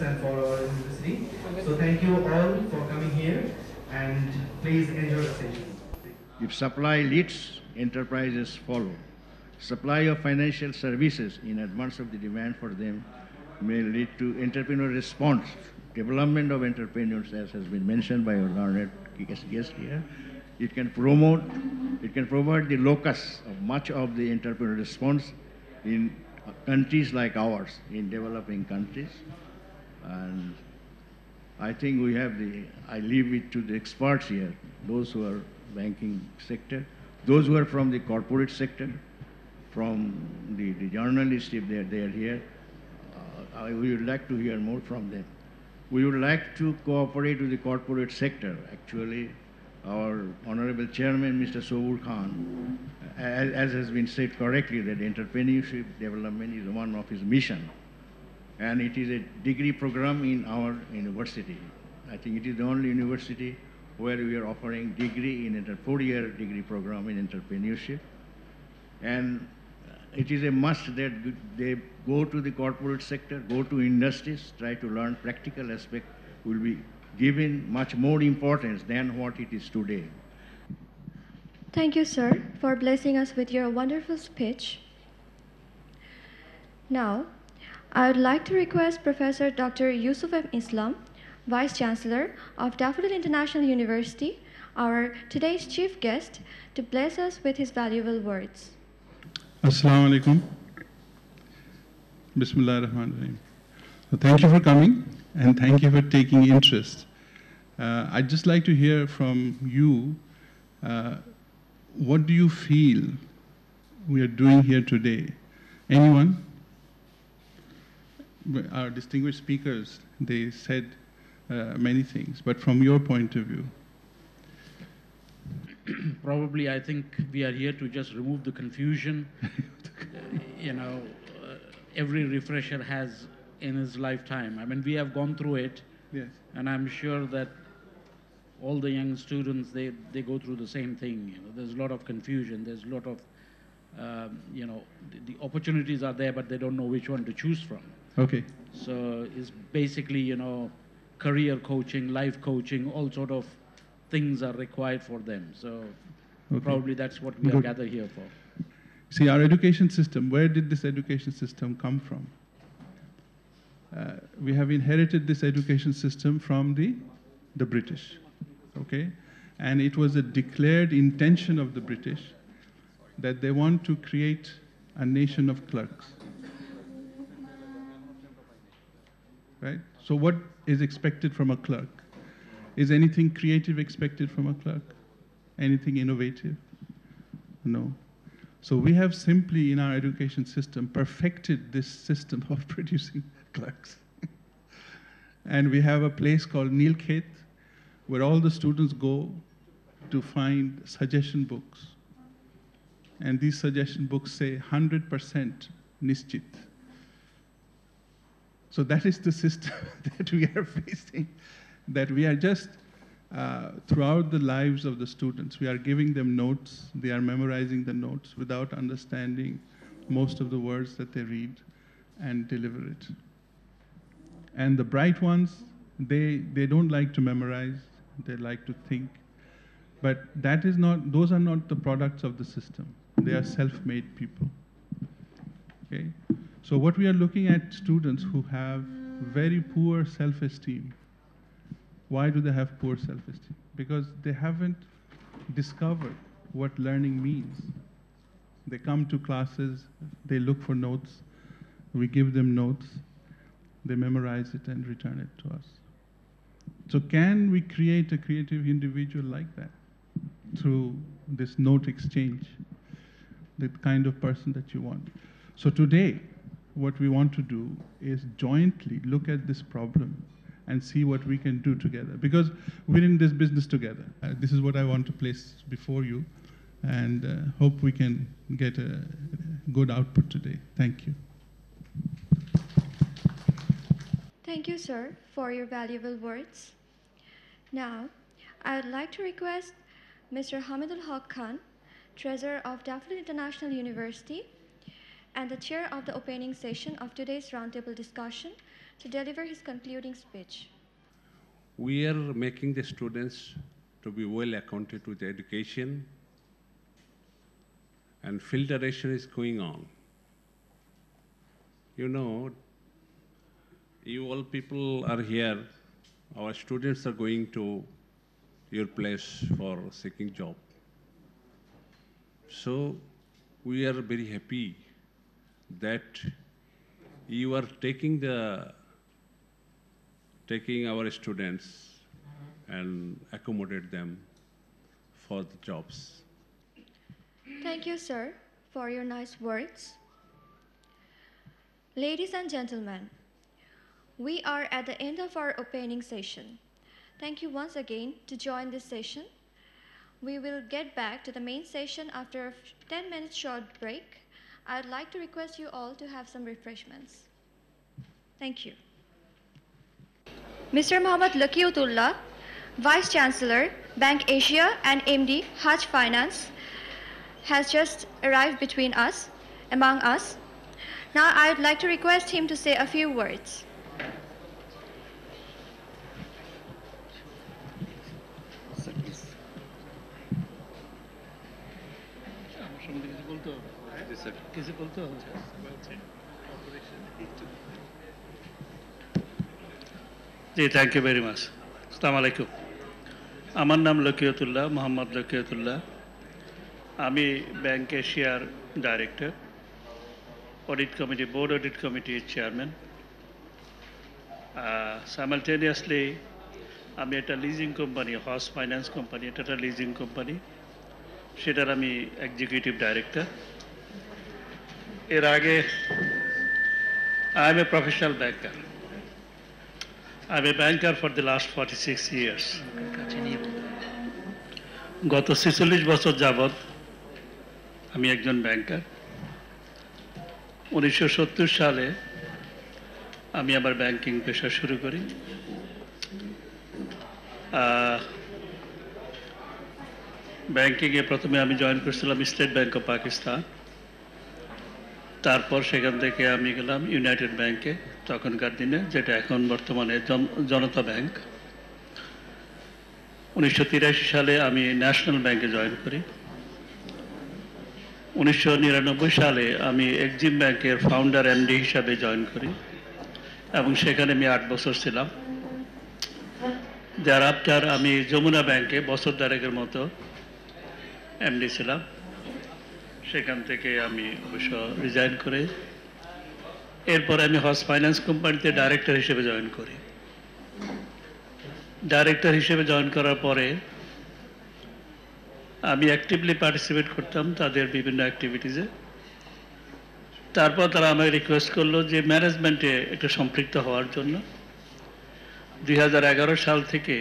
and for our university. So thank you all for coming here, and please enjoy the session. If supply leads, enterprises follow. Supply of financial services in advance of the demand for them may lead to entrepreneurial response, development of entrepreneurs, as has been mentioned by our learned guest here. It can promote, it can provide the locus of much of the entrepreneurial response in countries like ours, in developing countries. And I think we have the, I leave it to the experts here, those who are banking sector, those who are from the corporate sector, from the, the journalists if they're, they're here. Uh, I, we would like to hear more from them. We would like to cooperate with the corporate sector. Actually, our Honorable Chairman, Mr. Sabur Khan, as, as has been said correctly, that entrepreneurship development is one of his mission. And it is a degree program in our university. I think it is the only university where we are offering degree in a four-year degree program in entrepreneurship. And it is a must that they go to the corporate sector, go to industries, try to learn practical aspect will be given much more importance than what it is today. Thank you, sir, for blessing us with your wonderful speech. Now, I would like to request Professor Dr. Yusuf M. Islam, Vice Chancellor of Daffodil International University, our today's chief guest, to bless us with his valuable words. Assalamu alaikum. Bismillah ar-Rahman ar-Rahim. So thank you for coming and thank you for taking interest. Uh, I'd just like to hear from you uh, what do you feel we are doing here today? Anyone? Our distinguished speakers, they said uh, many things, but from your point of view, probably I think we are here to just remove the confusion. you know, uh, every refresher has in his lifetime. I mean, we have gone through it, yes. and I'm sure that all the young students they, they go through the same thing. You know, there's a lot of confusion. There's a lot of um, you know the, the opportunities are there, but they don't know which one to choose from. Okay. So it's basically you know career coaching, life coaching, all sort of things are required for them. So Okay. probably that's what we are gathered here for. See, our education system, where did this education system come from? Uh, we have inherited this education system from the, the British, okay? And it was a declared intention of the British that they want to create a nation of clerks. Right? So, what is expected from a clerk? Is anything creative expected from a clerk? Anything innovative? No. So we have simply in our education system perfected this system of producing clerks. and we have a place called Nilkhet where all the students go to find suggestion books. And these suggestion books say 100% nischit. So that is the system that we are facing, that we are just uh, throughout the lives of the students, we are giving them notes, they are memorizing the notes without understanding most of the words that they read and deliver it. And the bright ones, they, they don't like to memorize, they like to think. But that is not, those are not the products of the system. They are self-made people. Okay? So what we are looking at students who have very poor self-esteem, why do they have poor self-esteem? Because they haven't discovered what learning means. They come to classes, they look for notes, we give them notes, they memorize it and return it to us. So can we create a creative individual like that through this note exchange, the kind of person that you want? So today, what we want to do is jointly look at this problem and see what we can do together because we're in this business together. Uh, this is what I want to place before you and uh, hope we can get a good output today. Thank you. Thank you, sir, for your valuable words. Now, I would like to request Mr. Hamidul Haq Khan, Treasurer of Daffodil International University, and the chair of the opening session of today's roundtable discussion, to deliver his concluding speech. We are making the students to be well acquainted with education, and filtration is going on. You know, you all people are here, our students are going to your place for seeking job. So we are very happy that you are taking the taking our students and accommodate them for the jobs. Thank you, sir, for your nice words. Ladies and gentlemen, we are at the end of our opening session. Thank you once again to join this session. We will get back to the main session after a 10 minute short break. I'd like to request you all to have some refreshments. Thank you. Mr. Mohammad Lakiutullah, Vice Chancellor, Bank Asia and MD Hajj Finance, has just arrived between us, among us. Now I'd like to request him to say a few words. কিছু বলতে হবে জি thank you very much আসসালামু আলাইকুম আমার নাম লকিয়তুল্লাহ, মোহাম্মদ লকিয়তুল্লাহ। আমি bank এশিয়ার director audit committee board audit কমিটির চেয়ারম্যান সাইমালটেনিয়াসলি আমি একটা লিজিং কোম্পানি হস ফাইন্যান্স কোম্পানি এটা একটা লিজিং কোম্পানি সেটার আমি এক্সিকিউটিভ ডাইরেক্টর এর আগে I am a professional banker I am a banker for the last forty six years গত ছেচল্লিশ বছর যাবৎ আমি একজন ব্যাংকার উনিশশো সত্তর সালে আমি আমার ব্যাংকিং পেশা শুরু করি। ব্যাংকিংয়ে প্রথমে আমি জয়েন করেছিলাম স্টেট ব্যাংক অফ পাকিস্তান তারপর সেখান থেকে আমি গেলাম ইউনাইটেড ব্যাংকে তখনকার দিনে, যেটা এখন বর্তমানে জন- জনতা ব্যাংক। উনিশশো তিরাশি সালে আমি ন্যাশনাল ব্যাংকে জয়েন করি। উনিশশো নিরানব্বই সালে আমি এক্সিম ব্যাংকের ফাউন্ডার এমডি হিসাবে জয়েন করি এবং সেখানে আমি আট বছর ছিলাম। যার আফটার আমি যমুনা ব্যাংকে বছর দেড়েকের মতো এমডি ছিলাম। সেখান থেকে আমি অবশ্য রিজাইন করে, এরপর আমি হস ফাইন্যান্স কোম্পানিতে ডাইরেক্টর হিসেবে জয়েন করি। ডাইরেক্টর হিসেবে জয়েন করার পরে আমি অ্যাক্টিভলি পার্টিসিপেট করতাম তাদের বিভিন্ন অ্যাক্টিভিটিসে তারপর তারা আমাকে রিকোয়েস্ট করল যে ম্যানেজমেন্টে একটু সম্পৃক্ত হওয়ার জন্য। দুই হাজার এগারো সাল থেকে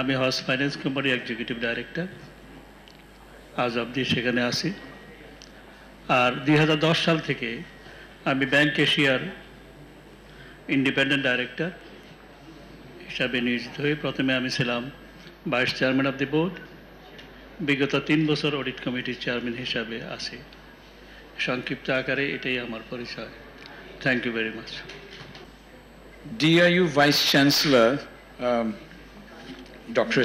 আমি হস ফাইন্যান্স কোম্পানির এক্সিকিউটিভ ডাইরেক্টর আজ অবধি সেখানে আছি। আর দুই হাজার দশ সাল থেকে আমি ব্যাংক এশিয়ার ইন্ডিপেন্ডেন্ট ডাইরেক্টর হিসাবে নিয়োজিত হয়ে প্রথমে আমি ছিলাম vice chairman of the board. বিগত তিন বছর অডিট কমিটির চেয়ারম্যান হিসাবে আছি। সংক্ষিপ্ত আকারে এটাই আমার পরিচয়। Thank you very much DIU vice chancellor doctor Dr.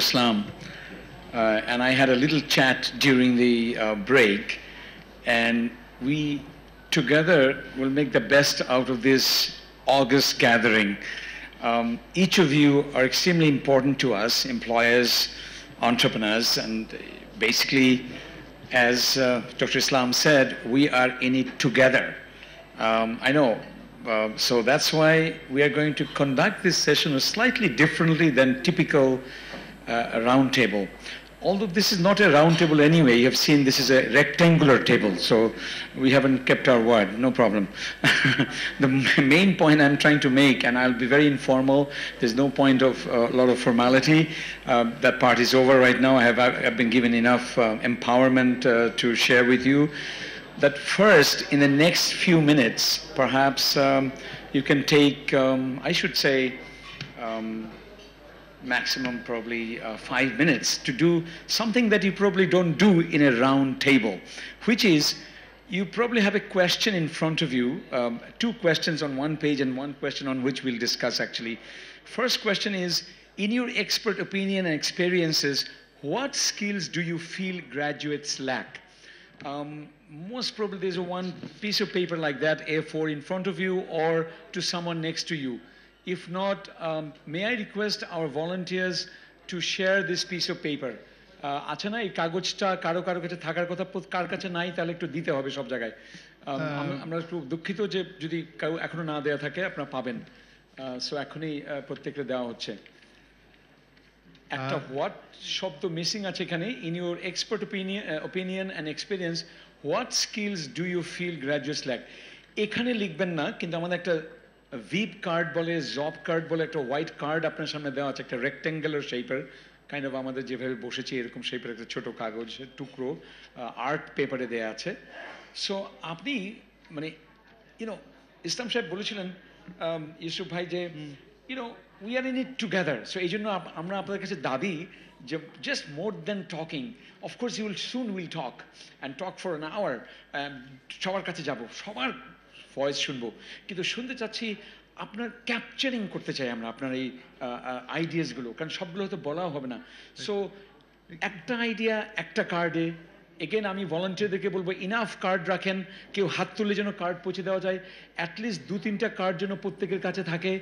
Uh, and I had a little chat during the uh, break, and we together will make the best out of this August gathering. Um, each of you are extremely important to us, employers, entrepreneurs, and basically, as uh, Dr. Islam said, we are in it together. Um, I know uh, so that's why we are going to conduct this session a slightly differently than typical uh, roundtable. Although this is not a round table anyway, you have seen this is a rectangular table, so we haven't kept our word, no problem. the main point I'm trying to make, and I'll be very informal, there's no point of a lot of formality. Uh, that part is over right now. I have I've been given enough uh, empowerment uh, to share with you that first, in the next few minutes, perhaps um, you can take, um, I should say, um, maximum probably uh, five minutes to do something that you probably don't do in a round table, which is you probably have a question in front of you, um, two questions on one page and one question on which we'll discuss actually. First question is, in your expert opinion and experiences, what skills do you feel graduates lack? Um, most probably there's one piece of paper like that, A4 in front of you or to someone next to you. If not, um, may I request our volunteers to share this piece of paper? Ah, আছে না? এই কাগজটা কারও কারও কাছে থাকার কথা কার কাছে নাই তাহলে একটু দিতে হবে সব জায়গায়। আম, আম- আমরা একটু দুঃখিত যে যদি এখনও না দেওয়া থাকে আপনারা পাবেন। সো এখনই আহ, প্রত্যেককে দেওয়া হচ্ছে। একটা হোয়াট শব্দ মিসিং আছে এখানে। In your expert opinion opinion and experience what skills do you feel graduates lack এখানে লিখবেন না কিন্তু আমাদের একটা ভিপ কার্ড বলে জব কার্ড বলে একটা হোয়াইট কার্ড আপনার সামনে দেওয়া আছে একটা রেক্ট্যাঙ্গুলার শেপের কাইন্ড অফ আমাদের যেভাবে বসেছি এরকম শেপের একটা ছোট কাগজ টুকরো আর্ট পেপারে দেওয়া আছে। সো আপনি মানে ইউনো ইসলাম সাহেব বলেছিলেন ইউসুফ ভাই যে you know we are in it together so এই জন্য আমরা আপনাদের কাছে দাবি যে just more than talking of course you will soon will talk and talk for an hour সবার কাছে যাব। সবার ভয়েস শুনব। কিন্তু শুনতে চাচ্ছি আপনার ক্যাপচারিং করতে চাই আমরা, আপনার এই আইডিয়াসগুলো কারণ সবগুলো হয়তো বলাও হবে না। সো একটা আইডিয়া একটা কার্ডে এগেন আমি ভলান্টিয়ারদেরকে বলব ইনাফ কার্ড রাখেন। কেউ হাত তুলে যেন কার্ড পৌঁছে দেওয়া যায়। অ্যাটলিস্ট দু তিনটা কার্ড যেন প্রত্যেকের কাছে থাকে।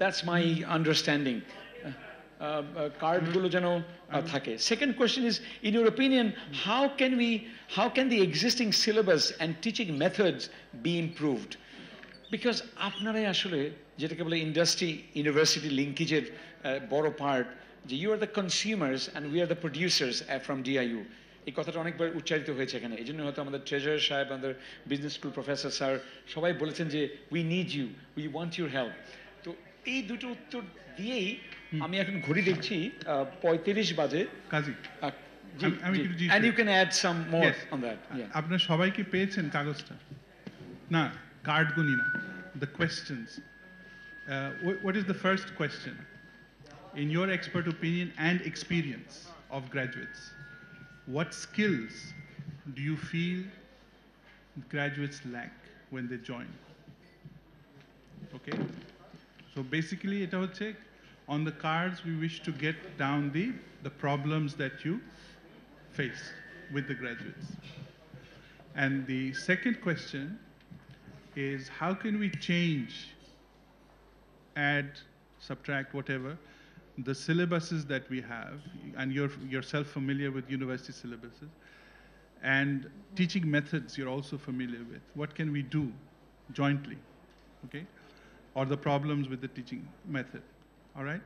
দ্যাটস মাই আন্ডারস্ট্যান্ডিং কার্ডগুলো যেন uh, থাকে। Second question is in your opinion how can we how can the existing syllabus and teaching methods be improved because আপনারাই আসলে যেটাকে বলে ইন্ডাস্ট্রি ইউনিভার্সিটি লিঙ্কেজের বড় পার্ট যে you are the consumers and we are the producers from DIU এই কথাটা অনেকবার উচ্চারিত হয়েছে এখানে। এই জন্য হয়তো আমাদের ট্রেজার সাহেব আমাদের বিজনেস স্কুল প্রফেসর স্যার সবাই বলেছেন যে we need you we want your help তো এই দুটো উত্তর দিয়েই আমি এখন ঘড়ি দেখছি 35 বাজে। কাজী জি আমি কিছু জি। And you can add some more on that আপনারা সবাই কি পেয়েছেন কাগজটা? না কার্ড গুনি না the questions what is the first question in your expert opinion and experience of graduates what skills do you feel graduates lack when they join okay so basically এটা হচ্ছে on the cards we wish to get down the the problems that you face with the graduates. And the second question is how can we change add subtract whatever the syllabuses that we have? And you're yourself familiar with university syllabuses. And teaching methods you're also familiar with. What can we do jointly okay? Or the problems with the teaching method all right?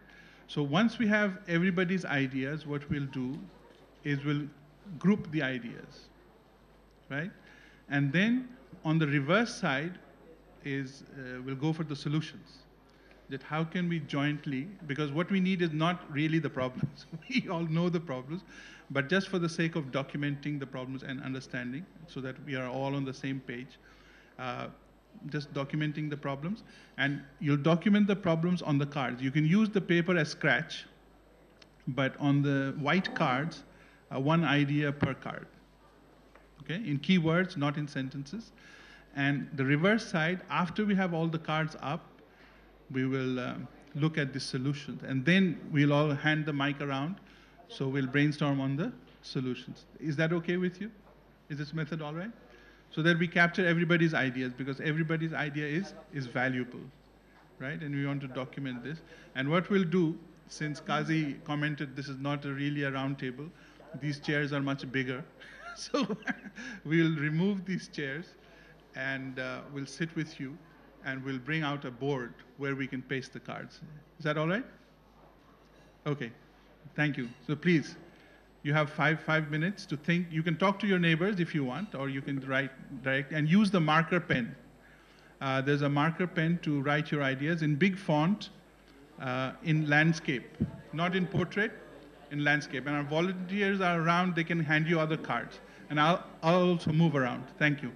So once we have everybody's ideas what we'll do is we'll group the ideas right? And then on the reverse side is uh, we'll go for the solutions. That how can we jointly because what we need is not really the problems. We all know the problems but just for the sake of documenting the problems and understanding so that we are all on the same page uh, just documenting the problems. And you'll document the problems on the cards. You can use the paper as scratch but on the white cards uh, one idea per card. Okay? In keywords not in sentences. And the reverse side after we have all the cards up we will um, look at the solutions. And then we'll all hand the mic around so we'll brainstorm on the solutions. Is that okay with you? Is this method all right so that we capture everybody's ideas because everybody's idea is is valuable right and we want to document this and what we'll do since kazi commented this is not a really a round table these chairs are much bigger so we'll remove these chairs and uh, we'll sit with you and we'll bring out a board where we can paste the cards. Is that all right? Okay, thank you. So please, you have five, five minutes to think. You can talk to your neighbors if you want, or you can write direct and use the marker pen. Uh, there's a marker pen to write your ideas in big font uh, in landscape, not in portrait, in landscape. And our volunteers are around, they can hand you other cards. And I'll, I'll also move around. Thank you.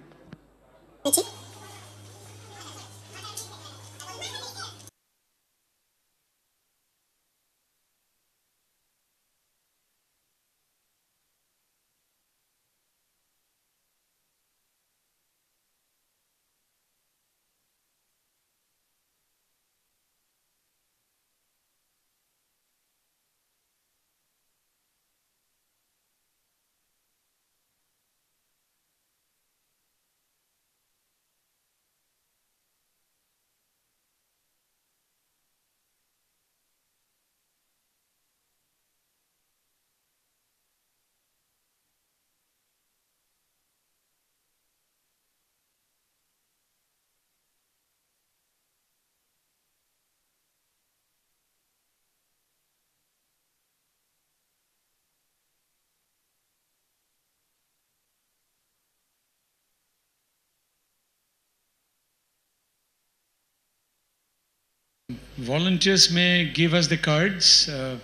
Volunteers may give us the cards uh,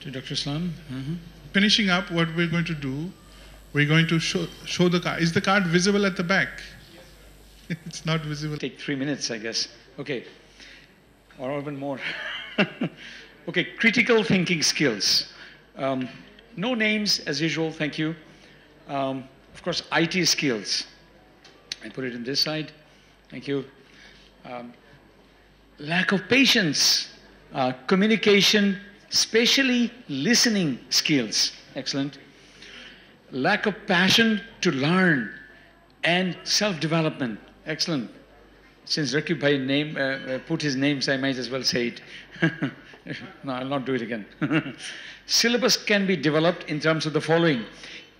to Dr. Islam. Uh-huh. Finishing up, what we're going to do, we're going to show, show the card. Is the card visible at the back? it's not visible. Take three minutes, I guess. Okay. Or even more. okay, critical thinking skills. Um, no names as usual, thank you. Um, of course, IT skills. I put it in this side. Thank you. Um, lack of patience, uh, communication, especially listening skills. Excellent. Lack of passion to learn and self-development. Excellent. Since Rakib Bhai name, uh, uh, put his names, I might as well say it. no, I'll not do it again. syllabus can be developed in terms of the following.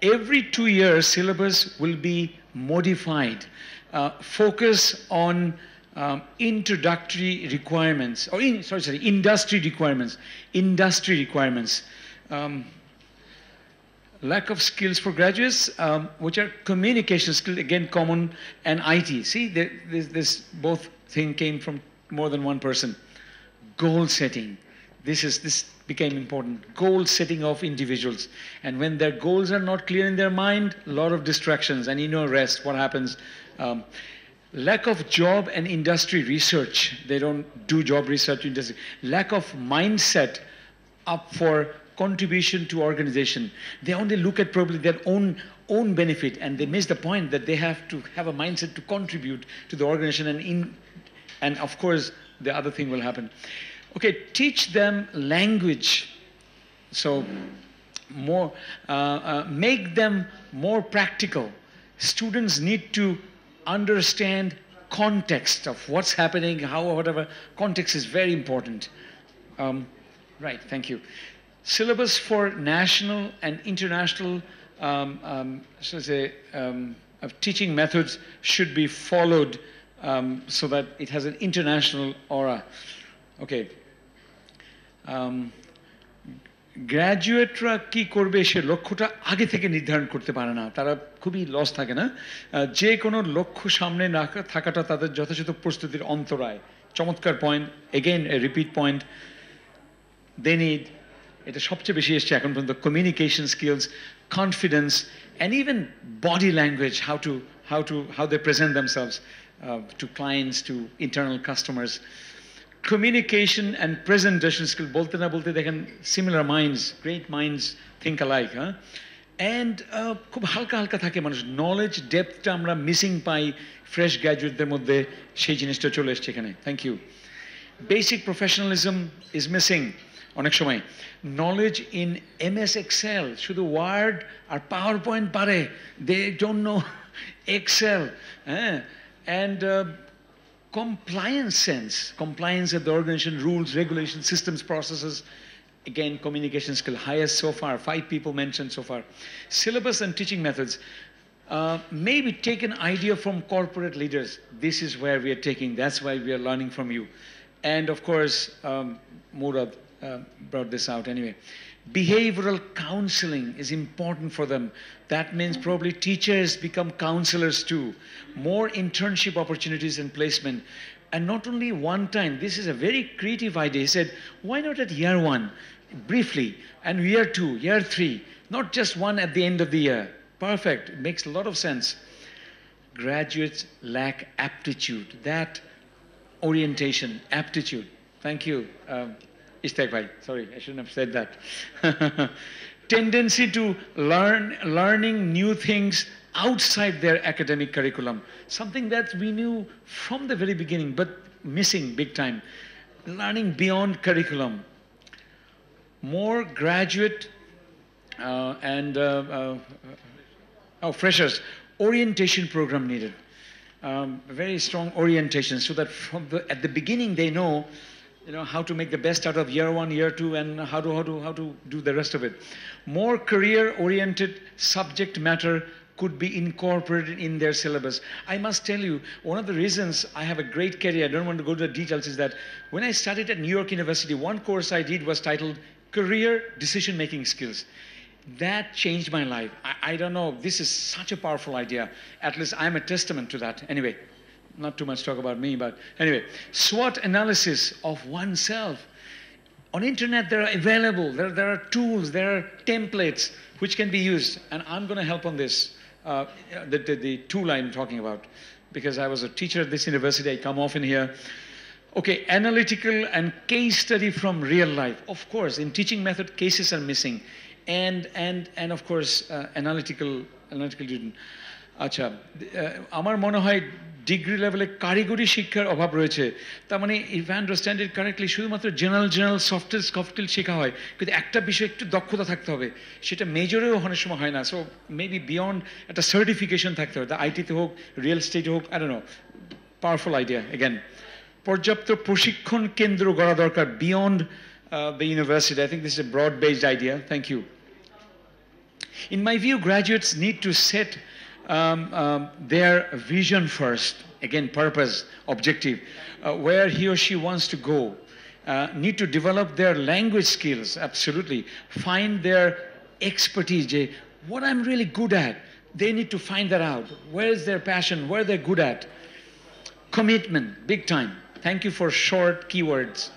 Every two years, syllabus will be modified. Uh, focus on um, introductory requirements, or in, sorry, sorry, industry requirements, industry requirements. Um, lack of skills for graduates, um, which are communication skills, again common, and IT. See, this, this both thing came from more than one person. Goal setting. This is this became important. Goal setting of individuals, and when their goals are not clear in their mind, a lot of distractions, and you know, rest. What happens? Lack of job and industry research. They don't do job research industry. Lack of mindset up for contribution to organization. They only look at probably their own own benefit and they miss the point that they have to have a mindset to contribute to the organization and in and of course the other thing will happen. Okay, teach them language. So more uh, uh, make them more practical. Students need to understand context of what's happening, how whatever. Context is very important. Um, right, thank you. Syllabus for national and international um, um, so say, um, of teaching methods should be followed um, so that it has an international aura. Okay. Um, গ্র্যাজুয়েটরা কি করবে সে লক্ষ্যটা আগে থেকে নির্ধারণ করতে পারে না। তারা খুবই লস থাকে না। যে কোনো লক্ষ্য সামনে না থাকাটা তাদের যথাযথ প্রস্তুতির অন্তরায়। চমৎকার point again repeat point they need এটা সবচেয়ে বেশি এসছে এখন পর্যন্ত communication skills confidence and even body language how to how to how they present themselves to clients to internal customers communication and presentation skill, bolte na bolte dekhen similar minds, great minds think alike, huh? And খুব হালকা হালকা থাকে মানুষ knowledge ডেপথটা আমরা missing পাই fresh গ্র্যাজুয়েটদের মধ্যে সেই জিনিসটা চলে এসছে এখানে thank you basic professionalism is missing অনেক সময় knowledge in M S Excel শুধু ওয়ার্ড আর পাওয়ার পয়েন্ট পারে দে ডোন্ট নো এক্সেল হ্যাঁ and compliance sense, compliance at the organization, rules, regulations, systems, processes, again, communication skill, highest so far, five people mentioned so far. Syllabus and teaching methods. Uh, maybe take an idea from corporate leaders. This is where we are taking, that's why we are learning from you. And of course, um, Murad uh, brought this out anyway. Behavioral counseling is important for them. That means probably teachers become counselors too. More internship opportunities and placement. And not only one time, this is a very creative idea. He said, why not at year one, briefly, and year two, year three, not just one at the end of the year. Perfect, it makes a lot of sense. Graduates lack aptitude, that orientation, aptitude. Thank you. Um, Ishtak Bhai, sorry, I shouldn't have said that. Tendency to learn, learning new things outside their academic curriculum, something that we knew from the very beginning, but missing big time. Learning beyond curriculum. More graduate uh, and uh, uh, oh, freshers, orientation program needed. Um, very strong orientation so that from the, at the beginning they know you know how to make the best out of year one year two and how to how to how to do the rest of it. More career oriented subject matter could be incorporated in their syllabus. I must tell you one of the reasons i have a great career i don't want to go to the details is that when i studied at new york university one course i did was titled career decision making skills. That changed my life. I, I don't know this is such a powerful idea. At least i'm a testament to that. Anyway not too much talk about me, but anyway, SWOT analysis of oneself. On internet, there are available, there, there are tools, there are templates which can be used. And I'm going to help on this, uh, the, the, the tool I'm talking about. Because I was a teacher at this university, I come often here. Okay, analytical and case study from real life. Of course, in teaching method, cases are missing. And, and, and of course, uh, analytical, analytical আচ্ছা আমার মনে হয় degree লেভেলে কারিগরি শিক্ষার অভাব রয়েছে। তার মানে ইফ আন্ডারস্ট্যান্ড ইট কারেক্টলি শুধুমাত্র জেনারেল জেনারেল সফটওয়্যার সফটওয়্যার শেখা হয় কিন্তু একটা বিষয়ে একটু দক্ষতা থাকতে হবে সেটা মেজরেও অনেক সময় হয় না। সো মেবি বিয়ন্ড একটা সার্টিফিকেশন থাকতে হবে আইটিতে হোক রিয়েল স্টেটে হোক আর নো পাওয়ারফুল আইডিয়া এগেন পর্যাপ্ত প্রশিক্ষণ কেন্দ্র গড়া দরকার beyond the university I think this a broad based idea thank you In my view, graduates need to set um, um, their vision first, again, purpose, objective, uh, where he or she wants to go. Uh, need to develop their language skills, absolutely. Find their expertise, what I'm really good at. They need to find that out. Where is their passion? Where they're good at? Commitment, big time. Thank you for short keywords.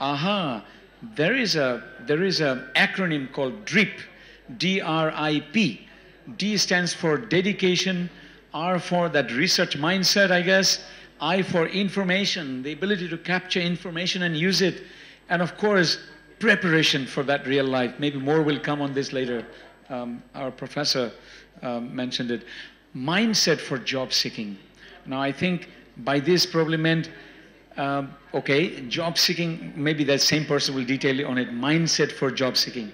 Aha, there is a there is an acronym called DRIP, D-R-I-P D stands for dedication, R for that research mindset, I guess, I for information, the ability to capture information and use it, and of course, preparation for that real life. Maybe more will come on this later. Um, our professor um, mentioned it. Mindset for job seeking. Now, I think by this probably meant, um, okay, job seeking, maybe that same person will detail on it. Mindset for job seeking.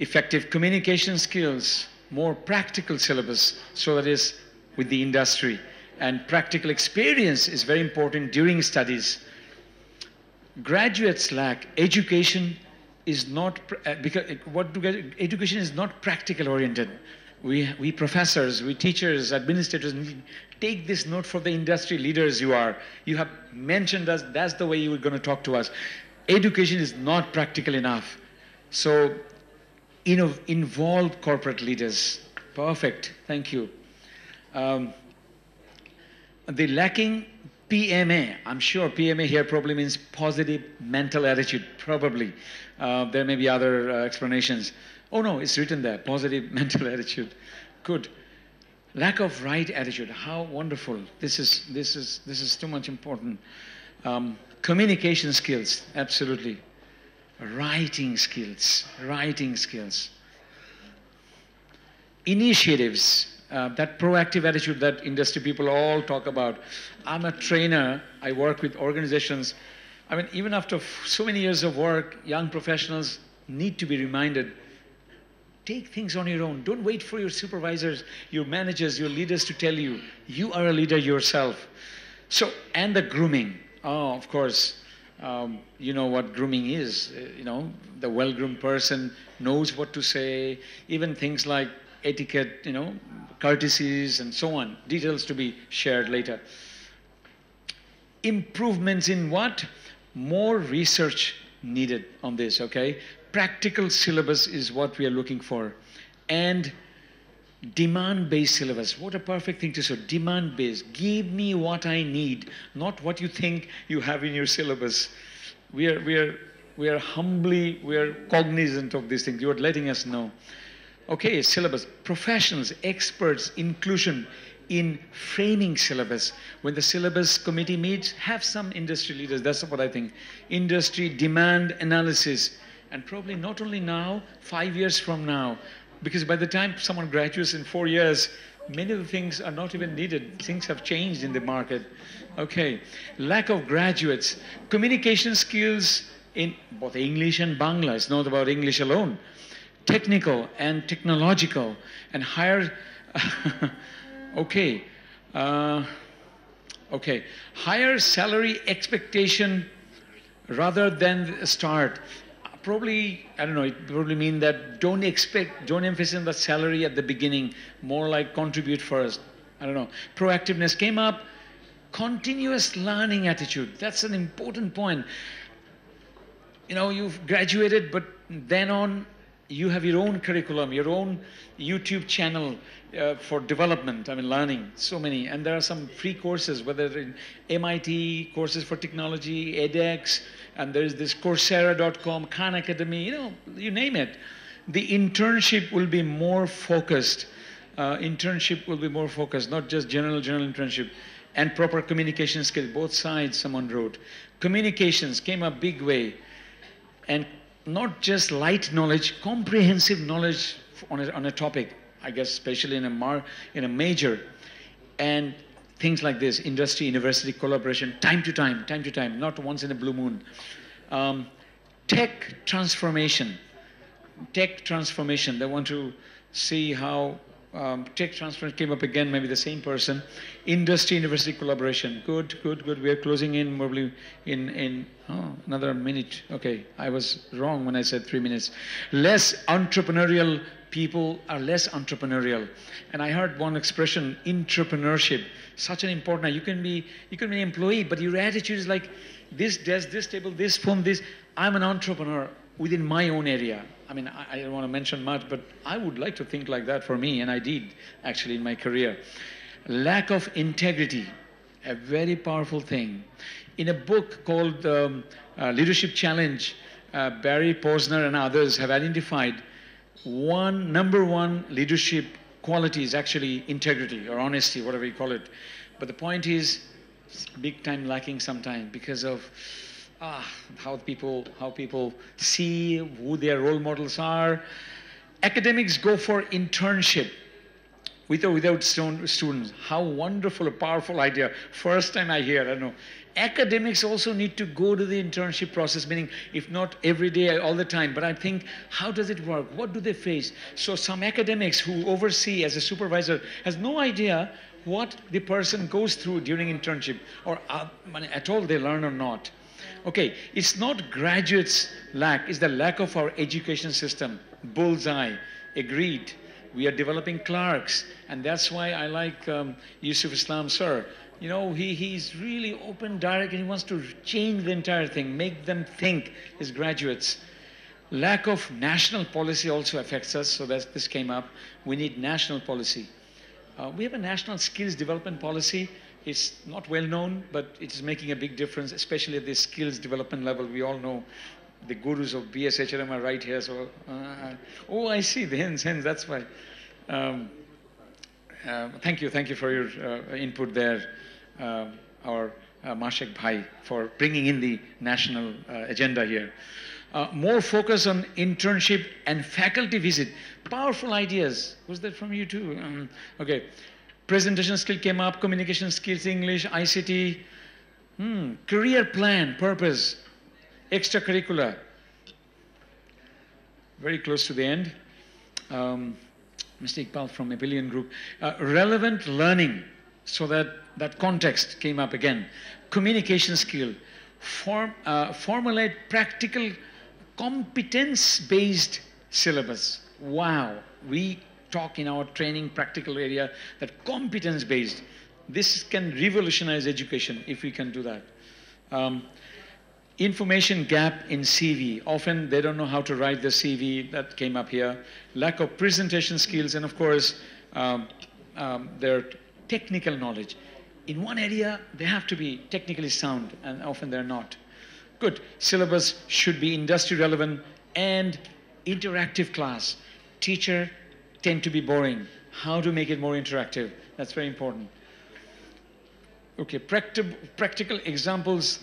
Effective communication skills, more practical syllabus so that is with the industry. And practical experience is very important during studies. Graduates lack education is not uh, because what do, education is not practical oriented. We, we professors, we teachers, administrators take this note for the industry leaders you are. You have mentioned us, that's the way you were going to talk to us. Education is not practical enough. So you know, involve corporate leaders. Perfect, thank you. Um, the lacking PMA, I'm sure PMA here probably means positive mental attitude, probably. Uh, there may be other uh, explanations. Oh no, it's written there, positive mental attitude. Good. Lack of right attitude, how wonderful. This is, this is, this is too much important. Um, communication skills, absolutely writing skills, writing skills. Initiatives, uh, that proactive attitude that industry people all talk about. I'm a trainer, I work with organizations. I mean, even after so many years of work, young professionals need to be reminded take things on your own. Don't wait for your supervisors, your managers, your leaders to tell you. You are a leader yourself. So, and the grooming. Oh, of course, um, you know what grooming is. Uh, you know, the well-groomed person knows what to say, even things like etiquette, you know, courtesies and so on, details to be shared later. Improvements in what? More research needed on this, okay? Practical syllabus is what we are looking for. And demand-based syllabus. What a perfect thing to say. Demand-based. Give me what I need, not what you think you have in your syllabus. We are, we are, we are humbly, we are cognizant of these things. You are letting us know. Okay, syllabus. Professionals, experts, inclusion in framing syllabus. When the syllabus committee meets, have some industry leaders. That's what I think. Industry demand analysis. And probably not only now, five years from now, because by the time someone graduates in four years, many of the things are not even needed. Things have changed in the market. Okay, lack of graduates. Communication skills in both English and Bangla. It's not about English alone. Technical and technological and higher. okay. Uh, okay. Higher salary expectation rather than start probably, I don't know, it probably mean that don't expect, don't emphasize on the salary at the beginning, more like contribute first. I don't know. Proactiveness came up. Continuous learning attitude. That's an important point. You know, you've graduated, but then on, you have your own curriculum, your own YouTube channel uh, for development, I mean, learning, so many. And there are some free courses, whether in MIT, courses for technology, edX, and there's this Coursera.com, Khan Academy, you know, you name it. The internship will be more focused. Uh, internship will be more focused, not just general, general internship. And proper communication skills, both sides, someone wrote. Communications came a big way. And not just light knowledge, comprehensive knowledge on a, on a topic, I guess, especially in a, mar, in a major. And things like this industry university collaboration, time to time, time to time, not once in a blue moon. Um, tech transformation. Tech transformation. They want to see how um, tech transfer came up again, maybe the same person. Industry university collaboration. Good, good, good. We are closing in probably in, in oh, another minute. Okay, I was wrong when I said three minutes. Less entrepreneurial people are less entrepreneurial. And I heard one expression, entrepreneurship, such an important, you can be, you can be an employee, but your attitude is like this desk, this table, this phone, this. I'm an entrepreneur within my own area. I mean, I, I, don't want to mention much, but I would like to think like that for me, and I did actually in my career. Lack of integrity, a very powerful thing. In a book called um, uh, Leadership Challenge, uh, Barry Posner and others have identified one number one leadership quality is actually integrity or honesty, whatever you call it. But the point is, big time lacking sometimes because of ah, how people how people see who their role models are. Academics go for internship with or without students. How wonderful, a powerful idea. First time I hear, I know. Academics also need to go to the internship process, meaning if not every day, all the time. But I think, how does it work? What do they face? So some academics who oversee as a supervisor has no idea what the person goes through during internship or uh, at all they learn or not. Okay, it's not graduates lack, it's the lack of our education system. Bullseye, agreed. We are developing clerks, and that's why I like um, Yusuf Islam, sir. You know, he, he's really open, direct, and he wants to change the entire thing, make them think as graduates. Lack of national policy also affects us, so that this came up. We need national policy. Uh, we have a national skills development policy it's not well known, but it is making a big difference, especially at the skills development level. We all know the gurus of BSHRM are right here. So, uh, oh, I see the hens, hens. That's why. Um, uh, thank you, thank you for your uh, input there, uh, our uh, Mashek Bhai, for bringing in the national uh, agenda here. More focus on internship and faculty visit. Powerful ideas. Was that from you too? Um, okay. Presentation skill came up, communication skills, English, ICT, hmm, career plan, purpose, extracurricular. Very close to the end. Um, Mr. Iqbal from Abelian Group. Uh, relevant learning, so that that context came up again. Communication skill, form, uh, formulate practical competence-based syllabus. Wow, we talk in our training practical area that competence based, this can revolutionize education if we can do that. Um, information gap in CV. Often they don't know how to write the CV, that came up here. Lack of presentation skills, and of course, um, um, their technical knowledge. In one area, they have to be technically sound, and often they're not. Good. Syllabus should be industry relevant and interactive class. Teacher tend to be boring. How to make it more interactive? That's very important. Okay, practi practical examples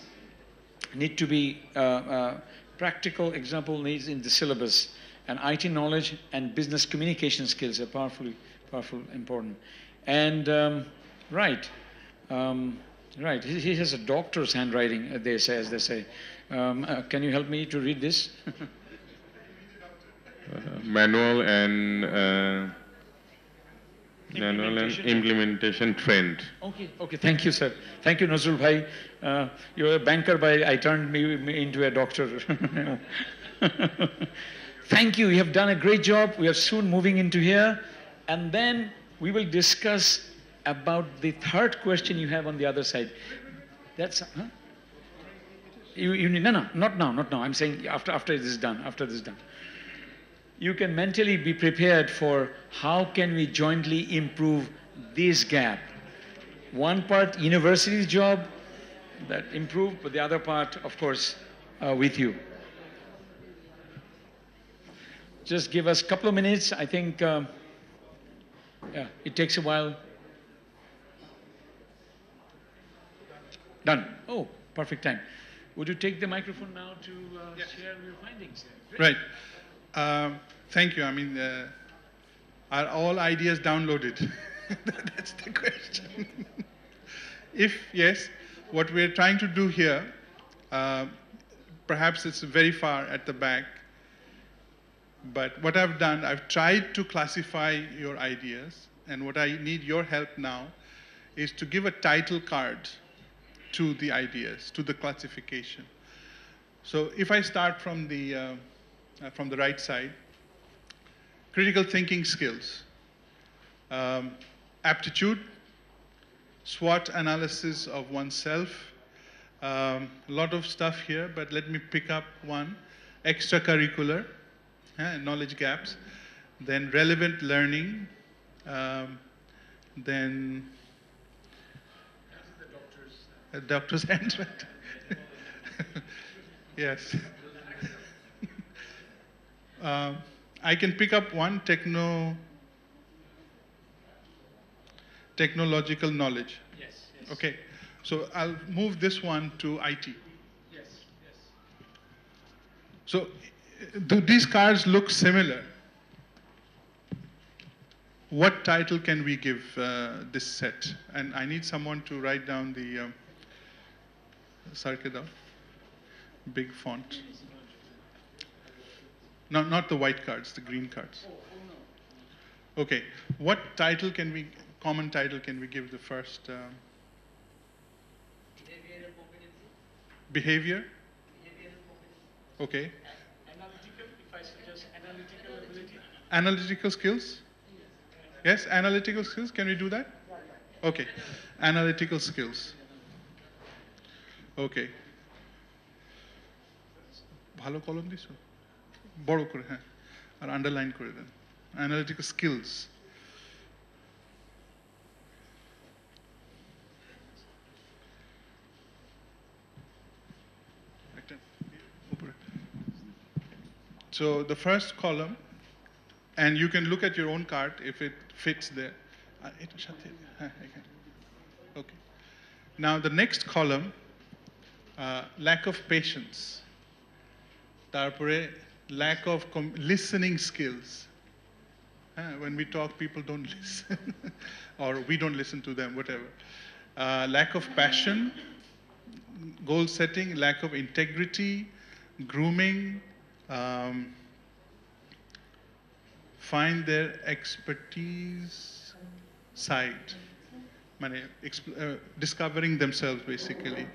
need to be, uh, uh, practical example needs in the syllabus. And IT knowledge and business communication skills are powerfully, powerful, important. And, um, right, um, right, he, he, has a doctor's handwriting, they say, as they say. Um, uh, can you help me to read this? Uh, manual and uh, manual and implementation trend. Okay, okay, thank you, sir. Thank you, Nazrul Bhai. Uh, you're a banker, but I turned me, me into a doctor. thank you, you have done a great job. We are soon moving into here. And then we will discuss about the third question you have on the other side. That's, huh? You, you need, no, no, not now, not now. I'm saying after, after this is done, after this is done. You can mentally be prepared for how can we jointly improve this gap. One part university's job that improve, but the other part, of course, uh, with you. Just give us a couple of minutes. I think, um, yeah, it takes a while. Done. Oh, perfect time. Would you take the microphone now to uh, share your findings? Right. Um, thank you. I mean, uh, are all ideas downloaded? That's the question. if yes, what we're trying to do here, uh, perhaps it's very far at the back, but what I've done, I've tried to classify your ideas, and what I need your help now is to give a title card to the ideas, to the classification. So if I start from the, uh, from the right side, critical thinking skills, um, aptitude, SWOT analysis of oneself, um, a lot of stuff here, but let me pick up one, extracurricular, uh, knowledge gaps, then relevant learning, um, then a doctor's hands, right? yes. Um, I can pick up one techno, technological knowledge. Yes, Okay, so I'll move this one to IT. Yes, yes. So do these cards look similar? What title can we give uh, this set? And I need someone to write down the um, Sarkada, big font. No, not the white cards, the green cards. Okay, what title can we, common title can we give the first? Um, behavior? Okay. Analytical, if I suggest analytical ability. Analytical skills? Yes, analytical skills. Can we do that? Okay. Analytical skills. Okay. ভালো কলম দিছো বড় করে হ্যাঁ আর underline করে দেন analytical skills So the first column, and you can look at your own card if it fits there. Uh, হ্যাঁ। Okay. Now the next column, uh, lack of patience. তারপরে lack of listening skills. Uh, when we talk, people don't listen, or we don't listen to them, whatever. Uh, lack of passion, goal setting, lack of integrity, grooming, um, find their expertise side, uh, discovering themselves basically.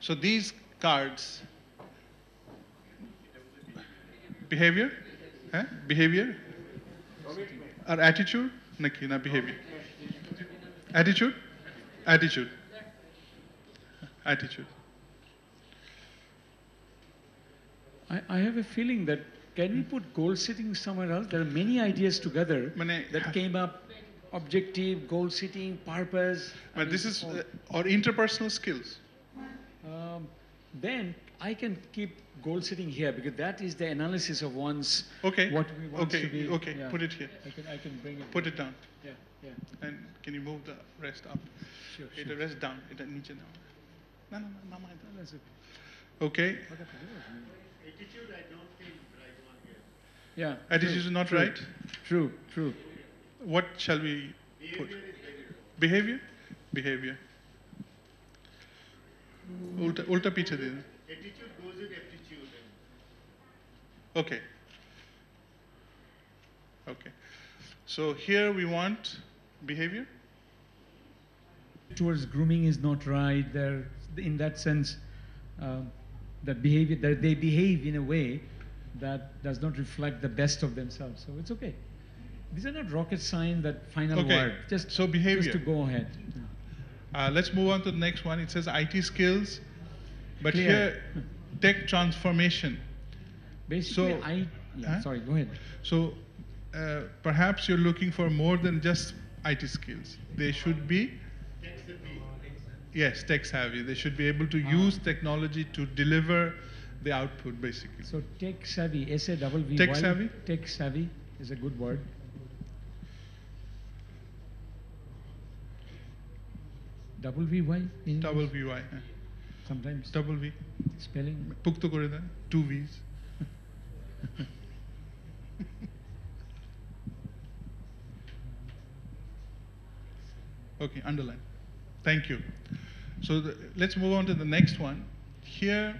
So these cards, behavior? Behavior? Or attitude? Naki, not behavior. Attitude? Attitude. Attitude. I, I have a feeling that can we put goal setting somewhere else? There are many ideas together that came up objective, goal setting, purpose. But I mean, this is, uh, or interpersonal skills then I can keep goal setting here because that is the analysis of one's okay. what we want okay. to be. Okay, yeah. put it here. I can, I can bring it. Put it down. Yeah, yeah. And can you move the rest up? Sure. sure. The rest down. It niche down. No, no, no, no, no. That's okay. Okay. Attitude, I don't think right one here. Yeah. Attitude true, is not true. right. True. True. What shall we put? Behavior. Behavior. behavior. Hmm. उल्टा उल्टा पीछे दे Okay. Okay. So here we want behavior. Towards grooming is not right. There, in that sense, uh, that behavior that they behave in a way that does not reflect the best of themselves. So it's okay. These are not rocket science. That final okay. word. Just so behavior. Just to go ahead. Uh, let's move on to the next one. It says IT skills, but Clear. here tech transformation. Basically, So- I, Yeah, Huh? sorry, go ahead. So uh, perhaps you're looking for more than just IT skills. They should be yes, tech savvy. They should be able to use technology to deliver the output, basically. So tech savvy, S A double V Y. Tech savvy? Tech savvy is a good word. Double V Y? in double English? VY. হ্যাঁ। Sometimes Double V. spelling. পুক্ত করে দেন two V's. okay, underline. Thank you. So the, let's move on to the next one. Here,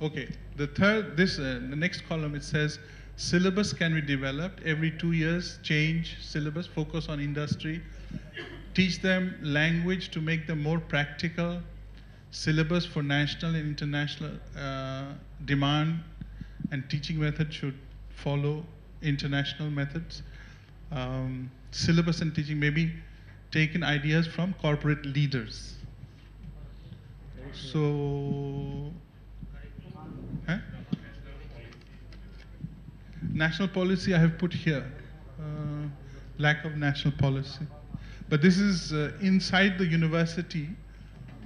Okay, the third, this, uh, the next column, it says syllabus can be developed every two years, change syllabus, focus on industry, teach them language to make them more practical, syllabus for national and international uh, demand, and teaching method should follow international methods. Um, syllabus and teaching maybe taken ideas from corporate leaders. So, National policy I have put here. Uh, lack of national policy. But this is uh, inside the university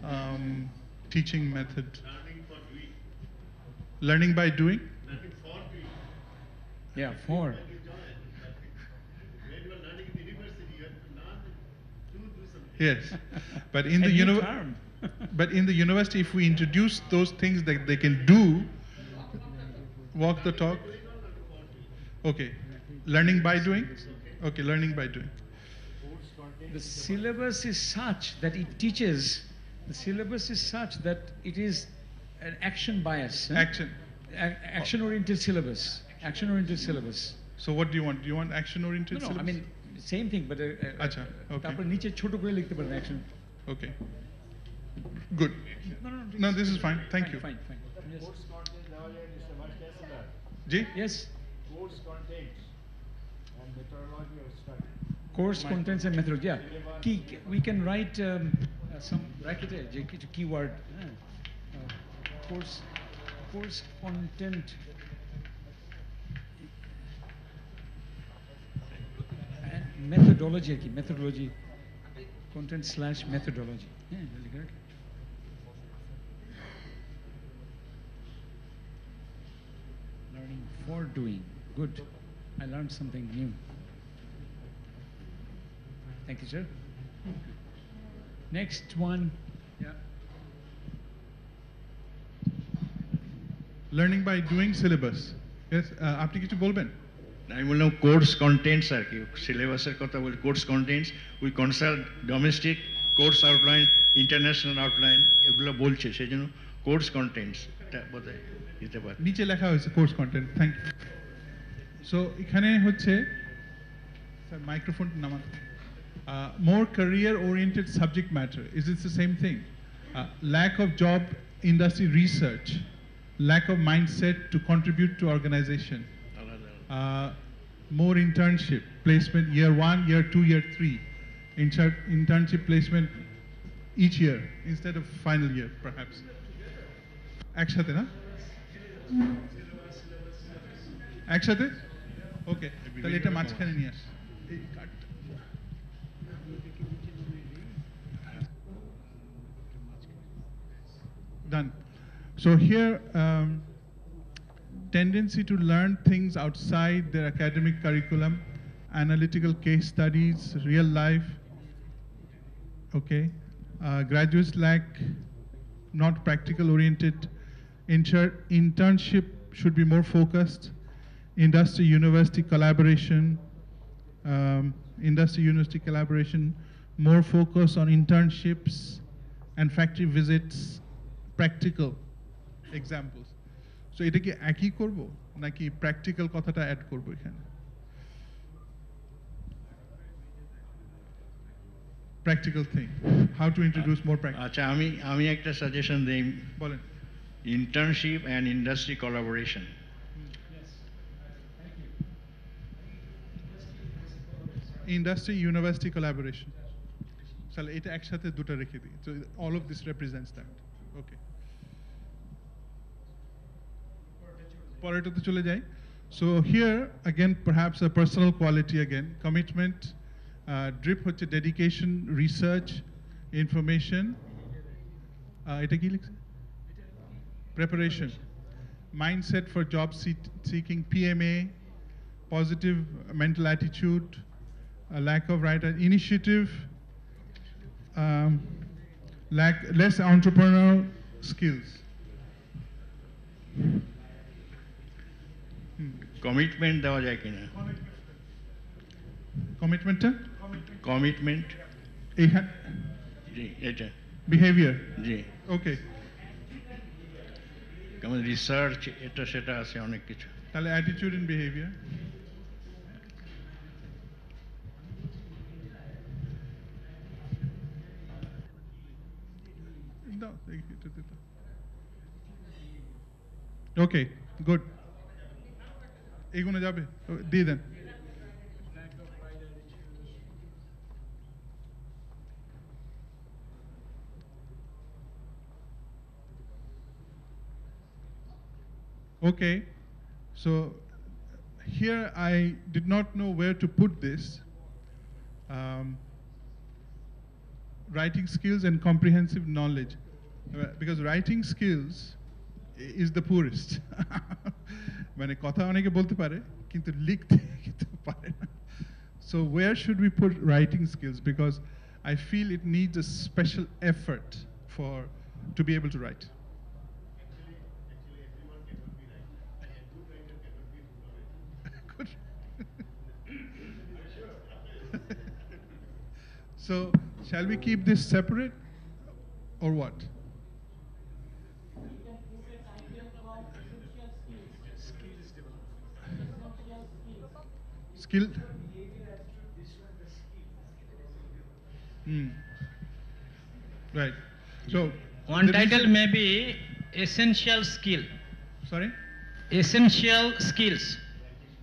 um, teaching method. Learning by doing? Yeah, four. Yes. But in the uni- but in the university, if we introduce those things that they can do, walk the talk. Okay. Learning by doing? Okay, learning by doing. The syllabus is such that it teaches, the syllabus is such that it is an action bias. huh? Action. action oriented syllabus. Action oriented syllabus. So what do you want? Do you want action oriented No, no, I syllabus? mean, same thing, but. Uh, uh, আচ্ছা, okay. তারপর নিচে ছোট করে লিখতে পারেন action. Okay. Good. No, no, no. No, it's- this is fine. Ji? Yes? Course contents and methodology of study. Course contents and methodology, yeah. Key, we can write um, uh, some, write it uh, a keyword. Uh, course, course content and methodology, methodology, content slash methodology. Yeah, really good. learning for doing good I learned something new thank you sir next one yeah Learning by doing syllabus. Yes, uh, আপনি কিছু বলবেন? আমি বললাম course contents আর কি সিলেবাসের কথা বলি course contents we consult domestic course outline international outline এগুলো বলছে সেই জন্য কোর্স কন্টেন্টস এটা বোধহয় দিতে পারে নিচে লেখা হয়েছে course content thank you so এখানে হচ্ছে স্যার মাইক্রোফোন নামান মোর career oriented subject matter is it's the same thing lack of job industry research lack of mindset two contribute to organisation uh, more internship placement year one, year two, year three. Inter- internship placement each year instead of final year, perhaps. একসাথে না একসাথে ওকে তাহলে এটা মাঝখানে নিয়ে আস এই কার্ডটা। Done. So here, um, tendency to learn things outside their academic curriculum, analytical case studies, real life. Okay. Uh, graduates lack not practical oriented. Inter- internship should be more focused. Industry university collaboration. Um, industry university collaboration. More focus on internships and factory visits. Practical examples. So এটা কি একই করব নাকি practical কথাটা add করব এখানে practical thing how to introduce more practice আচ্ছা আমি আমি একটা সাজেশন দিই বলেন internship and industry collaboration industry university collaboration তাহলে এটা একসাথে দুটো রেখে দিই তো all of this রেপ্রেজেন্টস that okay পরেরটাতে চলে যাই so here again perhaps a personal quality again commitment uh, drip হচ্ছে dedication research information uh, এটা কি লিখছে preparation mindset for job seek- seeking PMA positive mental attitude a lack of right initiative um, lack less entrepreneurial skills commitment দেওয়া যায় কিনা কমিটমেন্টটা commitment এইখানে জি এটা behaviour জি ওকে যেমন রিসার্চ এটা, সেটা আছে অনেক কিছু। তাহলে attitude in behaviour okay good এগুলো যাবে, দিয়ে দেন। Okay, so here I did not know where to put this. Um, writing skills and comprehensive knowledge. Uh, Because writing skills i- is the poorest. মানে কথা অনেকে বলতে পারে কিন্তু লিখতে কিন্তু পারে না So where should we put writing skills? Because I feel it needs a special effort for to be able to write. So shall we keep this separate or what? Skill? Hmm. Right. So one title may be essential skill. Sorry? Essential skills.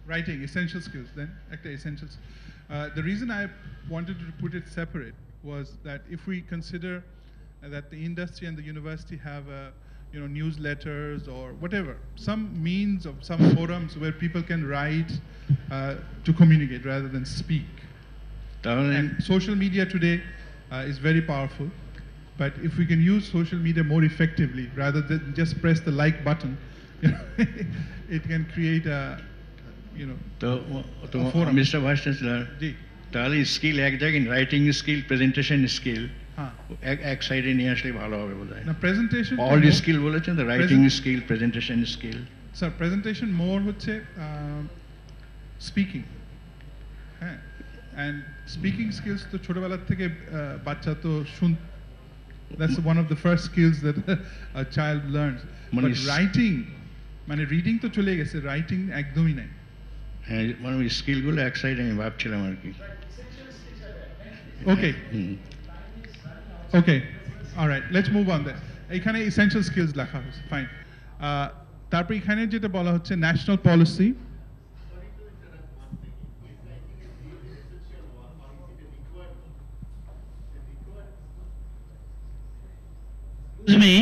Writing, essential skills then. Act essential skills. Uh, the reason I wanted to put it separate was that if we consider that the industry and the university have a, you know, newsletters or whatever, some means of some forums where people can write uh, to communicate rather than speak. And social media today uh, is very powerful, but if we can use social media more effectively rather than just press the like button, it can create a, you know vice chancellor ji তাহলে skill এক জায়গায় writing skill presentation skill এক সাইডে নিয়ে আসলে ভালো হবে বোধ হয় প্রেজেন্টেশন অল স্কিল বলেছেন writing skill presentation skill sir presentation more হচ্ছে স্পিকিং হ্যাঁ অ্যান্ড স্পিকিং স্কিলস তো ছোটবেলার থেকে বাচ্চা তো শুন that's one of the first skills that child learns but writing মানে রিডিং তো চলে গেছে রাইটিং একদমই নাই হ্যাঁ মানে ওই স্কিলগুলো এক সাইডে আমি ভাবছিলাম আর কি। Okay okay alright let's move on that এখানে এসেনশিয়াল স্কিলস লেখা হয়েছে ফাইন তারপর এখানে যেটা বলা হচ্ছে national policy me,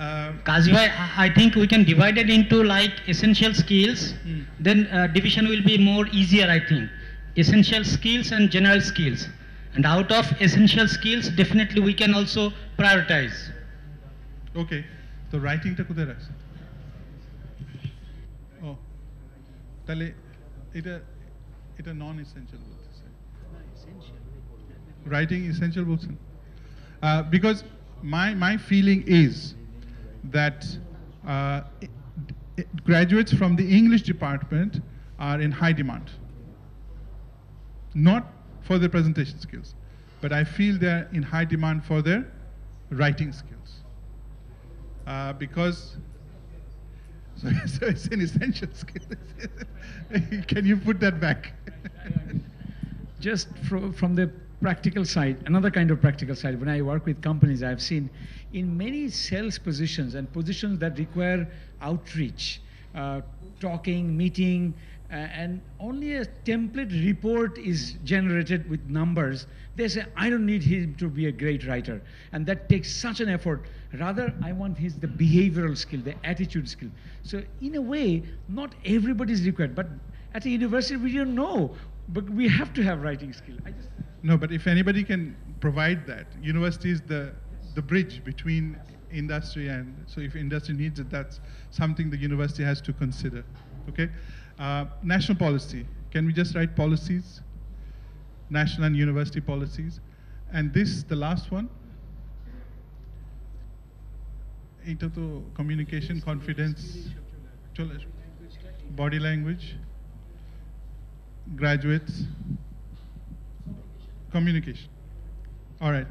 uh, Kazi bhai, I I think we can divide it into like essential skills. Hmm. Then uh, division will be more easier, I think. Essential skills and general skills. And out of essential skills, definitely we can also prioritize. ওকে তো রাইটিংটা কোথায় রাখছে ও তাহলে এটা এটা নন essential বলতেছে writing essential বলছেন because my that uh, graduates from the English department are in high demand. Not for their presentation skills, but I feel they're in high demand for their writing skills. Uh, because so, so, it's an essential skill. Can you put that back? Just from the practical side, another kind of practical side, when I work with companies, I've seen in many sales positions and positions that require outreach, uh, talking, meeting, uh, and only a template report is generated with numbers, they say, I don't need him to be a great writer. And that takes such an effort. Rather, I want his the behavioral skill, the attitude skill. So in a way, not everybody is required. But at a university, we don't know. But we have to have writing skill. I just No, but if anybody can provide that, university is the, the bridge between industry and, so if industry needs it, that's something the university has to consider, okay? Uh, national policy, can we just write policies? National and university policies. And this, the last one, এটা তো communication confidence চলে আসবে। body language graduates communication. All right.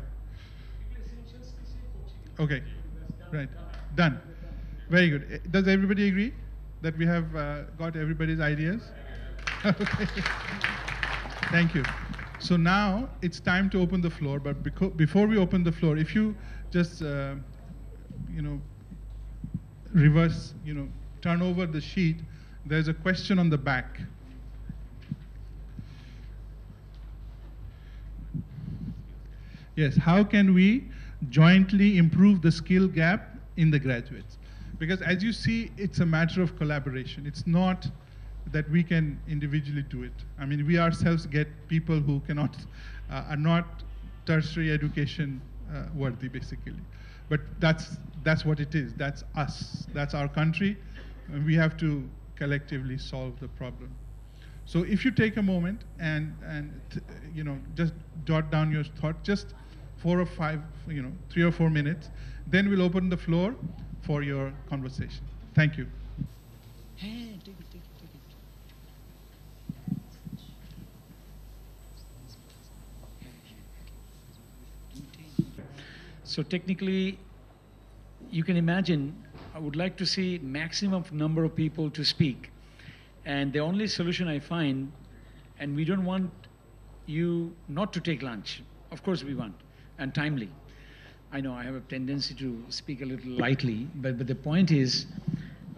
Okay. Right. Done. Very good. Eh, does everybody agree that we have uh, got everybody's ideas? Okay. Thank you. So now it's time to open the floor but before we open the floor if you just uh, you know reverse you know turn over the sheet there's a question on the back Yes, how can we jointly improve the skill gap in the graduates? Because as you see, it's a matter of collaboration. It's not that we can individually do it. I mean, we ourselves get people who cannot, uh, are not tertiary education uh, worthy, basically. But that's, that's what it is. That's us. That's our country. And we have to collectively solve the problem. So if you take a moment and, and you know, just jot down your thought, just four or five, you know, three or four minutes, then we'll open the floor for your conversation. Thank you. So technically, you can imagine, I would like to see maximum number of people to speak. And the only solution I find, and we don't want you not to take lunch. Of course we want, and timely. I know I have a tendency to speak a little lightly, but, but the point is,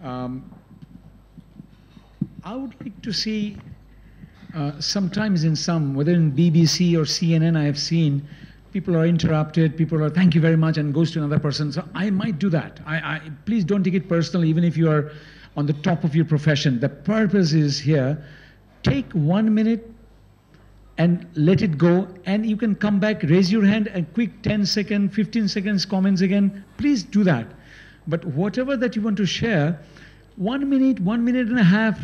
um, I would like to see uh, sometimes in some, whether in BBC or CNN, I have seen people are interrupted, people are thank you very much, and goes to another person. So I might do that. I, I please don't take it personally, even if you are on the top of your profession. The purpose is here. Take one minute and let it go, and you can come back, raise your hand, and quick 10 second, 15 seconds comments again. Please do that. But whatever that you want to share, one minute, one minute and a half.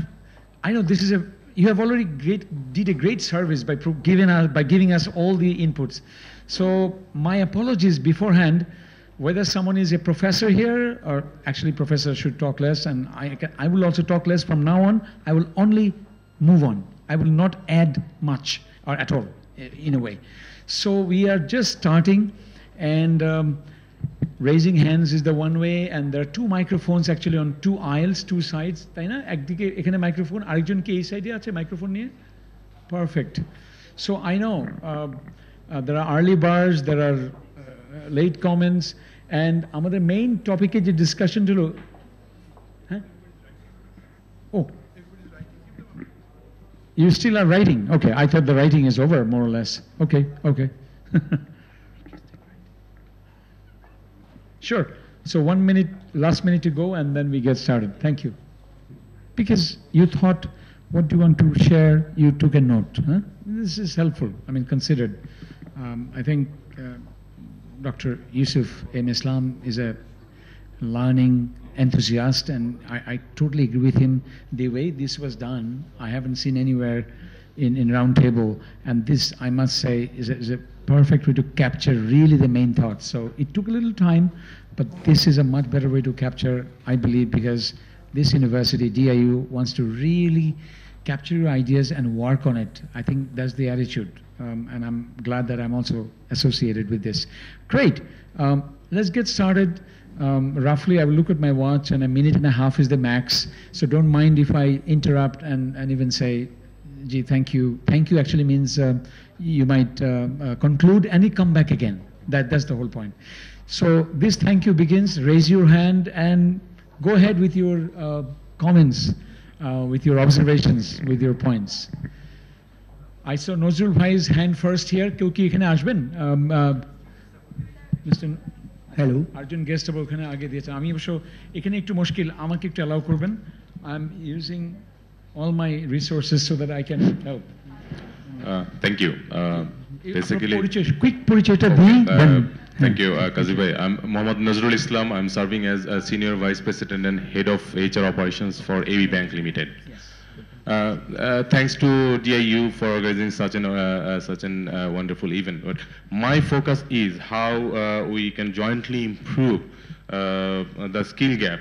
I know this is a you have already great, did a great service by giving us by giving us all the inputs. So my apologies beforehand Whether someone is a professor here, or actually professor should talk less, and I, can, I will also talk less from now on. I will only move on. I will not add much or at all, i- in a way. So we are just starting, and um, raising hands is the one way, and there are two microphones actually on two aisles, two sides. তাই না একদিকে এখানে microphone আরেকজন কি এই সাইডে আছে microphone নিয়ে Perfect. So I know uh, uh, there are early bars, there are uh, late comments, and আমাদের main topic যে discussion হলো হ্যাঁ Oh. You still are writing? Okay, I thought the writing is over more or less. Okay, okay. Sure. So one minute, last minute to go, and then we get started. Thank you. Because you thought, what do you want to share? You took a note. Huh? This is helpful. I mean, considered. Um, I think uh, Dr. Yusuf M. Islam is a learning enthusiast, and I, I totally agree with him. The way this was done, I haven't seen anywhere in, in Roundtable, and this, I must say, is a, is a perfect way to capture really the main thoughts. So it took a little time, but this is a much better way to capture, I believe, because this university, DIU, wants to really capture your ideas and work on it. I think that's the attitude. Um, and I'm glad that I'm also associated with this. Great. Um, let's get started. Um, roughly, I will look at my watch, and a minute and a half is the max. So don't mind if I interrupt and, and even say, gee, thank you. Thank you actually means uh, you might uh, uh, conclude and you come back again. That, that's the whole point. So this thank you begins. Raise your hand and go ahead with your uh, comments. uh, with your observations, with your points. I saw Nazrul Bhai's hand first here. Kyuki ekhane ashben. Mr. Um, uh, Hello. Arjun Guestable ekhane aage diyeche. Ami obosho I'm using all my resources so that I can help. Uh, thank you. Uh, basically, quick uh, Thank you, uh, Kazi bhai. I'm Mohammad Nazrul Islam. I'm serving as a senior vice president and head of HR operations for AB Bank Limited. Uh, uh, thanks to DIU for organizing such an uh, such an wonderful event. But my focus is how we can jointly improve the skill gap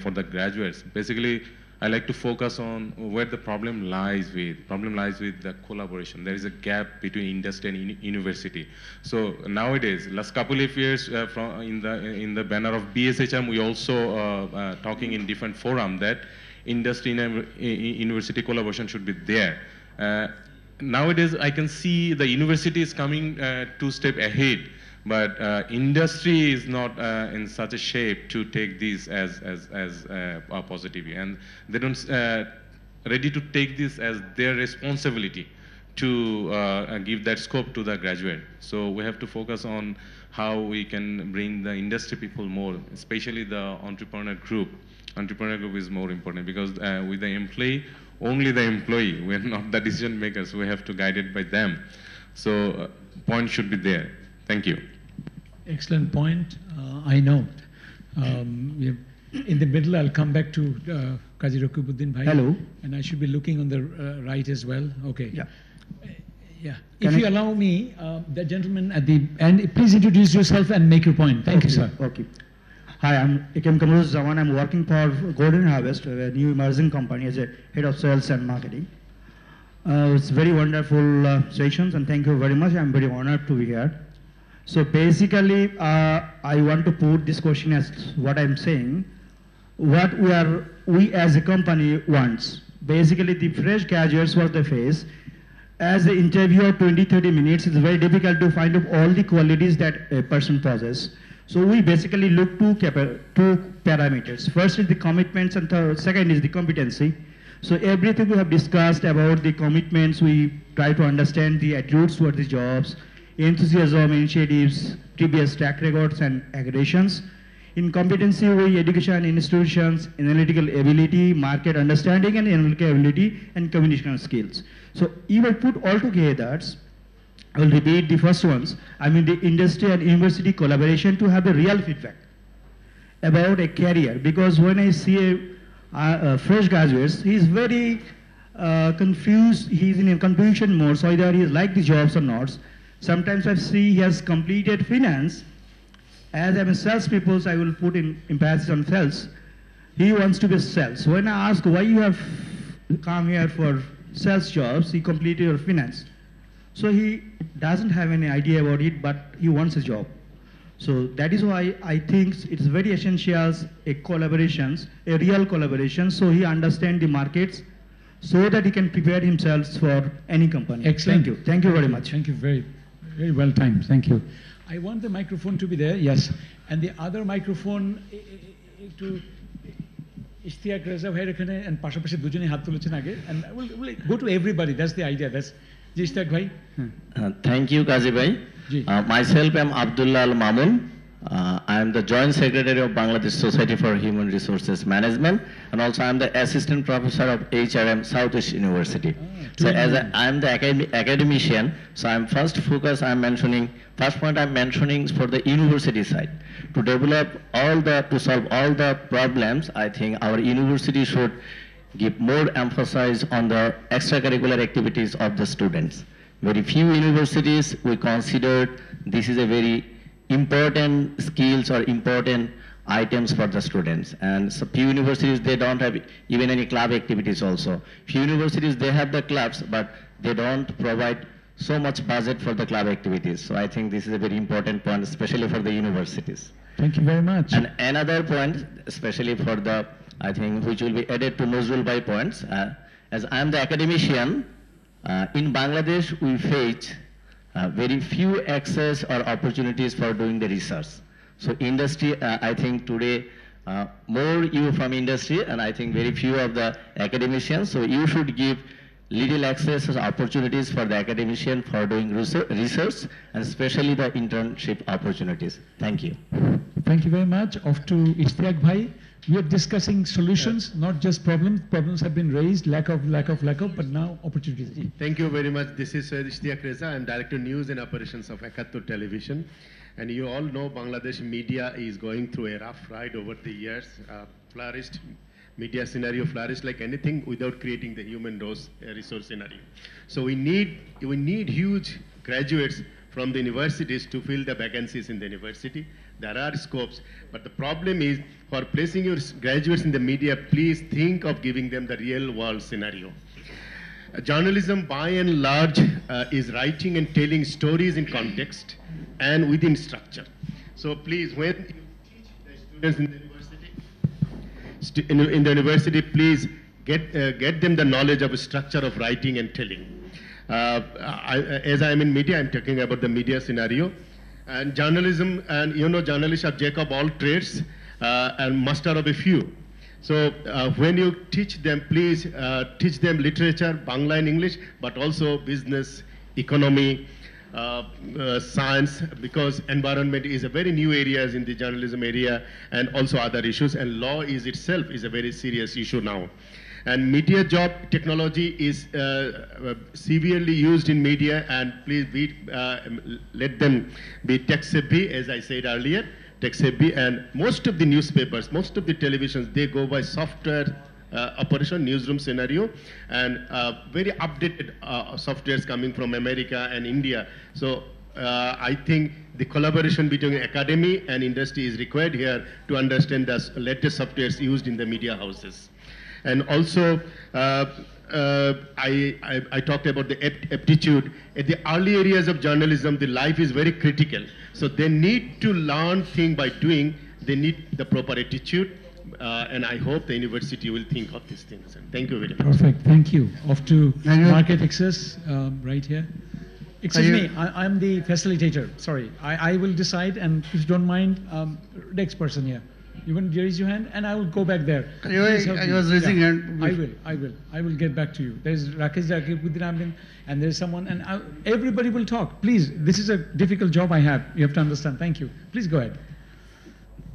for the graduates. Basically, I like to focus on where the problem lies with. Problem lies with the collaboration. There is a gap between industry and uni- university. So nowadays, last couple of years, uh, from in the in the banner of BSHM, we also uh, uh, talking in different forum that industry and university collaboration should be there. Uh, nowadays, I can see the university is coming uh, two step ahead but uh, industry is not uh, in such a shape to take this as as as uh, a positive. And they don't uh, ready to take this as their responsibility to uh, give that scope to the graduate. So we have to focus on how we can bring the industry people more especially the entrepreneur group entrepreneur group is more important because uh, with the employee only the employee we're not the decision makers we have to guide it by them so uh, point should be there thank you Excellent point. Uh, I know. Um, in the middle, I'll come back to uh, Kazi Rakibuddin Bhai. Hello. And I should be looking on the uh, right as well. Okay. Yeah. Yeah. Can if you I- allow me, uh, the gentleman at the end, please introduce yourself and make your point. Thank you, sir. Okay. Hi, I'm Ikem Kamruz Zaman. I'm working for Golden Harvest, a new emerging company as a head of sales and marketing. Uh, it's very wonderful uh, sessions and thank you very much. I'm very honored to be here. So basically, uh, I want to put this question as what I'm saying. What we are, we as a company wants. Basically, the fresh graduates what they face, as an interview of 20, 30 minutes, it's very difficult to find out all the qualities that a person possesses. So we basically look two, two parameters. First is the commitments and the second is the competency. So everything we have discussed about the commitments, we try to understand the attitudes toward the jobs, enthusiasm, initiatives, previous track records and aggregations. In competency, we education institutions, analytical ability, market understanding and analytical ability and communication skills. So if I put all together, I will repeat the first ones. I mean the industry and university collaboration to have a real feedback about a career because when I see a, uh, a fresh graduates, he is very uh, confused. He's in a confusion mode, so either he like the jobs or not. Sometimes I see he has completed finance. As I'm a salespeople, so I will put in emphasis on sales. He wants to be a sales. When I ask why you have come here for sales jobs, he completed your finance. So he doesn't have any idea about it, but he wants a job. So that is why I think it's very essential a collaborations, a real collaboration, so he understand the markets, so that he can prepare himself for any company. Excellent. Thank you. Thank you very much. Thank you very, very well timed. Thank you. I want the microphone to be there, yes. And the other microphone, এ- এ- এ- একটু ইশতিয়াক রেজা ভাইয়ের এখানে and পাশাপাশি দুজনেই হাত তুলেছেন আগে and we'll, we'll go to everybody, that's the idea, that's, জি ইশতিয়াক ভাই? Uh, thank you, Kazi Bhai. Ji. Uh, myself, I'm Abdullah Al Mamun. Uh, I am the Joint Secretary of Bangladesh Society for Human Resources Management, and also I'm the Assistant Professor of HRM Southeast University. so as a, I'm the academi- academician, so I'm first focus. I'm mentioning first point. I'm mentioning for the university side to develop all the to solve all the problems. I think our university should give more emphasis on the extracurricular activities of the students. Very few universities we consider this is a very important skills or important items for the students. And so few universities they don't have even any club activities also. Few universities they have the clubs but they don't provide so much budget for the club activities. So I think this is a very important point, especially for the universities. Thank you very much. And another point, especially for the, I think, which will be added to Nazrul by points, uh, as I am the academician, uh, in Bangladesh we face uh, very few access or opportunities for doing the research. So industry, uh, I think today uh, more you from industry and I think very few of the academicians. So you should give little access or opportunities for the academician for doing research and especially the internship opportunities. Thank you. Thank you very much. Off to Ishtiaq Bhai. We are discussing solutions, not just problems. Problems have been raised, lack of, lack of, lack of, but now opportunities. Thank you very much. This is Syed Ishtiaq Reza. I'm Director News and Operations of Ekattor Television. And you all know Bangladesh media is going through a rough ride over the years. Uh, flourished, media scenario flourished like anything without creating the human resource, uh, resource scenario. So we need, we need huge graduates from the universities to fill the vacancies in the university. There are scopes, but the problem is for placing your graduates in the media, please think of giving them the real world scenario. Uh, journalism, by and large, uh, is writing and telling stories in context and within structure. So please, when you teach the students in the university, in, the university, please get, uh, get them the knowledge of structure of writing and telling. Uh, I, as I am in media, I'm talking about the media scenario. And journalism, and you know, journalists are jack of all trades uh, and master of a few. So uh, when you teach them, please uh, teach them literature, Bangla and English, but also business, economy, uh, uh, science, because environment is a very new areas in the journalism area, and also other issues. And law is itself is a very serious issue now. And media job technology is uh, uh, severely used in media, and please be, uh, let them be tech savvy, as I said earlier, tech savvy. And most of the newspapers, most of the televisions, they go by software uh, operation newsroom scenario and uh, very updated uh, softwares coming from America and India. So uh, I think the collaboration between academy and industry is required here to understand the latest softwares used in the media houses. And also, uh, uh, I, I, I talked about the aptitude. At the early areas of journalism, the life is very critical. So they need to learn thing by doing. They need the proper attitude. Uh, and I hope the university will think of these things. And thank you very much. Perfect. Thank you. Off to you. market access, um, right here. Excuse me, I, I'm the facilitator. Sorry, I, I will decide, and if you don't mind, um, next person here. You want to raise your hand, and I will go back there. You- Please I was raising hand. I will, I will, I will get back to you. There's Rakesh Jakibuddin and there's someone, and I, everybody will talk. Please, this is a difficult job I have. You have to understand. Thank you. Please go ahead.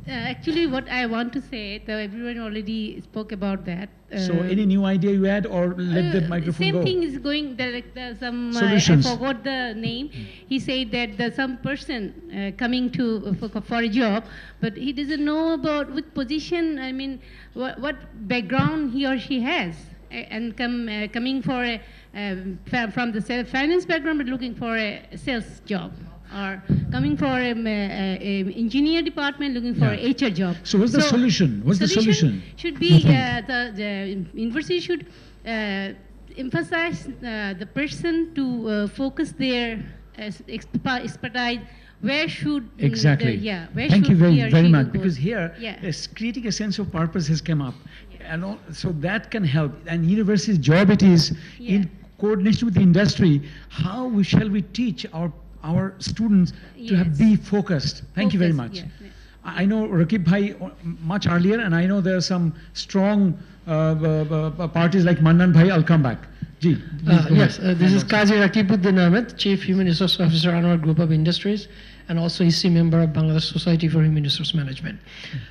Uh, actually, what I want to say, though everyone already spoke about that. so, uh, any new idea you had, or let the uh, microphone same go? thing is going. There, like, there's some uh, Solutions. I forgot the name. He said that some person uh, coming to for, for a job, but he doesn't know about what position. I mean, what, what background he or she has, and come uh, coming for a um, from the sales- finance background, but looking for a sales job. Or coming for an engineer department, looking for Yeah. HR job. So what's the solution? What's the solution? Should be uh, the, the university should uh, emphasize uh, the person to uh, focus their uh, expertise. Where should mm, the- Exactly. yeah? Where Thank should you very, very much. Because here, yeah. creating a sense of purpose has come up, and all, so that can help. And university's job it is in coordination with the industry. How we, shall we teach our our students to have, be focused? Thank you very much. Focused, yeah, I I know Rakib Bhai uh, much earlier, and I know there are some strong uh, uh, uh, parties like Mannan Bhai. I'll come back. Ji, please Uh, go yes, ahead. uh, this is Qazi Rakibuddin Ahmed, Chief Human Resource Officer, Anwar Group of Industries, and also EC member of Bangladesh Society for Human Resource Management.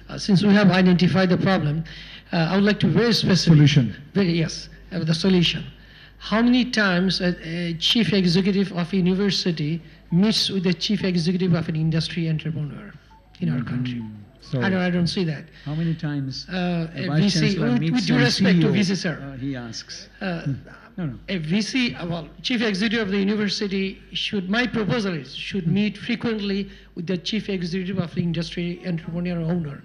Uh, since we have identified the problem, uh, I would like to very specific. Solution. Very, yes, uh, the solution. How many times a, a chief executive of a university meets with the chief executive of an industry entrepreneur in our country? So, I don't, I don't see that. How many times Uh, a Vice VC Chancellor with- meets with due respect to CEO, VC, sir. uh, he asks. Uh, No, no. a VC, uh, well, chief executive of the university should, my proposal is, should meet frequently with the chief executive of the industry entrepreneur owner.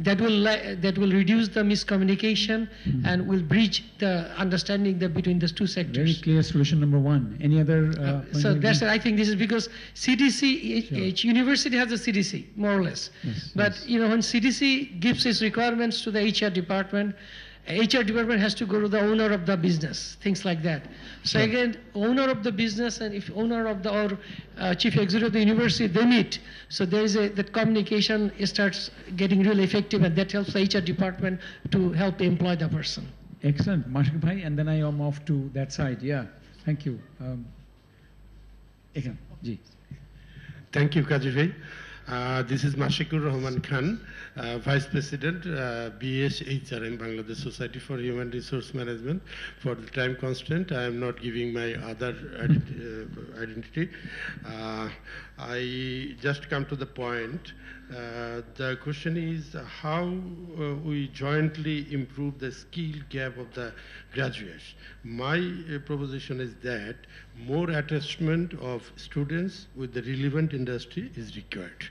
That will, that will reduce the miscommunication and will bridge the understanding the, between the two sectors. Very clear solution number one. Any other? Uh, point So that's? I think this is because CDC, each, each university has a CDC, more or less. Yes, But, you know, when CDC gives its requirements to the HR department, HR department has to go to the owner of the business, things like that. So Sure. again, owner of the business and if owner of the or uh, chief executive of the university they meet, so there is a that communication starts getting really effective and that helps the HR department to help employ the person. Excellent, Mashik Bhai, and then I am off to that side. Yeah, thank you. Um, Ekram, ji. Thank you, Kadir Bhai. Uh, this is Mashikur Rahman Khan, uh, Vice President, uh, BSHRM, Bangladesh Society for Human Resource Management. For the time constraint, I am not giving my other uh, identity. Uh, I just come to the point. Uh, the question is how we jointly improve the skill gap of the graduates. My proposition is that more attachment of students with the relevant industry is required.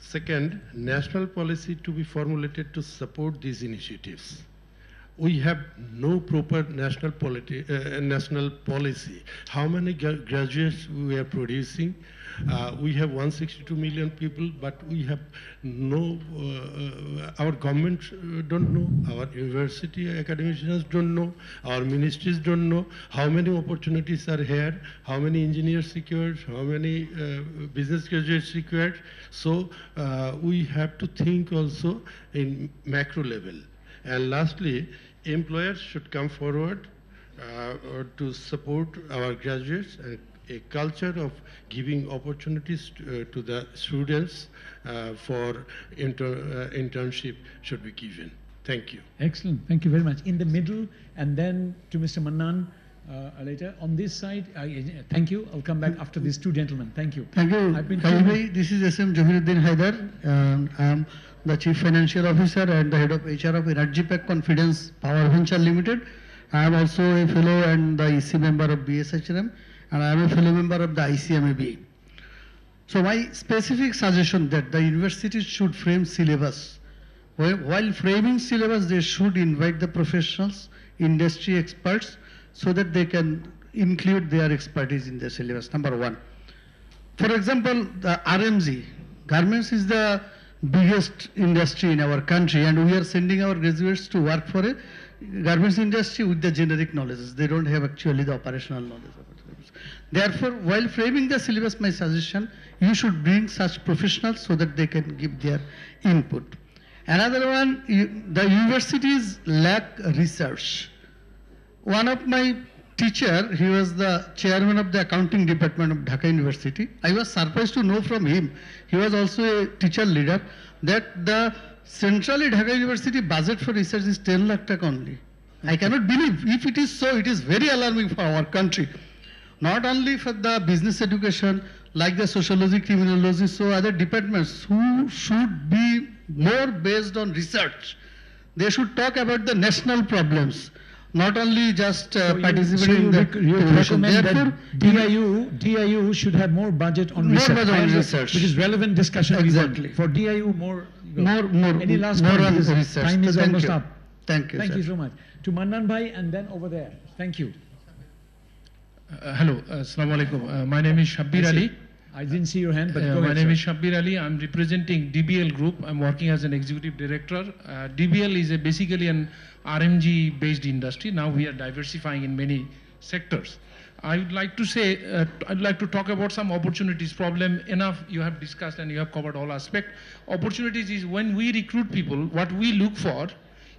Second, national policy to be formulated to support these initiatives. We have no proper national, uh, national policy. How many graduates we are producing? Uh, we have 162 million people, but we have no, uh, uh, our government uh, don't know, our university academicians don't know, our ministries don't know how many opportunities are here, how many engineers secured, how many uh, business graduates secured. So we have to think also in macro level. And lastly, employers should come forward uh, to support our graduates and a culture of giving opportunities to, uh, to the students uh, for inter, uh, internship should be given. Thank you. Excellent, thank you very much. In the middle, and then to Mr. Mannan uh, later. On this side, I, thank you. I'll come back after these two gentlemen. Thank you. Thank you. I've been Khalil this is SM Jahiruddin Haidar. and I am the Chief Financial Officer and the Head of HR of Energypac Confidence Power Venture Limited. I am also a fellow and the EC member of BSHRM and I am a fellow member of the ICMAB. So my specific suggestion that the universities should frame syllabus. While framing syllabus, they should invite the professionals, industry experts, so that they can include their expertise in the syllabus, number one. For example, the RMG, garments is the biggest industry in our country and we are sending our graduates to work for a garments industry with the generic knowledge. They don't have actually the operational knowledge. Therefore, while framing the syllabus, my suggestion, you should bring such professionals so that they can give their input. Another one, you- the universities lack research. One of my teacher, he was the chairman of the accounting department of Dhaka University. I was surprised to know from him, he was also a teacher leader, that the centrally Dhaka University budget for research is 10 lakh taka only. I cannot believe. If it is so, it is very alarming for our country. Not only for the business education, like the sociology, criminology, so other departments who should be more based on research. They should talk about the national problems, not only just uh, So participating so in the recommend Therefore, that DIU, DIU should have more budget on More research. budget on research. Which is relevant discussion. Exactly. For DIU, more. More- more- Any last more on research. Time is Thank almost you. up. Thank you, Thank sir. you so much. To Mannan Bhai and then over there. Thank you. Uh, hello, uh, Assalamu alaikum. Uh, my name is Shabbir I Ali. I didn't see your hand, but Uh, my ahead, name sir. is Shabbir Ali. I'm representing DBL Group. I'm working as an executive director. Uh, DBL is a basically an RMG based industry. Now we are diversifying in many sectors. I would like to say, uh, I'd like to talk about some opportunities. Problem enough you have discussed and you have covered all aspects. Opportunities is when we recruit people, what we look for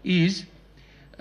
is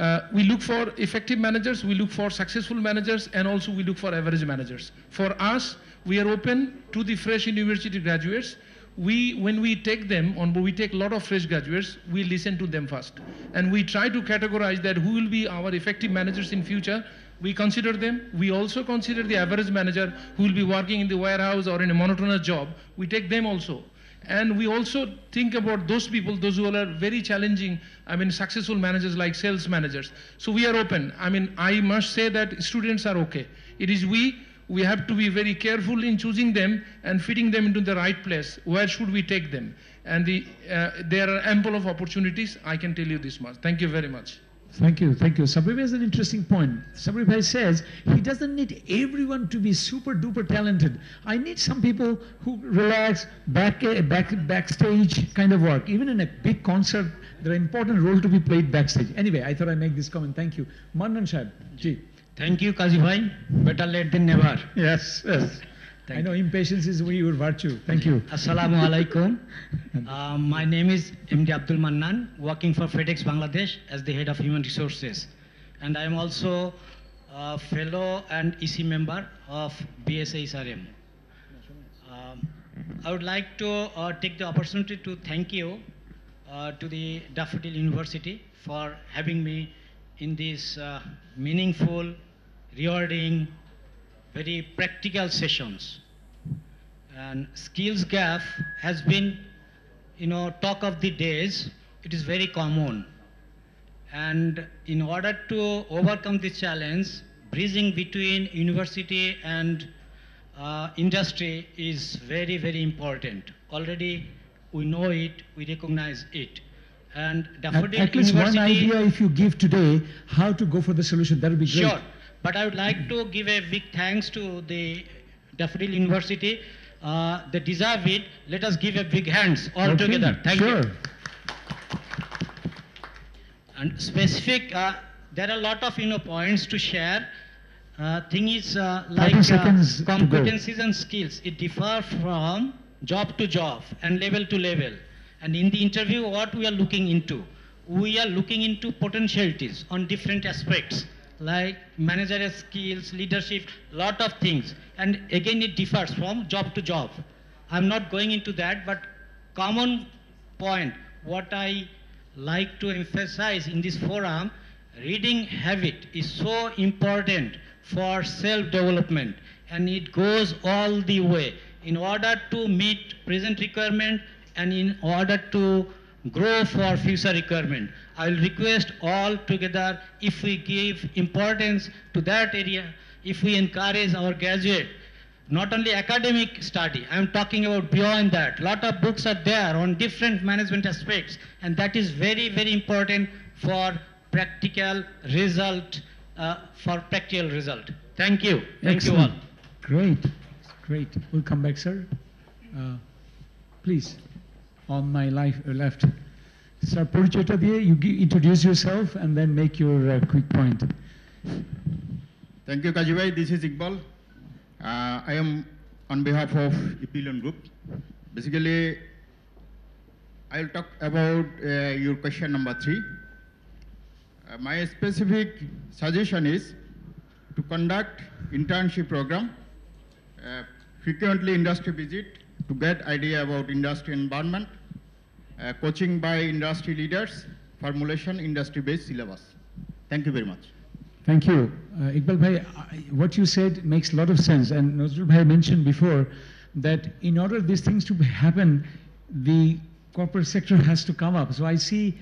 uh, we look for effective managers, we look for successful managers, and also we look for average managers. For us, we are open to the fresh university graduates. We, when we take them on board, we take a lot of fresh graduates, we listen to them first. And we try to categorize that who will be our effective managers in future. We consider them. We also consider the average manager who will be working in the warehouse or in a monotonous job. We take them also. And we also think about those people, those who are very challenging, I mean, successful managers like sales managers. So we are open. I mean, I must say that students are okay. It is we, we have to be very careful in choosing them and fitting them into the right place. Where should we take them? And the, uh, there are ample of opportunities. I can tell you this much. Thank you very much. Thank you, thank you. Sabri has an interesting point. Sabri Bhai says he doesn't need everyone to be super duper talented. I need some people who relax, back, back backstage kind of work. Even in a big concert, there are important role to be played backstage. Anyway, I thought I'd make this comment. Thank you. Mannan Shahab, ji. Thank you, Kazi bhai. Better late than never. Yes, yes. I know impatience is your virtue. Thank you. Assalamu alaikum. Uh, my name is MD Abdul Mannan, working for FedEx Bangladesh as the head of human resources. And I am also a fellow and EC member of BSHRM. Um, I would like to uh, take the opportunity to thank you uh, to the Daffodil University for having me in this uh, meaningful, rewarding, very practical sessions. And skills gap has been, you know, talk of the days. It is very common. And in order to overcome this challenge, bridging between university and uh, industry is very, very important. Already we know it, we recognize it. And At, Daffodil at least one idea if you give today how to go for the solution, that would be great. Sure, but I would like to give a big thanks to the Daffodil University. Uh, they deserve it. Let us give a big hands all Okay, together. Thank sure. you. And specific, uh, there are a lot of you know points to share. Uh, thing is uh, like uh, seconds to go. competencies and skills. It differ from job to job and level to level. And in the interview, what we are looking into, we are looking into potentialities on different aspects like managerial skills, leadership, lot of things. And again, it differs from job to job. I'm not going into that, but common point, what I like to emphasize in this forum, reading habit is so important for self-development and it goes all the way in order to meet present requirement and in order to grow for future requirement. I will request all together if we give importance to that area, if we encourage our graduate, not only academic study, I am talking about beyond that. Lot of books are there on different management aspects and that is very, very important for practical result, uh, for practical result. Thank you. Thank you all. Great, great. We'll come back, sir. Uh, please, on my life, uh, left. Sir Purchatabia, you introduce yourself and then make your uh, quick point. Thank you, Kajibai. This is Iqbal. Uh, I am on behalf of Epyllion Group. Basically, I will talk about uh, your question number three. Uh, my specific suggestion is to conduct internship program, uh, frequently industry visit to get idea about industry environment, uh, coaching by industry leaders, formulation industry-based syllabus. Thank you very much. Thank you. Uh, Iqbal Bhai, I- what you said makes a lot of sense. And Nazrul Bhai mentioned before that in order these things to happen, the corporate sector has to come up. So I see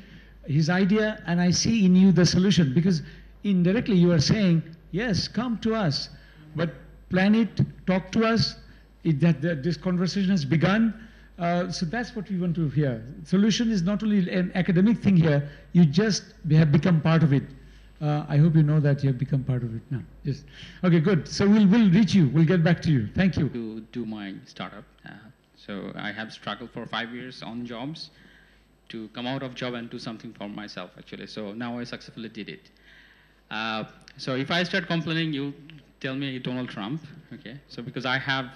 his idea and I see in you the solution because indirectly you are saying, yes, come to us, but plan it, talk to us, it, that, that this conversation has begun. Uh, so that's what we want to hear. Solution is not only an academic thing here, you just have become part of it. Uh, I hope you know that you have become part of it now. Yes. Okay, good. So we'll, we'll reach you. We'll get back to you. Thank you. to do my startup. Uh, so I have struggled for five years on jobs to come out of job and do something for myself actually. So now I successfully did it. Uh, so if I start complaining, you tell me Donald Trump, okay? So because I have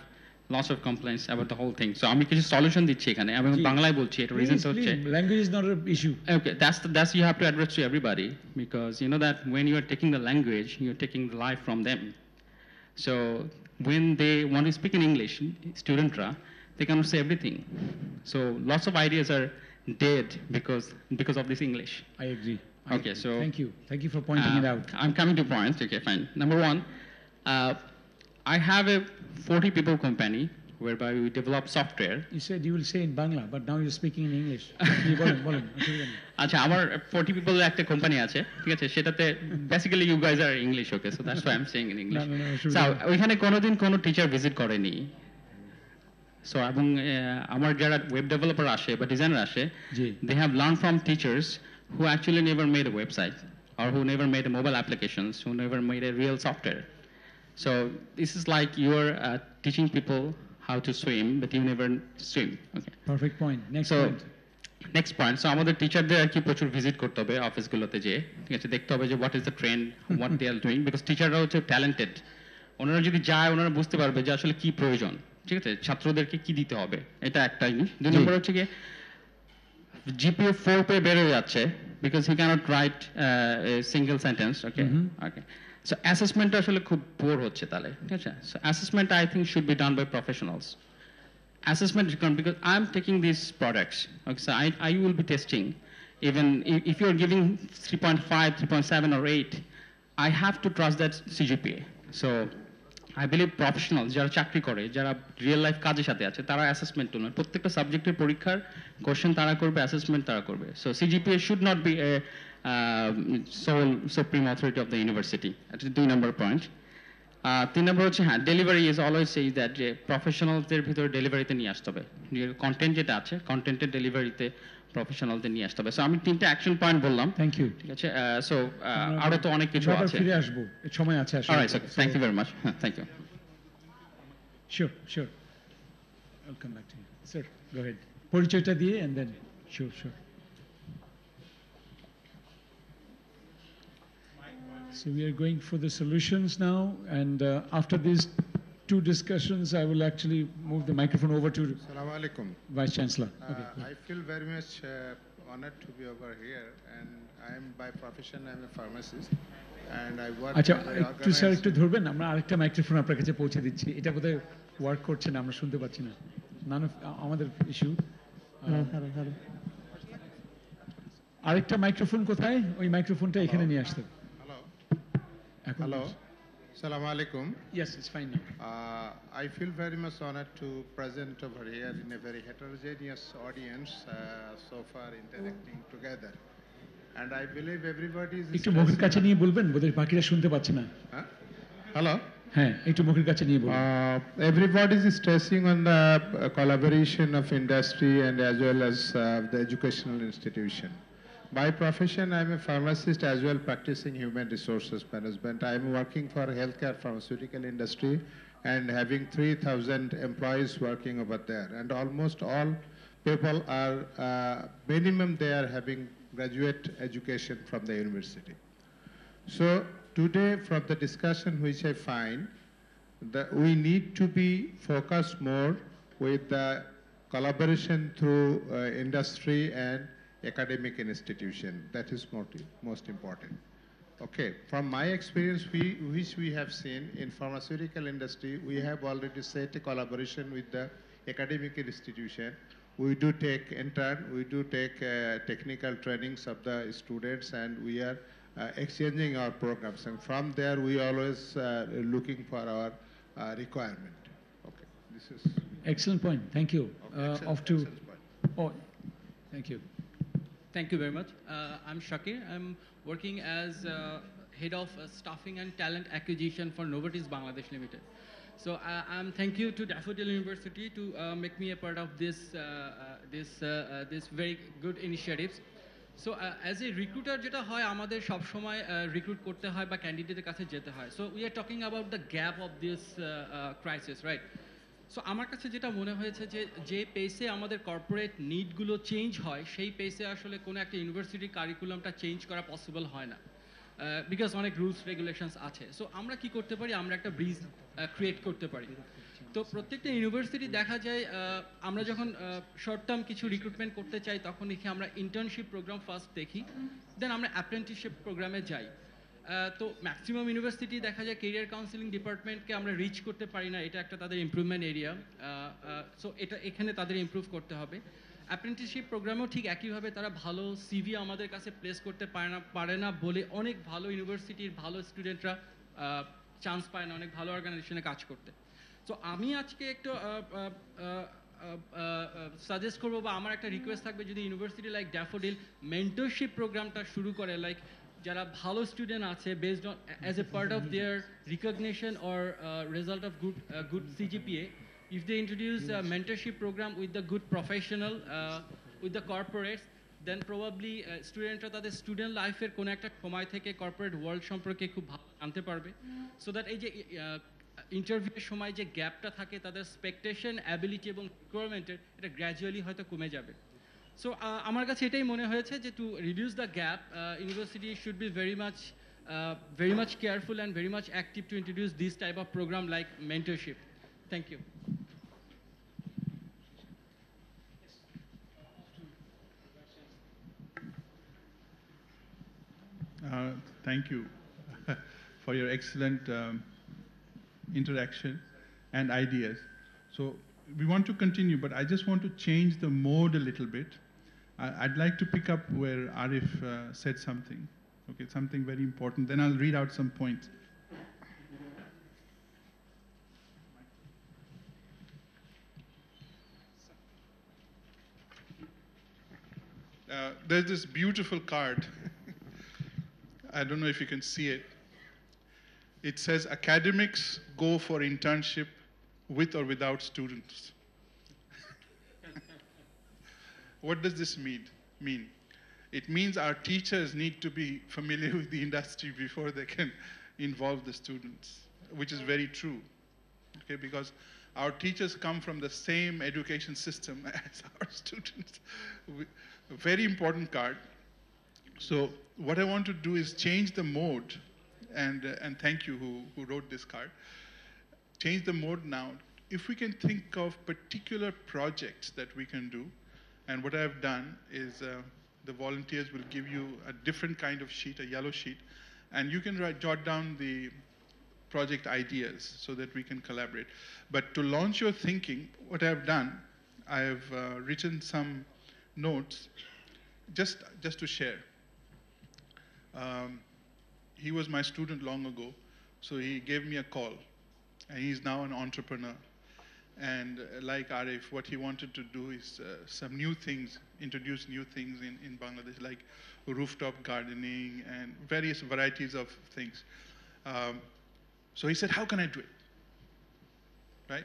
lots of complaints about the whole thing. So আমি কিছু solution দিচ্ছি এখানে আমি জি। বাংলায় বলছি এটা reason Please, হচ্ছে please. Language is not an issue. Okay, that's the, that's you have to address to everybody because you know that when you are taking the language, you're taking the life from them. So when they want to speak in English, studentরা, they cannot say everything. So lots of ideas are dead because because of this English. I agree. I Okay, agree. so Thank you. Thank you for pointing it uh, out. I'm coming to points. Okay, fine. Number one, uh, I have a 40 people company whereby we develop software You said you will say in Bangla, but now you're speaking in English. বলেন, বলেন। আচ্ছা আমার 40 people একটা company আছে ঠিক আছে সেটাতে basically you guys are English okay so that's why I am saying in English so. ওইখানে কোনোদিন কোনো টিচার ভিজিট করেনি সো এবং আমার যারা ওয়েব ডেভেলপার আসে বা ডিজাইনার আসে। They have learn from teachers who actually never made website or who never made a mobile applications, who never made a real software. So this is like you're uh, teaching people how to swim, but you never swim. Okay. Perfect point. Next So, point. Next point so আমাদের টিচারদের আর কি প্রচুর visit করতে হবে অফিসগুলোতে যেয়ে ঠিক আছে দেখতে হবে যে what is the trend what they are doing because টিচাররা হচ্ছে ট্যালেন্টেড ওনারা যদি যায় ওনারা বুঝতে পারবে যে আসলে কি প্রয়োজন ঠিক আছে ছাত্রদেরকে কি দিতে হবে এটা একটা জিনিস দুই। নম্বর হচ্ছে গিয়ে জিপিএ ফোর পেয়ে বেড়ে যাচ্ছে because he can't write single sentence okay. Okay so অ্যাসেসমেন্টটা আসলে খুব বোর হচ্ছে তাহলে ঠিক আছে? So assessment I think should be done by professionals assessment because I am taking this products okay so I I will be testing even if you are giving three point five three point seven or eight I have to trust that CGPA so I believe professional যারা চাকরি করে, যারা real life কাজের সাথে আছে, তারা assessment তুলবে। প্রত্যেকটা সাবজেক্টের পরীক্ষার কোশ্চেন তারা করবে অ্যাসেসমেন্ট তারা করবে। So CGPA should not be sole supreme authority of the university এটা দুই নম্বর পয়েন্ট তিন নম্বর হচ্ছে হ্যাঁ ডেলিভারি ইজ অলওয়েজ সেই দ্যাট যে প্রফেশনালদের ভিতরে ডেলিভারিতে নিয়ে আসতে হবে। কন্টেন্ট যেটা আছে কন্টেন্টের ডেলিভারিতে প্রফেশনালদের নিয়ে আসতে হবে। সো আমি তিনটা অ্যাকশন পয়েন্ট বললাম। থ্যাংক ইউ ঠিক আছে? সো আরও তো অনেক কিছু আছে। ফিরে আসব। সময় আছে আসলে। থ্যাংক ইউ ভেরি মাচ হ্যাঁ thank you. I'll come back to you. Sir, go ahead. পরিচয়টা দিয়ে and then, sure, sure. So we are going for the solutions now, and uh, after these two discussions, I will actually move the microphone over to Assalamu alaikum. Vice Chancellor. Uh, Okay. I feel very much uh, honored to be over here, and I am by profession I'm a pharmacist, and I work. আচ্ছা in the একটু sir organized- একটু ধরবেন আমরা আরেকটা microphone আপনার কাছে পৌঁছে দিচ্ছি এটা বোধহয় ওয়ার্ক করছে না আমরা শুনতে পাচ্ছি না নান আমাদের ইস্যু আরেকটা মাইক্রোফোন কোথায় ওই মাইক্রোফোনটা এখানে নিয়ে আসতে হবে। এখন Hello. Assalamu alaikum. Yes, it's fine now. Uh, I feel very much honored to present over here in a very heterogeneous audience uh, so far interacting together. And I believe everybody is একটু মুখের কাছে নিয়ে বলবেন বোধহয় বাকিরা শুনতে পাচ্ছে না? Hello. হ্যাঁ একটু মুখের কাছে নিয়ে বলুন Uh, everybody is stressing on the uh, collaboration of industry and as well as uh, the educational institution. By profession, I'm a pharmacist as well practicing human resources management. I'm working for healthcare pharmaceutical industry and having 3,000 employees working over there. And almost all people are, uh, minimum they are having graduate education from the university. So today from the discussion which I find that we need to be focused more with the collaboration through uh, industry and academic institution. That is most, most important. Okay, from my experience, we, which we have seen in pharmaceutical industry, we have already set a collaboration with the academic institution. We do take intern, we do take uh, technical trainings of the students, and we are uh, exchanging our programs. And from there, we always uh, looking for our uh, requirement. Okay, this is. Excellent point. Thank you. Uh, Off to, oh, thank you. Thank you very much. Uh, I'm Shakir. I'm working as uh, head of uh, staffing and talent acquisition for Novartis Bangladesh Limited. So uh, I'm thank you to Daffodil University to uh, make me a part of this uh, uh, this uh, uh, this very good initiatives. So as a recruiter যেটা হয় আমাদের সবসময় recruit করতে হয় বা ক্যান্ডিডেটের কাছে যেতে হয় so we are talking about the gap of this crisis right so আমার কাছে যেটা মনে হয়েছে যে যে পেসে আমাদের কর্পোরেট নিডগুলো চেঞ্জ হয়, সেই পেসে আসলে কোনো একটা ইউনিভার্সিটির কারিকুলামটা চেঞ্জ করা পসিবল হয় না। বিকজ অনেক রুলস রেগুলেশনস আছে। সো আমরা কি করতে পারি? আমরা একটা ব্রিজ ক্রিয়েট করতে পারি। তো প্রত্যেকটা ইউনিভার্সিটি দেখা যায় আমরা যখন শর্ট টার্ম কিছু রিক্রুটমেন্ট করতে চাই, তখন দেখি আমরা ইন্টার্নশিপ প্রোগ্রাম ফার্স্ট দেখি দেন আমরা অ্যাপ্রেন্টিসশিপ প্রোগ্রামে যাই। তো ম্যাক্সিমাম ইউনিভার্সিটি দেখা যায় কেরিয়ার কাউন্সিলিং ডিপার্টমেন্টকে আমরা রিচ করতে পারি না, এটা একটা তাদের ইমপ্রুভমেন্ট এরিয়া সো এটা এখানে তাদের ইমপ্রুভ করতে হবে। অ্যাপ্রেন্টিসশিপ প্রোগ্রামেও ঠিক একইভাবে তারা ভালো সিভি আমাদের কাছে প্লেস করতে পারে না পারে না বলে অনেক ভালো ইউনিভার্সিটির ভালো স্টুডেন্টরা চান্স পায় না অনেক ভালো অর্গানাইজেশনে কাজ করতে। তো আমি আজকে একটু সাজেস্ট করব বা আমার একটা রিকোয়েস্ট থাকবে যদি ইউনিভার্সিটি লাইক ড্যাফোডিল মেন্টরশিপ প্রোগ্রামটা শুরু করে লাইক যারা ভালো স্টুডেন্ট আছে based on as a part of their recognition or result of good good CGPA introduce a mentorship program with the good professional, uh, with the corporates, then probably স্টুডেন্টরা তাদের student লাইফের কোনো একটা সময় থেকে কর্পোরেট ওয়ার্ল্ড সম্পর্কে খুব ভালো জানতে পারবে। সো দ্যাট এই যে ইন্টারভিউয়ের সময় যে গ্যাপটা থাকে তাদের স্পেকটেশন অ্যাবিলিটি এবং রিকোয়ারমেন্টের এটা গ্র্যাজুয়ালি হয়তো কমে যাবে। সো আমার কাছে এটাই মনে হয়েছে যে to reduce the gap university should be very much very much careful and very much active to introduce this type of program like mentorship. Thank you. Uh, thank you for your excellent um, interaction and ideas. So we want to continue, but I just want to change the mode a little bit. I, would like to pick up where Arif uh, said something, okay, something very important. Then I'll read out some points. Uh, there's this beautiful card. I don't know if you can see it. It says academics go for internship with or without students. what does this mean? mean? It means our teachers need to be familiar with the industry before they can involve the students, which is very true. Okay, because our teachers come from the same education system as our students. A very important card. So what I want to do is change the mode, and, uh, and thank you who, who wrote this card. Change the mode now. If we can think of particular projects that we can do, and what I've done is uh, the volunteers will give you a different kind of sheet, a yellow sheet, and you can write, jot down the project ideas so that we can collaborate. But to launch your thinking, what I've done, I've uh, written some notes just, just to share. Um, he was my student long ago, so he gave me a call, and he's now an entrepreneur. And uh, like Arif, what he wanted to do is uh, some new things, introduce new things in, in Bangladesh, like rooftop gardening and various varieties of things. Um, so he said, How can I do it? Right?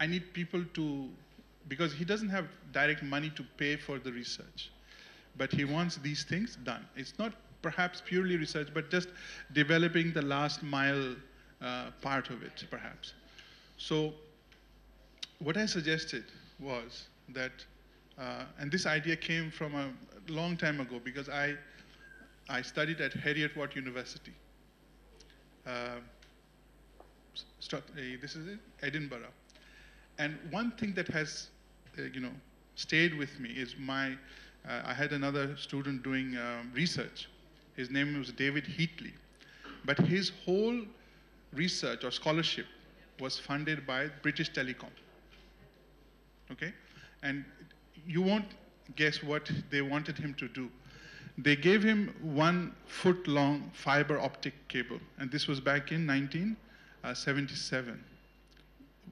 I need people to, because he doesn't have direct money to pay for the research, but he wants these things done. It's not perhaps purely research, but just developing the last mile part of it, perhaps. So what I suggested was that, uh, and this idea came from a long time ago because I, I studied at Heriot Watt University. Uh, this is it, Edinburgh. And one thing that has, uh, you know, stayed with me is my, uh, I had another student doing um, research. His name was David Heatley. But his whole research or scholarship was funded by British Telecom okay? And you won't guess what they wanted him to do. They gave him one foot long fiber optic cable, and this was back in 1977.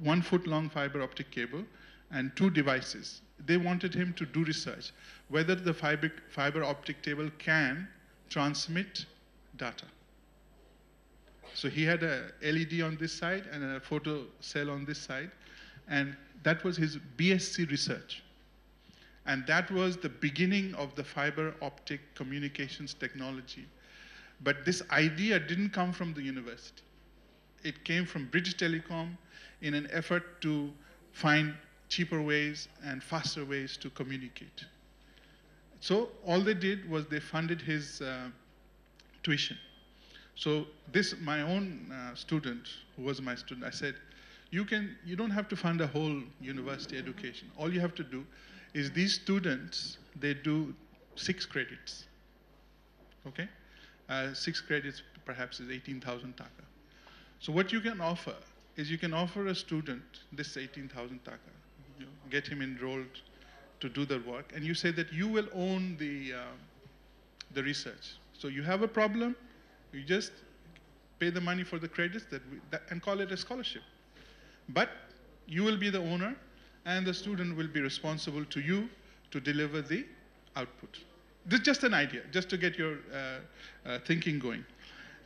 One foot long fiber optic cable and two devices. They wanted him to do research whether the fiber, fiber optic cable can transmit data. So he had a LED on this side and a photo cell on this side, and that was his BSc research. And that was the beginning of the fiber optic communications technology. But this idea didn't come from the university. It came from British Telecom in an effort to find cheaper ways and faster ways to communicate. So all they did was they funded his uh, tuition. So this, my own uh, student, who was my student, I said, you can you don't have to fund a whole university education. All you have to do is these students they do six credits okay? Uh, six credits perhaps is 18000 taka. So what you can offer is you can offer a student this 18000 taka you get him enrolled to do the work and you say that you will own the uh, the research. So you have a problem you just pay the money for the credits that, we, that and call it a scholarship but you will be the owner and the student will be responsible to you to deliver the output. This is just an idea, just to get your uh, uh, thinking going.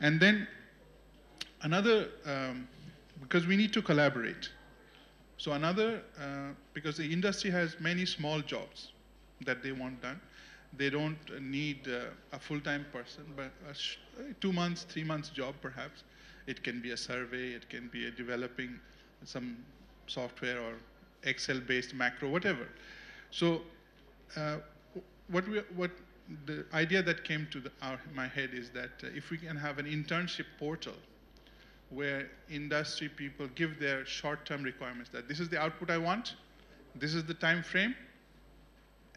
And then another, um, because we need to collaborate. So another, uh, because the industry has many small jobs that they want done. They don't need uh, a full-time person, but a two months, three months job perhaps. It can be a survey, it can be a developing some software or Excel-based macro, whatever. So uh, what we, what the idea that came to the, our, my head is that uh, if we can have an internship portal where industry people give their short-term requirements that this is the output I want, this is the time frame,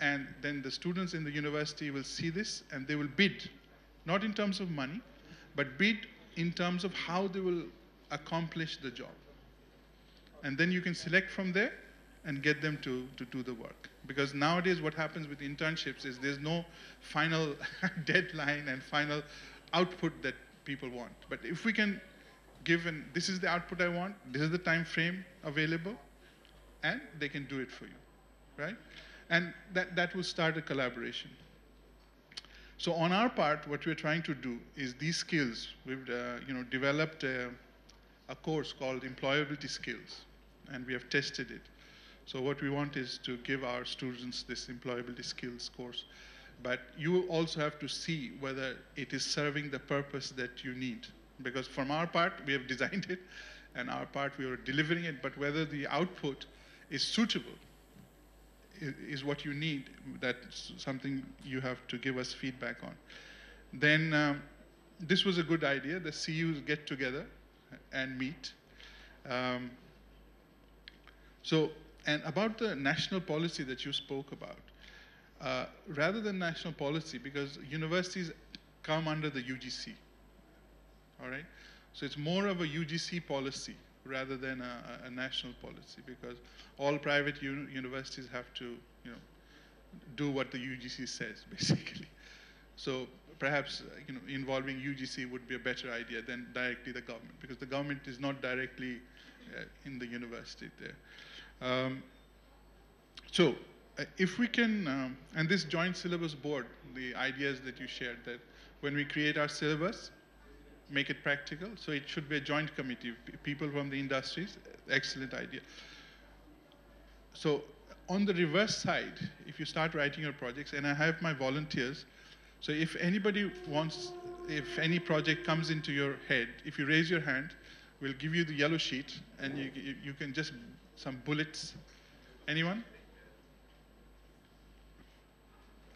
and then the students in the university will see this and they will bid, not in terms of money, but bid in terms of how they will accomplish the job. And then you can select from there and get them to, to do the work. Because nowadays what happens with internships is there's no final deadline and final output that people want. But if we can give an, this is the output I want, this is the time frame available, and they can do it for you, right? And that, that will start a collaboration. So on our part, what we're trying to do is these skills, we've uh, you know, developed a, a course called Employability Skills, and we have tested it. So what we want is to give our students this employability skills course. But you also have to see whether it is serving the purpose that you need. Because from our part, we have designed it, and our part, we are delivering it, but whether the output is suitable is what you need. That's something you have to give us feedback on. Then um, this was a good idea. The CUs get together and meet. Um, so, and about the national policy that you spoke about, uh, rather than national policy, because universities come under the UGC, all right? So it's more of a UGC policy rather than a, a national policy, because all private uni- universities have to, you know, do what the UGC says, basically. So perhaps, uh, you know, involving UGC would be a better idea than directly the government, because the government is not directly uh, in the university there. Um, so uh, if we can, um, and this joint syllabus board, the ideas that you shared, that when we create our syllabus, make it practical. So it should be a joint committee, people from the industries, excellent idea. So on the reverse side, if you start writing your projects, and I have my volunteers, so if anybody wants, if any project comes into your head, if you raise your hand, we'll give you the yellow sheet, and you, you, can just, some bullets. Anyone?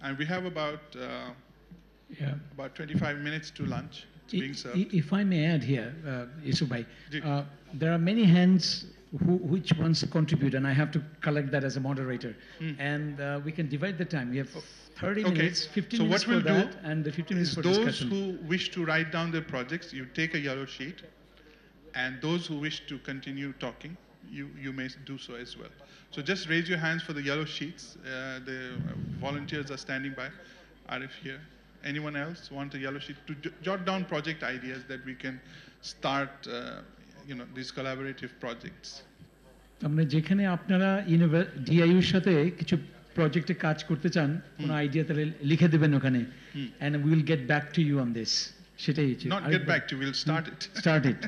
And we have about, uh, Yeah. about 25 minutes to lunch. Being served. If I may add here, uh, Yusufbhai, uh, there are many hands who, which wants to contribute, and I have to collect that as a moderator. And uh, we can divide the time. We have 30 Okay. minutes, 15 so minutes what we'll for that, and the 15 minutes for those discussion. who wish to write down their projects, you take a yellow sheet, and those who wish to continue talking, you, you may do so as well. So just raise your hands for the yellow sheets. Uh, the volunteers are standing by. Arif here. Anyone else want a yellow sheet to jot down project ideas that we can start, uh, you know, these collaborative projects? মানে যেখানে আপনারা ডিআইউর সাথে কিছু প্রজেক্টে কাজ করতে চান কোনো আইডিয়া তাহলে লিখে দেবেন ওখানে। And will get back to you on this সেটাই হচ্ছে Not get back to, we'll start it. Start it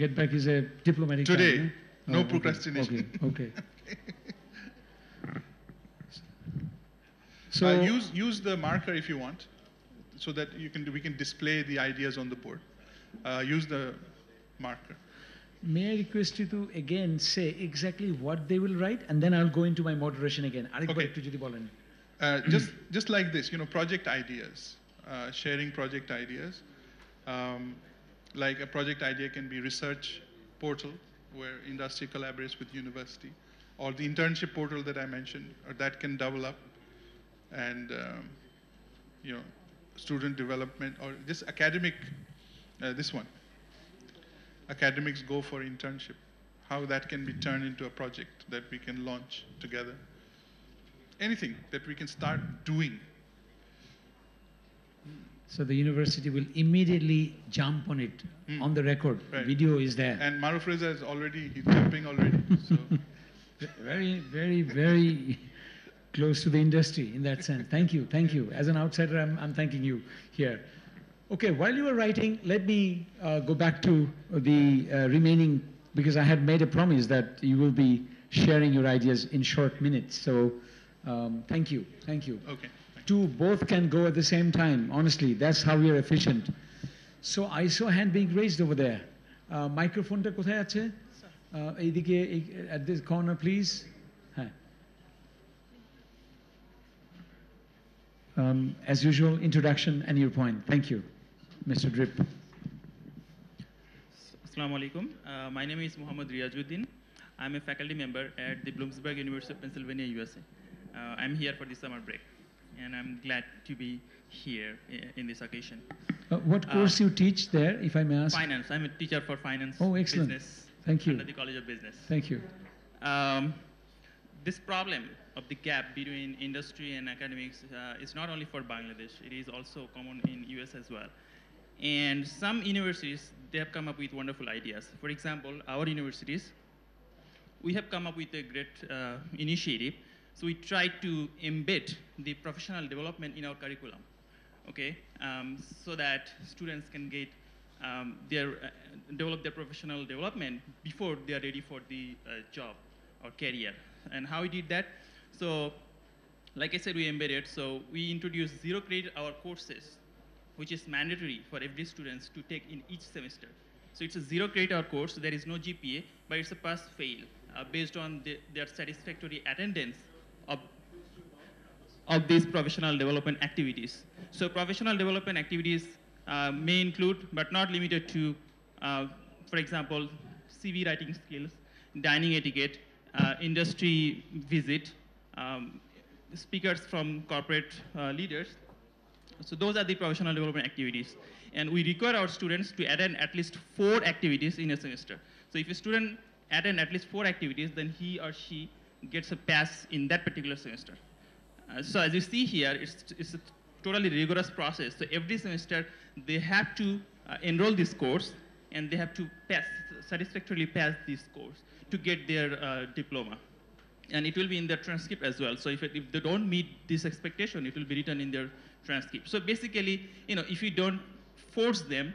get back is a diplomatic Today, no procrastination. Okay So uh, use, use the marker if you want, so that you can, we can display the ideas on the board. Uh, use the marker. May I request you to again say exactly what they will write, and then I'll go into my moderation again. Okay. Uh, just, just like this, you know, project ideas, uh, sharing project ideas. Um, like a project idea can be research portal where industry collaborates with university, or the internship portal that I mentioned, or that can double up and um, you know, student development or just academic. Uh, this one, academics go for internship. How that can be turned into a project that we can launch together anything that we can start doing. So the university will immediately jump on it on the record. Right. Video is there. And Maruf Reza is already, he's jumping already. So very, very, very close to the industry in that sense. Thank you, thank you. As an outsider, I'm, I'm thanking you here. Okay, while you were writing, let me uh, go back to the uh, remaining, because I had made a promise that you will be sharing your ideas in short minutes. So um, thank you, thank you. Okay. Two both can go at the same time, honestly. That's how we are efficient. So I saw a hand being raised over there. Uh, microphone ta? Uh, at this corner, please. Um, as usual, introduction and your point. Thank you, Mr. Drip. Assalamu alaikum. Uh, my name is Muhammad Riajuddin. I'm a faculty member at the Bloomsburg University of Pennsylvania, USA. Uh, I'm here for the summer break, and I'm glad to be here in this occasion. Uh, what course you teach there, if I may ask? Finance. I'm a teacher for finance Oh, excellent. business Thank you. under the College of Business. Thank you. Um, this problem of the gap between industry and academics uh, is not only for Bangladesh, it is also common in US as well. And some universities, they have come up with wonderful ideas. For example, our universities, we have come up with a great uh, initiative. So we try to embed the professional development in our curriculum, okay? Um, so that students can get um, their, uh, develop their professional development before they are ready for the uh, job or career. And how we did that? So, like I said, we embedded. So we introduced zero credit hour courses, which is mandatory for every students to take in each semester. So it's a zero credit hour course. There is no GPA, but it's a pass-fail uh, based on the, their satisfactory attendance of of these professional development activities. So professional development activities uh, may include, but not limited to, uh, for example, CV writing skills, dining etiquette, uh, industry visit, um, speakers from corporate uh, leaders. So those are the professional development activities. And we require our students to attend at least four activities in a semester. So if a student attend at least four activities, then he or she gets a pass in that particular semester. Uh, so as you see here, it's, it's a totally rigorous process. So every semester, they have to uh, enroll this course and they have to pass, satisfactorily pass this course to get their uh, diploma. And it will be in their transcript as well. So if, it, if they don't meet this expectation, it will be written in their transcript. So basically, you know, if you don't force them,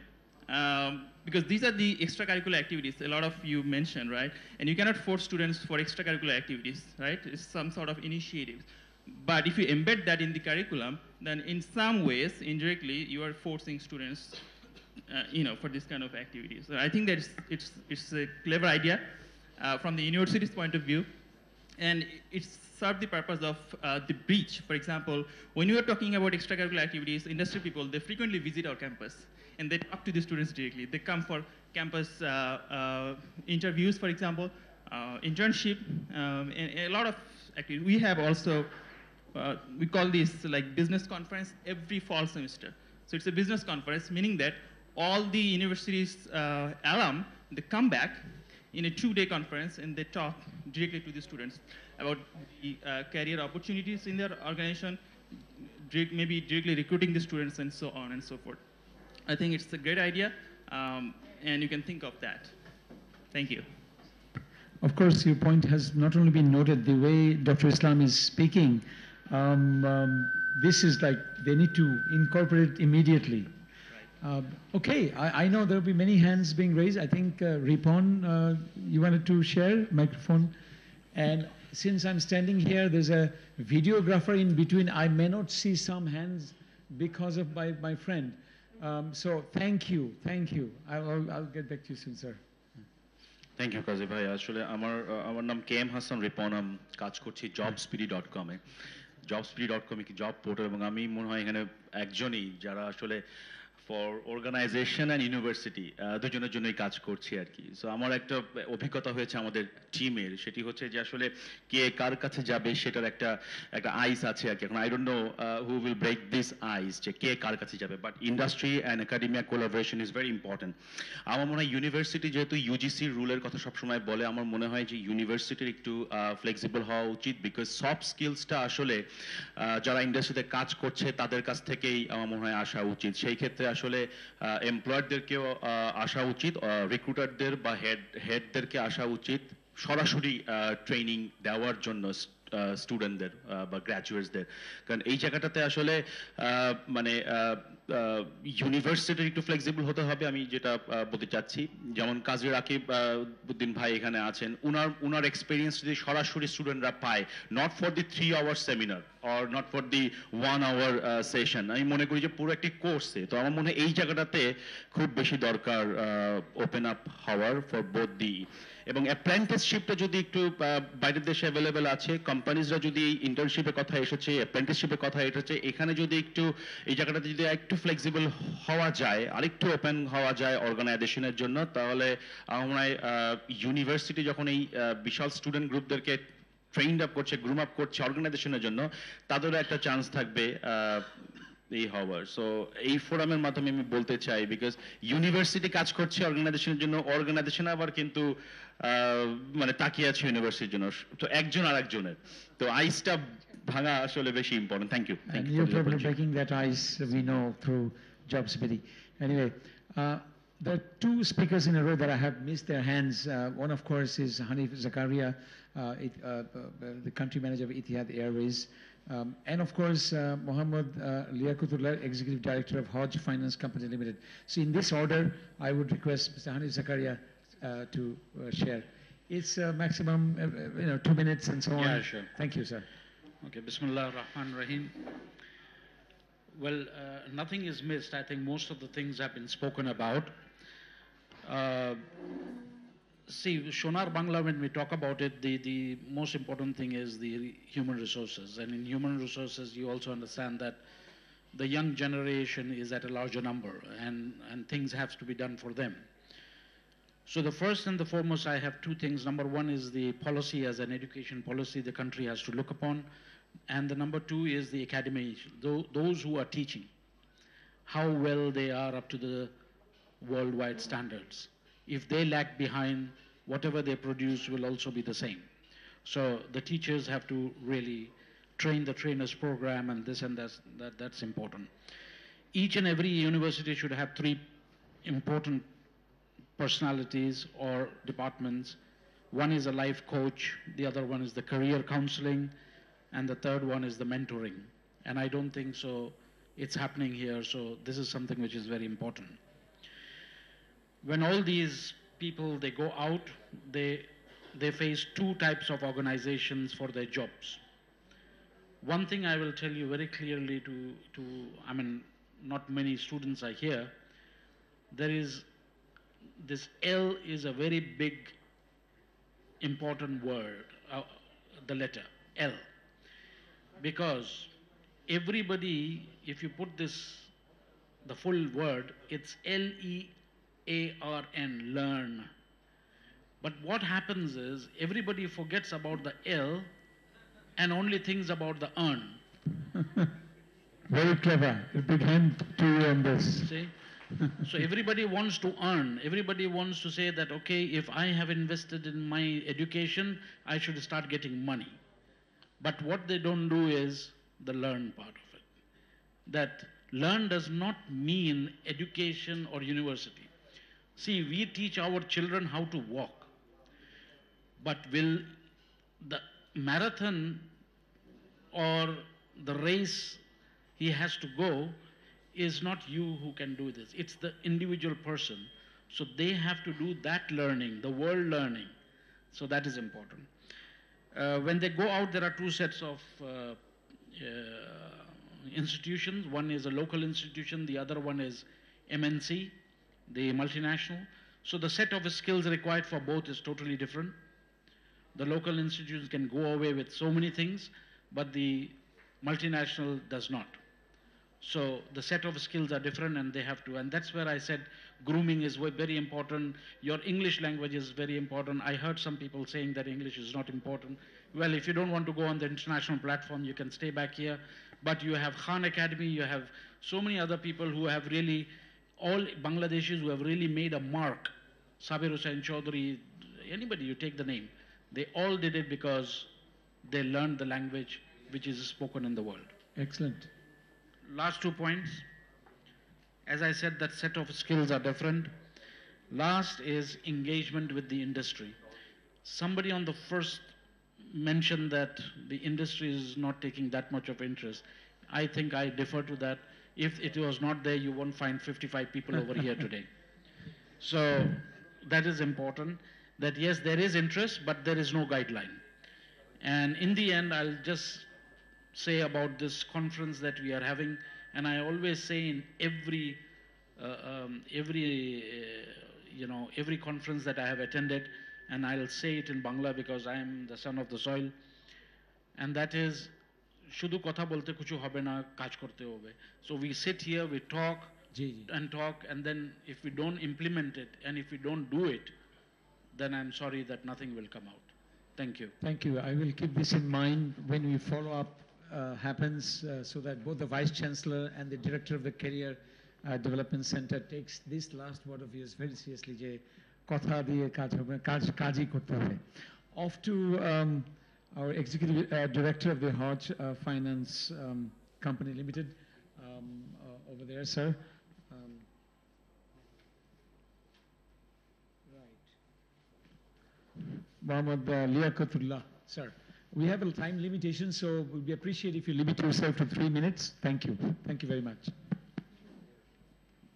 um, because these are the extracurricular activities a lot of you mentioned, right? And you cannot force students for extracurricular activities, right? It's some sort of initiative. But if you embed that in the curriculum, then in some ways, indirectly, you are forcing students, uh, you know, for this kind of activities. So I think that it's, it's, it's a clever idea uh, from the university's point of view, and it served the purpose of uh, the breach. For example, when you are talking about extracurricular activities, industry people, they frequently visit our campus, and they talk to the students directly. They come for campus uh, uh, interviews, for example, uh, internship, um, and, a lot of activities. We have also uh, we call this like business conference every fall semester. So it's a business conference, meaning that all the university's alum, they come back in a two-day conference and they talk directly to the students about the uh, career opportunities in their organization, direct, maybe directly recruiting the students and so on and so forth. I think it's a great idea, um, and you can think of that. Thank you. Of course, your point has not only been noted, the way Dr. Islam is speaking, um, um, this is like they need to incorporate immediately. Uh, okay, I, I know there will be many hands being raised. I think uh, Ripon, uh, you wanted to share microphone, and since I'm standing here, there's a videographer in between. I may not see some hands because of my, friend. Um, so thank you, thank you. I'll, get back to you soon, sir. Thank you Kazi ভাই আসলে আমার নাম K M Hasan Ripon আমি কাজ করছি speedy dot com কি job portal এবং আমি মনে হয় এখানে একজনই যারা আসলে ফর অর্গানাইজেশন অ্যান্ড ইউনিভার্সিটি দুজনের জন্যই কাজ করছি আর কি। সো আমার একটা অভিজ্ঞতা হয়েছে আমাদের টিমের সেটি হচ্ছে যে আসলে কে কার কাছে যাবে সেটার একটা একটা আইস আছে আর কি। এখন I don't know who will break this ice যে কে কার কাছে যাবে। But industry and academia collaboration is very important আমার মনে হয় ইউনিভার্সিটি যেহেতু ইউজিসির রুলের কথা সবসময় বলে, আমার মনে হয় যে ইউনিভার্সিটির একটু ফ্লেক্সিবল হওয়া উচিত বিকজ সফট স্কিলসটা আসলে যারা ইন্ডাস্ট্রিতে কাজ করছে তাদের কাছ থেকেই আমার মনে হয় আসা উচিত। সেই ক্ষেত্রে আসলে এমপ্লয়ারদেরকেও আসা উচিত রিক্রুটারদের বা হেড হেডদেরকে আসা উচিত সরাসরি ট্রেনিং দেওয়ার জন্য স্টুডেন্টদের বা গ্র্যাজুয়েটসদের কারণ এই জায়গাটাতে আসলে মানে ইউনিভার্সিটির একটু ফ্লেক্সিবল হতে হবে, আমি যেটা বলতে চাচ্ছি। যেমন কাজী রাকিব উদ্দিন ভাই এখানে আছেন। উনার উনার এক্সপিরিয়েন্স যদি সরাসরি স্টুডেন্টরা পায় not for the three hour seminar or not for the one hour session আমি মনে করি যে পুরো একটি কোর্সে তো আমার মনে হয় এই জায়গাটাতে খুব বেশি দরকার ওপেন আপ হওয়ার ফর বোথ দি এবং অ্যাপ্রেন্টিসশিপটা যদি একটু বাইরের দেশে অ্যাভেলেবেল আছে কোম্পানিজরা যদি ইন্টার্নশিপের কথা এসেছে অ্যাপ্রেন্টিসশিপের কথা এসেছে, এখানে যদি একটু, এই জায়গাটাতে যদি একটু ফ্লেক্সিবল হওয়া যায়, আরেকটু ওপেন হওয়া যায় অর্গানাইজেশনের জন্য, তাহলে আমার ইউনিভার্সিটি যখন এই বিশাল স্টুডেন্ট গ্রুপদেরকে ট্রেন্ড আপ করছে গ্রুম আপ করছে অর্গানাইজেশনের জন্য, তাদেরও একটা চান্স থাকবে এই হওয়ার সো এই ফোরামের মাধ্যমে আমি বলতে চাই বিকজ ইউনিভার্সিটি কাজ করছে অর্গানাইজেশনের জন্য অর্গানাইজেশন আবার কিন্তু আহ, মানে তাকিয়ে আছে ইউনিভার্সিটির জন্য তো একজন আর একজনের তো আইসটা ভাঙা আসলে বেশি important thank you And you're probably breaking that ice, we know, through JobsBiddy. Anyway, uh, there are two speakers in a row that I have missed their hands. Uh, one, of course, is Hanif Zakaria, uh, it, uh, uh, the country manager of Etihad Airways. Um, and of course, uh, Mohammed uh, Liakutullah, Executive Director of Hajj Finance Company Limited. So in this order, I would request Mr. Hanif Zakaria uh, to uh, share. It's uh, maximum, uh, you know, two minutes and so on. Yeah, sure. Thank you, sir. Okay, Bismillah ar-Rahman Rahim. Well, uh, nothing is missed. I think most of the things have been spoken about. See, Shonar Bangla, when we talk about it, the, the most important thing is the human resources. And in human resources, you also understand that the young generation is at a larger number and, and things have to be done for them. So the first and the foremost, I have two things. Number one is the policy as an education policy the country has to look upon. And the number two is the academy, tho- those who are teaching, how well they are up to the worldwide standards. If they lag behind, whatever they produce will also be the same. So the teachers have to really train the trainers program and this and that's, that, that's important. Each and every university should have three important personalities or departments. One is a life coach, the other one is the career counseling, and the third one is the mentoring. And I don't think so it's happening here, so this is something which is very important. When all these people they go out, they they face two types of organizations for their jobs. One thing I will tell you very clearly to, to I mean, not many students are here, there is this L is a very big, important word, uh, the letter L. Because everybody, if you put this, the full word, it's L E A R N, learn. But what happens is everybody forgets about the L and only thinks about the earn. Very clever. A big hand to you on this. See? so everybody wants to earn. Everybody wants to say that, okay, if I have invested in my education, I should start getting money. But what they don't do is the learn part of it. That learn does not mean education or university. See, we teach our children how to walk. But will the marathon or the race he has to go is not you who can do this. It's the individual person. So they have to do that learning, the world learning. So that is important. Uh, when they go out, there are two sets of uh, uh, institutions. One is a local institution, the other one is MNC, the multinational. So the set of skills required for both is totally different. The local institutions can go away with so many things, but the multinational does not. So the set of skills are different and they have to, and that's where I said grooming is very important. Your English language is very important. I heard some people saying that English is not important. Well, if you don't want to go on the international platform, you can stay back here. But you have Khan Academy, you have so many other people who have really, all Bangladeshis who have really made a mark. Sabir Hussain Chaudhry, anybody, you take the name. They all did it because they learned the language which is spoken in the world. Excellent. Last two points. As I said, that set of skills are different. Last is engagement with the industry. Somebody on the first mentioned that the industry is not taking that much of interest. I think I defer to that. If it was not there, you won't find 55 people over here today. So that is important, that yes, there is interest, but there is no guideline. And in the end, I'll just say about this conference that we are having, and I always say in every, uh, um, every, uh, you know, every conference that I have attended, and I'll say it in Bangla because I am the son of the soil, and that is শুধু কথা বলতে কিছু হবে না কাজ করতে হবে so we sit here we talk and talk and then if we don't implement it and if we don't do it then i'm sorry that nothing will come out thank you Thank you. I will keep this in mind when we follow up uh, happens uh, so that both the Vice Chancellor and the Director of the Career uh, Development Center takes this last word of yours very seriously যে কথা দিয়ে কাজ হবে কাজ কাজই করতে হবে Off to um, our executive uh, director of the Hajj uh, Finance um, Company Limited um, uh, over there, sir. Um, right. Mohammed uh, Liakatullah, sir. We have a time limitation, so we appreciate if you limit yourself to three minutes. Thank you. Thank you very much.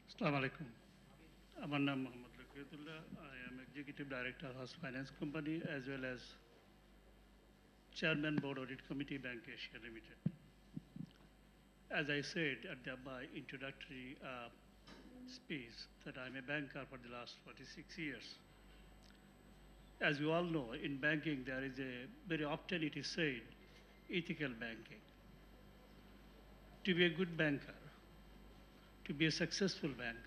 Assalamu alaikum. I am executive director of House Finance Company as well as Chairman Board Audit Committee Bank Asia Limited. As I said at the, my introductory uh, speech that I'm a banker for the last 46 years. As you all know, in banking there is a, very often it is said, ethical banking. To be a good banker, to be a successful banker,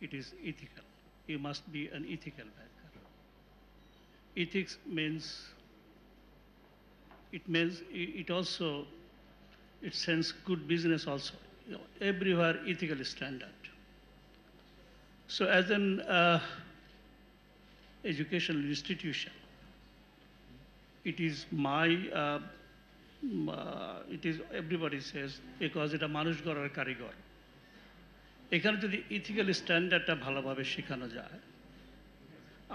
it is ethical. You must be an ethical banker. Ethics means, it means, it also, it sends good business also. You know, everywhere ethical standard. So as an uh, educational institution, it is my, uh, uh, it is, everybody says, because এটা মানুষ গড়ার কারিগর এখানে যদি ethical স্ট্যান্ডার্ডটা ভালোভাবে শেখানো যায়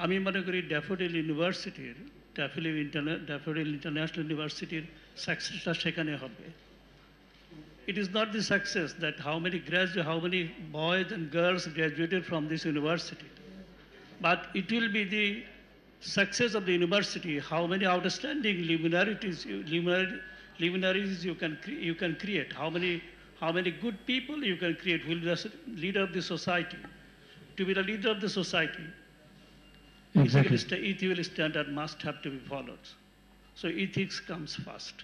আমি মনে করি ড্যাফোডিল ইউনিভার্সিটির Daffodil international university success has taken a হবে it is not the success that how many gradu- how many boys and girls graduated from this university, but it will be the success of the university, how many outstanding luminaries, luminaries you can you can create, how many how many good people you can create, will lead up the society. To be the leader of the society, Exactly. ethical, sta- ethical standard must have to be followed. So ethics comes first.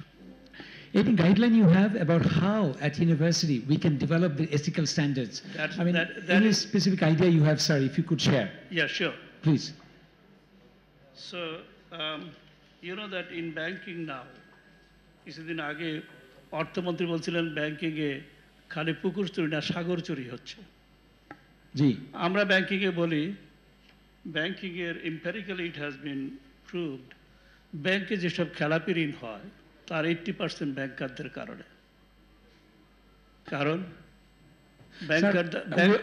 Any guideline you have about how at university we can develop the ethical standards? That's- I mean, that- that any is- specific idea you have, sir, if you could share, Yeah, sure. please. So, um, you know that in banking now, কিছুদিন আগে অর্থমন্ত্রী বলছিলেন ব্যাংকিংয়ে খালি পুকুর চুরি না সাগর চুরি হচ্ছে জি আমরা ব্যাংকিংয়ে বলি ব্যাংকিংয়ের empirically it has been proved ব্যাংকে যেসব খেলাপি ঋণ হয় তার এইট্টি পার্সেন্ট ব্যাংকারদের কারণে। কারণ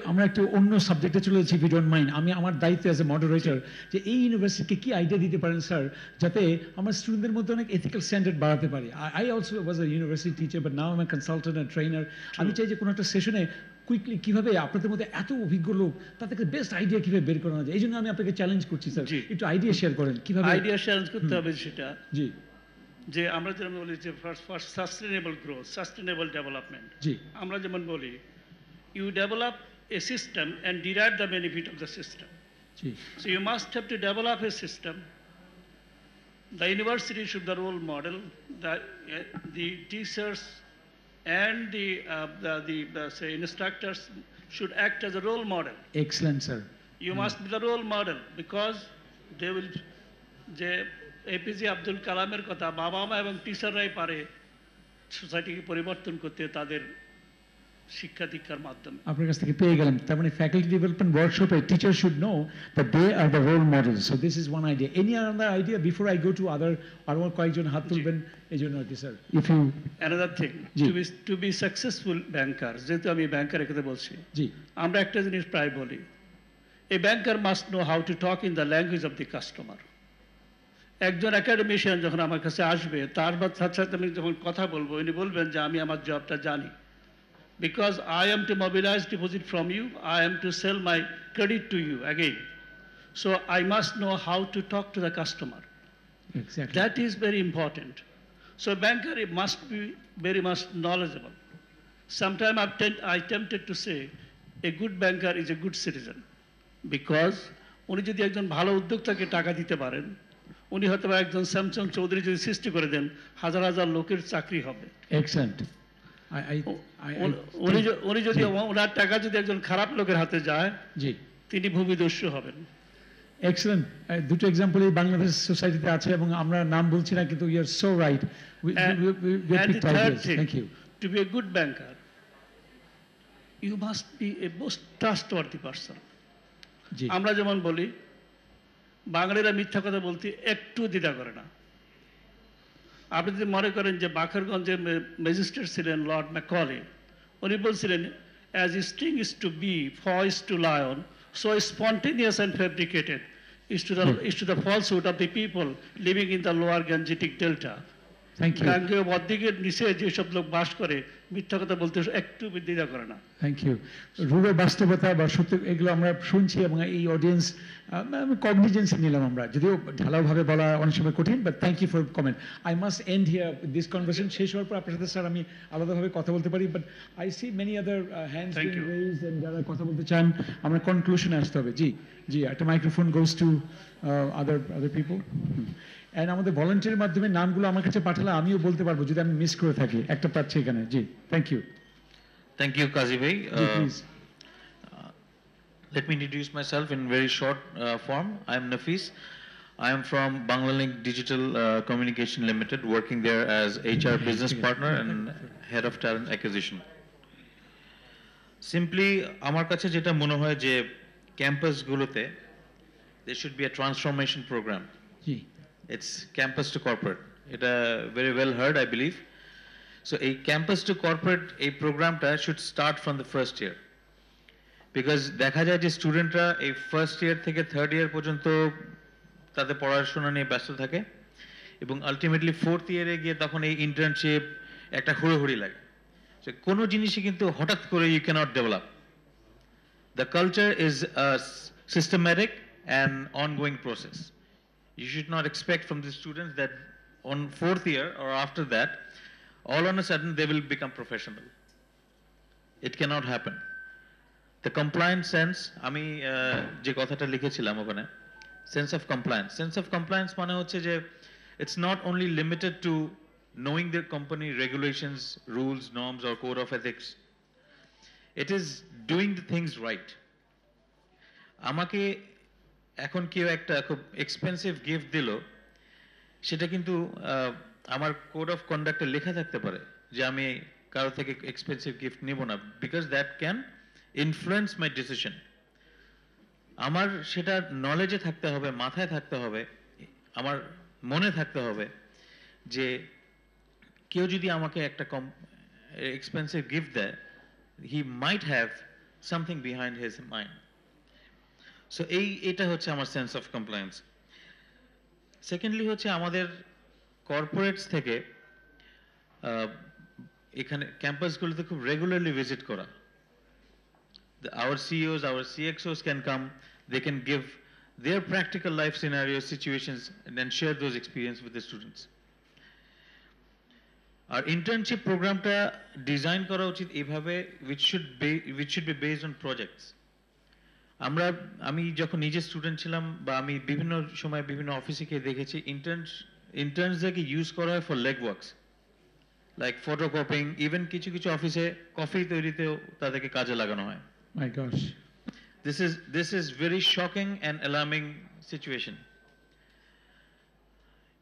আমরা- একটু অন্য সাবজেক্টে চলে যাচ্ছি ডোন্ট মাইন্ড আমি আমার দায়িত্ব অ্যাজ এ মডারেটর যে এই ইউনিভার্সিটিকে কি আইডিয়া দিতে পারেন স্যার যাতে আমার স্টুডেন্টদের মধ্যে অনেক এথিক্যাল স্ট্যান্ডার্ড বাড়াতে পারি। I also was a university teacher but now am consultant and trainer আমি চাই যে কোনো একটা সেশনে কুইকলি কীভাবে আপনাদের মধ্যে এত অভিজ্ঞ লোক তাদেরকে বেস্ট আইডিয়া কীভাবে বের করানো যায়? এই জন্য আমি আপনাকে চ্যালেঞ্জ করছি স্যার একটু আইডিয়া শেয়ার করেন কীভাবে আইডিয়া শেয়ার করতে হবে সেটা। জি। যে আমরা যেমন বলি যে first first sustainable growth sustainable development জি। আমরা যেমন বলি you develop a system and derive the benefit of the system G. So you must have to develop a system. The university should be the role model. The, uh, the teachers and the, uh, the, the, the say instructors should act as a role model. Excellent, sir. You hmm. must be the role model because they will যে APJ Abdul কালামের কথা বাবা মা এবং টিচাররাই পারে সোসাইটিকে পরিবর্তন করতে তাদের শিক্ষা দীক্ষার মাধ্যমে। আপনার কাছ থেকে পেয়ে গেলাম। তার মানে ফ্যাকাল্টি ডেভেলপমেন্ট ওয়ার্কশপে teacher should know that they are the role model so this is one idea any other idea before I go to other আর কয়েকজন হাত তুলবেন এই জন্য আর কি sir if you another thing to be to be successful banker যেহেতু আমি ব্যাংকার কথা বলছি জি। আমরা একটা জিনিস প্রায় বলি a banker must know how to talk in the language of the customer একজন একাডেমিশিয়ান যখন আমার কাছে আসবে তার বা সাথে সাথে আমি যখন কথা বলব উনি বলবেন যে আমি আমার জবটা জানি। because I am to mobilize deposit from you, I am to sell my credit to you again. So I must know how to talk to the customer. Exactly. That is very important. So banker must be very much knowledgeable. Sometimes I'm tempted to say, a good banker is a good citizen. Because উনি যদি একজন ভালো উদ্যোক্তাকে টাকা দিতে পারেন উনি হয়তো একজন স্যামসন চৌধুরী যদি সৃষ্টি করে দেন হাজার হাজার লোকের চাকরি হবে এক্সেন্ট উনি- উনি যদি ওনার টাকা যদি একজন খারাপ লোকের হাতে যায় জি। তিনি ভূমিদস্যু হবেন। এক্সেলেন্ট দুটো এক্সাম্পল এই বাংলাদেশ সোসাইটিতে আছে এবং আমরা নাম বলছি না কিন্তু you are so right thank you be a good banker, you must be a most trustworthy person. জি। আমরা যেমন বলি বাঙালিরা মিথ্যা কথা বলতে একটু দ্বিধা করে না। আপনি যদি মনে করেন যে বাখরগঞ্জের ম্যাজিস্ট্রেট ছিলেন লর্ড ম্যাকলে উনি বলছিলেন as string is to be voice to lion so spontaneous and fabricated is to the is to the falsehood of the people living in the lower Gangetic Delta. গাঙ্গেয় বদ্বীপের নিচে যেসব লোক বাস করে মিথ্যা কথা বলতে একটু দ্বিধা করে না। থ্যাংক ইউ রুড়ো বাস্তবতা বা সত্য এগুলো আমরা শুনছি এবং এই অডিয়েন্স কগনিজেন্সি নিলাম আমরা। যদিও ঢালাওভাবে বলা অনেক সময় কঠিন but thank you for comment I must end here this conversation শেষ হওয়ার পর আপনার সাথে স্যার আমি আলাদাভাবে কথা বলতে পারি but I see many other hands. And যারা কথা বলতে চান আমরা কনক্লুশনে আসতে হবে। জি জি একটা microphone goes to other other people and আমাদের ভলেন্টিয়ারের মাধ্যমে নামগুলো আমার কাছে পাঠালে আমিও বলতে পারব যদি আমি মিস করে থাকি একটা পাচ্ছি এখানে জি thank you Thank you, Kazi Bhai. জি Uh, please Let me introduce myself in very short uh, form. I am Nafis. I am from Banglalink Digital uh, Communication Limited, working there as HR business partner and head of talent acquisition. Simply, আমার কাছে যেটা মনে হয় যে ক্যাম্পাসগুলোতে there should be a transformation program. It's campus to corporate. এটা very well heard, I believe. So a campus to corporate এই প্রোগ্রামটা should start from the first year. Because দেখা যায় যে স্টুডেন্টরা এই ফার্স্ট ইয়ার থেকে থার্ড ইয়ার পর্যন্ত তাদের পড়াশোনা নিয়ে ব্যস্ত থাকে এবং আলটিমেটলি ফোর্থ ইয়ারে গিয়ে তখন এই ইন্টার্নশিপ একটা হুড়োহুড়ি লাগে So, কোনো জিনিসই কিন্তু হঠাৎ করে you can't develop the culture is systematic and ongoing process you should not expect from the students that on fourth year or after that, all on a sudden they will become professional. It cannot happen. The compliance sense, আমি আহ, যে কথাটা লিখেছিলাম ওখানে sense of compliance. Sense of compliance মানে হচ্ছে যে it's not only limited to knowing the company regulations, rules, norms or code of ethics. It is doing the things right. আমাকে এখন কেউ একটা খুব এক্সপেন্সিভ গিফট দিল, সেটা কিন্তু আমার কোড অফ কন্ডাক্টে লেখা থাকতে পারে যে আমি কারও থেকে এক্সপেন্সিভ গিফট নিব না because that can influence my decision আমার সেটা নলেজে থাকতে হবে, মাথায় থাকতে হবে, আমার মনে থাকতে হবে যে কেউ যদি আমাকে একটা কম এক্সপেন্সিভ গিফট দেয় he might have something behind his mind so এই এটা হচ্ছে আমার সেন্স অফ কমপ্লায়েন্স সেকেন্ডলি হচ্ছে আমাদের কর্পোরেটস থেকে এখানে ক্যাম্পাসগুলোতে খুব রেগুলারলি ভিজিট করা। Our CEOs, our CXOs can come, they can give their practical life scenarios, situations, and then share those experience with the students. আর ইন্টার্নশিপ প্রোগ্রামটা ডিজাইন করা উচিত এভাবে which should be which should be based on projects আমরা আমি যখন নিজে student ছিলাম বা আমি বিভিন্ন সময় বিভিন্ন অফিসে গিয়ে দেখেছি ইন্টার্ন ইন্টার্নসদেরকে ইউজ করা হয় for leg works like photocopying even কিছু কিছু অফিসে কফি তৈরিতেও তাদেরকে কাজে লাগানো হয় my gosh This is this is very shocking and alarming situation.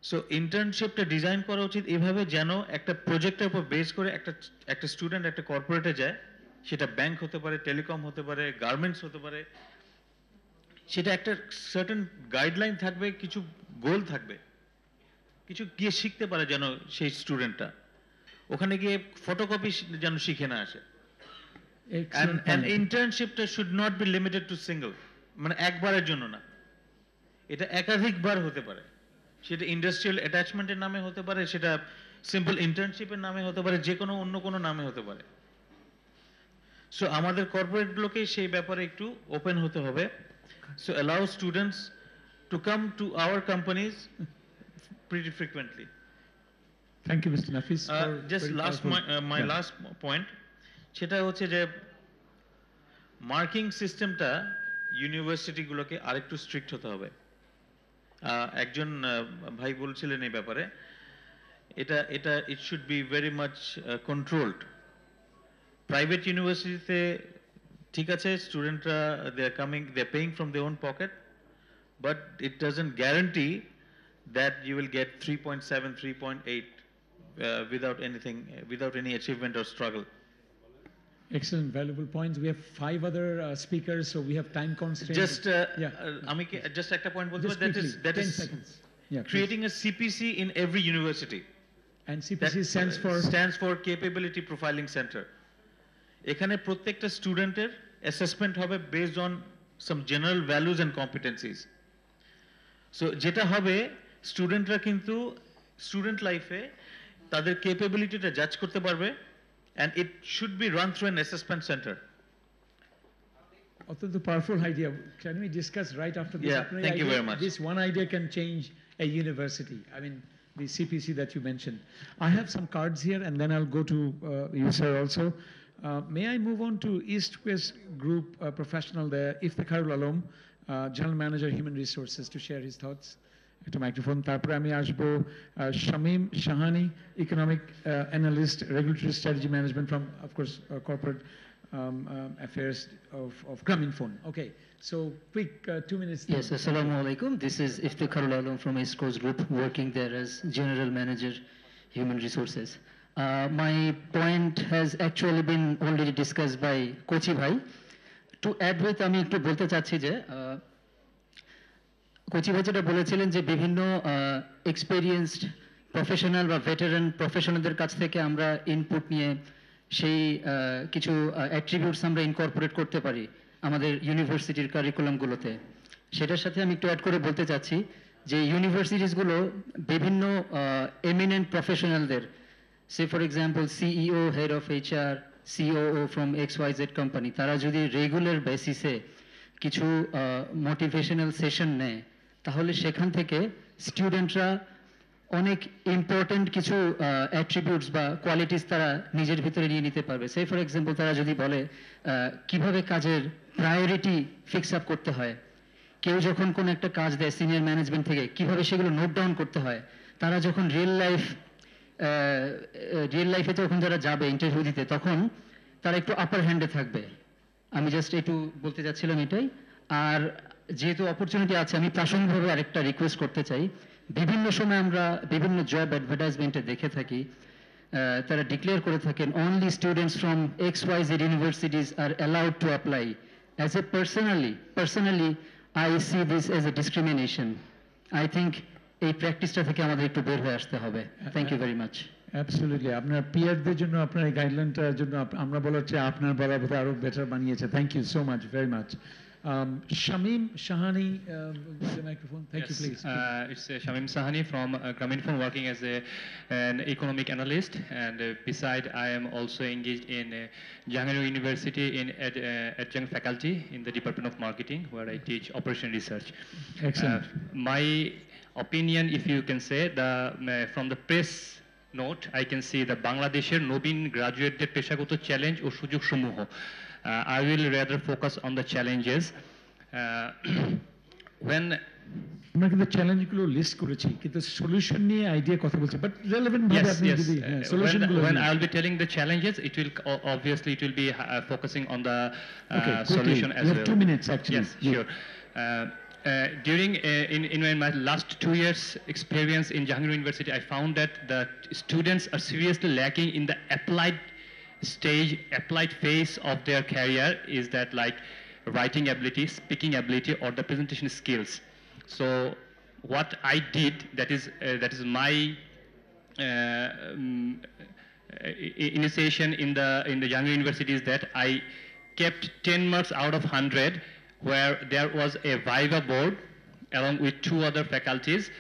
So ইন্টার্নশিপটা design করা উচিত এভাবে যেন একটা প্রজেক্টের উপর বেস করে একটা একটা স্টুডেন্ট একটা কর্পোরেটে যায় সেটা ব্যাংক হতে পারে টেলিকম হতে পারে গার্মেন্টস হতে পারে সেটা একটা সার্টেন গাইডলাইন থাকবে কিছু গোল থাকবে। কিছু গিয়ে শিখতে পারে যেন সেই স্টুডেন্টটা ওখানে গিয়ে ফটোকপি যেন শিখে না আসে। Internshipটা should not be limited to single মানে একবারের জন্য না। এটা একাধিকবার হতে পারে। সেটা ইন্ডাস্ট্রিয়াল অ্যাটাচমেন্টের নামে হতে পারে সেটা সিম্পল ইন্টার্নশিপের নামে হতে পারে যে কোনো অন্য কোনো নামে হতে পারে। সো আমাদের কর্পোরেটগুলোকে সেই ব্যাপারে একটু ওপেন হতে হবে। So allow students to come to our companies pretty frequently. Thank you, Mr. Nafis. Uh, just last my, uh, my Yeah. last point সেটা হচ্ছে যে মার্কিং সিস্টেমটা ইউনিভার্সিটিগুলোকে আরেকটু স্ট্রিক্ট হতে হবে একজন ভাই বলছিলেন এই ব্যাপারে এটা এটা it should be very much controlled private ইউনিভার্সিটিতে ঠিক আছে স্টুডেন্টরা they are coming they are paying from they own pocket but it doesn't guarantee that you will get 3.7, 3.8 uh, without anything, uh, without any achievement or struggle. Excellent, valuable points. We have five other uh, speakers, so we have time constraints. Just, uh, yeah. uh, আমি কি- just একটা point বলতে Just পারি, that is, quickly, that 10 is seconds. Yeah, please. creating a CPC in every university. And CPC That, stands uh, for? stands for Capability Profiling Center. এখানে প্রত্যেকটা স্টুডেন্টের assessment হবে based on some general values and কম্পিটেন্সিজ so যেটা হবে স্টুডেন্টরা কিন্তু student লাইফে তাদের কেপেবিলিটিটা জাজ করতে পারবে and it should be run through an assessment centre Although powerful idea, can we discuss right after this? Yeah, Apne thank you idea- very much. This one idea can change a university. I mean, the CPC that you mentioned. I have some cards here, and then I'll go to uh, you, sir, also. Uh, may I move on to East West Group uh, professional there, Iftikharul Alom, uh, General Manager, Human Resources, to share his thoughts? একটা microphone তারপরে আমি আসবো Shamim Shahani economic analyst regulatory strategy management from of course corporate um, um, affairs of, of Grameenphone. Okay, so quick uh, two minutes. Yes, Assalamu alaikum. This is Iftikharul Alam from East Coast Group, working there as Uh, my point has actually been already discussed by Kochi Bhai. To add with, আমি একটু বলতে চাচ্ছি যে uh, Kochi ভাই যেটা বলেছিলেন যে বিভিন্ন এক্সপেরিয়েন্সড প্রফেশনাল বা ভেটারান প্রফেশনালদের কাছ থেকে আমরা ইনপুট নিয়ে সেই কিছু অ্যাট্রিবিউটস আমরা ইনকর্পোরেট করতে পারি আমাদের ইউনিভার্সিটির কারিকুলামগুলোতে সেটার সাথে আমি একটু অ্যাড করে বলতে চাচ্ছি যে ইউনিভার্সিটিসগুলো বিভিন্ন eminent প্রফেশনালদের say for example CEO head of HR COO from X Y Z company তারা যদি রেগুলার বেসিসে কিছু মোটিভেশনাল সেশন নেয়, তাহলে সেখান থেকে স্টুডেন্টরা অনেক ইম্পর্টেন্ট কিছু অ্যাট্রিবিউটস বা কোয়ালিটিস তারা নিজের ভিতরে নিয়ে নিতে পারবে। সে ফর এক্সাম্পল তারা যদি বলে কীভাবে কাজের প্রায়োরিটি ফিক্স আপ করতে হয়, কেউ যখন কোনো একটা কাজ দেয় সিনিয়র ম্যানেজমেন্ট থেকে, কীভাবে সেগুলো নোট ডাউন করতে হয়, তারা যখন রিয়েল লাইফ রিয়েল লাইফে যখন যারা যাবে ইন্টারভিউ দিতে, তখন তারা একটু আপার হ্যান্ডে থাকবে। আমি জাস্ট একটু বলতে চাচ্ছিলাম এটাই। আর যেহেতু অপরচুনিটি আছে, আমি প্রাসঙ্গিকভাবে আরেকটা রিকোয়েস্ট করতে চাই। বিভিন্ন সময় আমরা বিভিন্ন জব অ্যাডভার্টাইজমেন্টে দেখে থাকি তারা ডিক্লেয়ার করে থাকেন only students from X Y Z universities are allowed to apply as a personally personally I see this as a discrimination I think এই প্র্যাকটিসটা থেকে আমাদের একটু বের হয়ে আসতে হবে thank you very much Absolutely. আপনার পিয়ারদের জন্য আপনার এই গাইডলাইনটার জন্য আমরা বলার চেয়ে আপনার বলার বোধহয় আরও বেটার বানিয়েছে thank you so much very much the microphone thank you please Uh, it's uh, Shamim Sahani from uh, Grameenphone working as a, an economic analyst and uh, beside I am also engaged in uh, Jahangir University in ad, uh, adjunct faculty in the Department of Marketing where I teach operation research. Excellent. Uh, my opinion if you can say the uh, from the press note I can see the Bangladesher নবীন গ্রাজুয়েটদের পেশাগত challenge ও সুযোগ সমূহ Uh, I will rather focus on the challenges. Uh, when আমরা কিন্তু চ্যালেঞ্জগুলো list করেছি কিন্তু সলিউশন নিয়ে আইডিয়া কথা বলছি বাট রেলেভেন্ট ভাবে Yes, আপনি yes. যদি Uh, when, সলিউশনগুলো when I'll be telling the challenges, it will obviously it will be uh, focusing on the uh, Okay, solution as You have well. two minutes, actually. Yes, Yeah. sure. Uh, uh, during uh, in, in my last two years experience in Jahangir University, I found that the students are seriously lacking in the applied stage, applied phase of their career. Is that like writing ability, speaking ability, or the presentation skills? So what I did, that is uh, that is my uh, um, initiation in the in the young university is that I kept 10 marks out of 100 where there was a Viva board along with two other faculties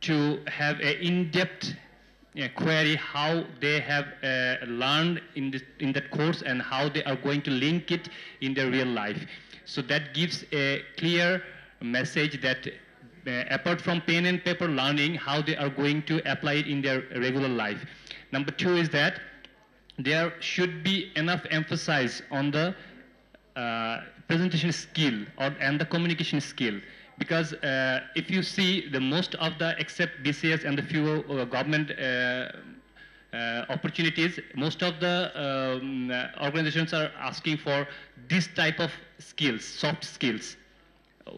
to have an in-depth query how they have uh, learned in, this, in that course and how they are going to link it in their real life. So that gives a clear message that uh, apart from pen and paper learning, how they are going to apply it in their regular life. Number two is that there should be enough emphasis on the uh, presentation skill or, and the communication skill because uh, if you see the most of the except BCS and the few uh, government uh, uh, opportunities, most of the um, organizations are asking for this type of skills, soft skills.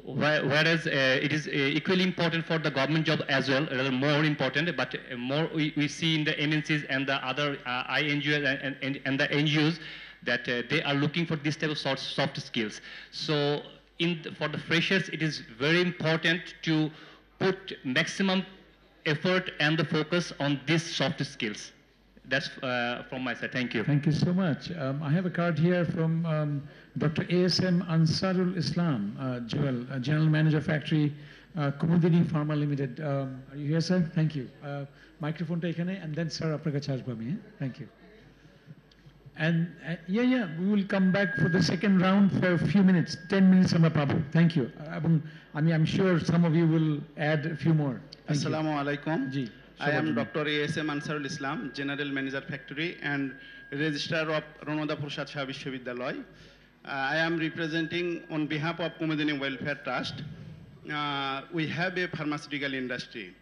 Whereas uh, it is uh, equally important for the government job as well, rather more important, but uh, more we, we see in the MNCs and the other uh, INGOs and, and, and the NGOs that uh, they are looking for this type of soft, soft skills. So in the, for the freshers, it is very important to put maximum effort and the focus on these soft skills. That's uh, from my side. Thank you. Thank you so much. Um, I have a card here from um, Dr. ASM Ansarul Islam, uh, Joel, uh, General Manager Factory, uh, Kumudini Pharma Limited. Um, are you here, sir? Thank you. Uh, microphone এখানে and then sir আপনার কাছে আসবো আমি, হ্যাঁ? Thank you. And uh, yeah, yeah, we will come back for the second round for a few minutes, 10 minutes, Amar Prabhu. Thank you. Uh, um, I mean, I'm sure some of you will add a few more. Thank Assalamu alaikum. Ji. I am Dr. A.S.M. Ansarul Islam, General Manager Factory and Registrar of Ranada Prasad Shah Vishwavidyalay. Uh, I am representing on behalf of Kumudini Welfare Trust. Uh, we have a pharmaceutical industry.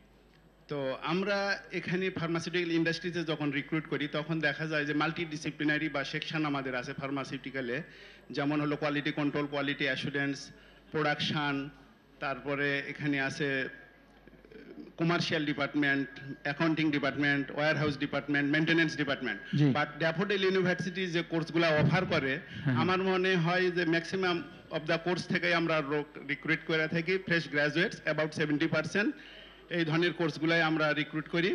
তো আমরা এখানে pharmaceutical ইন্ডাস্ট্রিতে যখন recruit করি তখন দেখা যায় যে মাল্টি ডিসিপ্লিনারি বা সেকশন আমাদের আছে ফার্মাসিউটিক্যালে যেমন হলো quality control quality assurance production তারপরে এখানে আছে commercial department accounting department warehouse department maintenance department but Daffodil university যে কোর্সগুলো অফার করে হ্যাঁ। আমার মনে হয় যে ম্যাক্সিমাম অফ দ্য কোর্স থেকে আমরা রিক্রুট করে থাকি fresh graduates about seventy percent এই ধরনের কোর্সগুলাই আমরা রিক্রুট করি।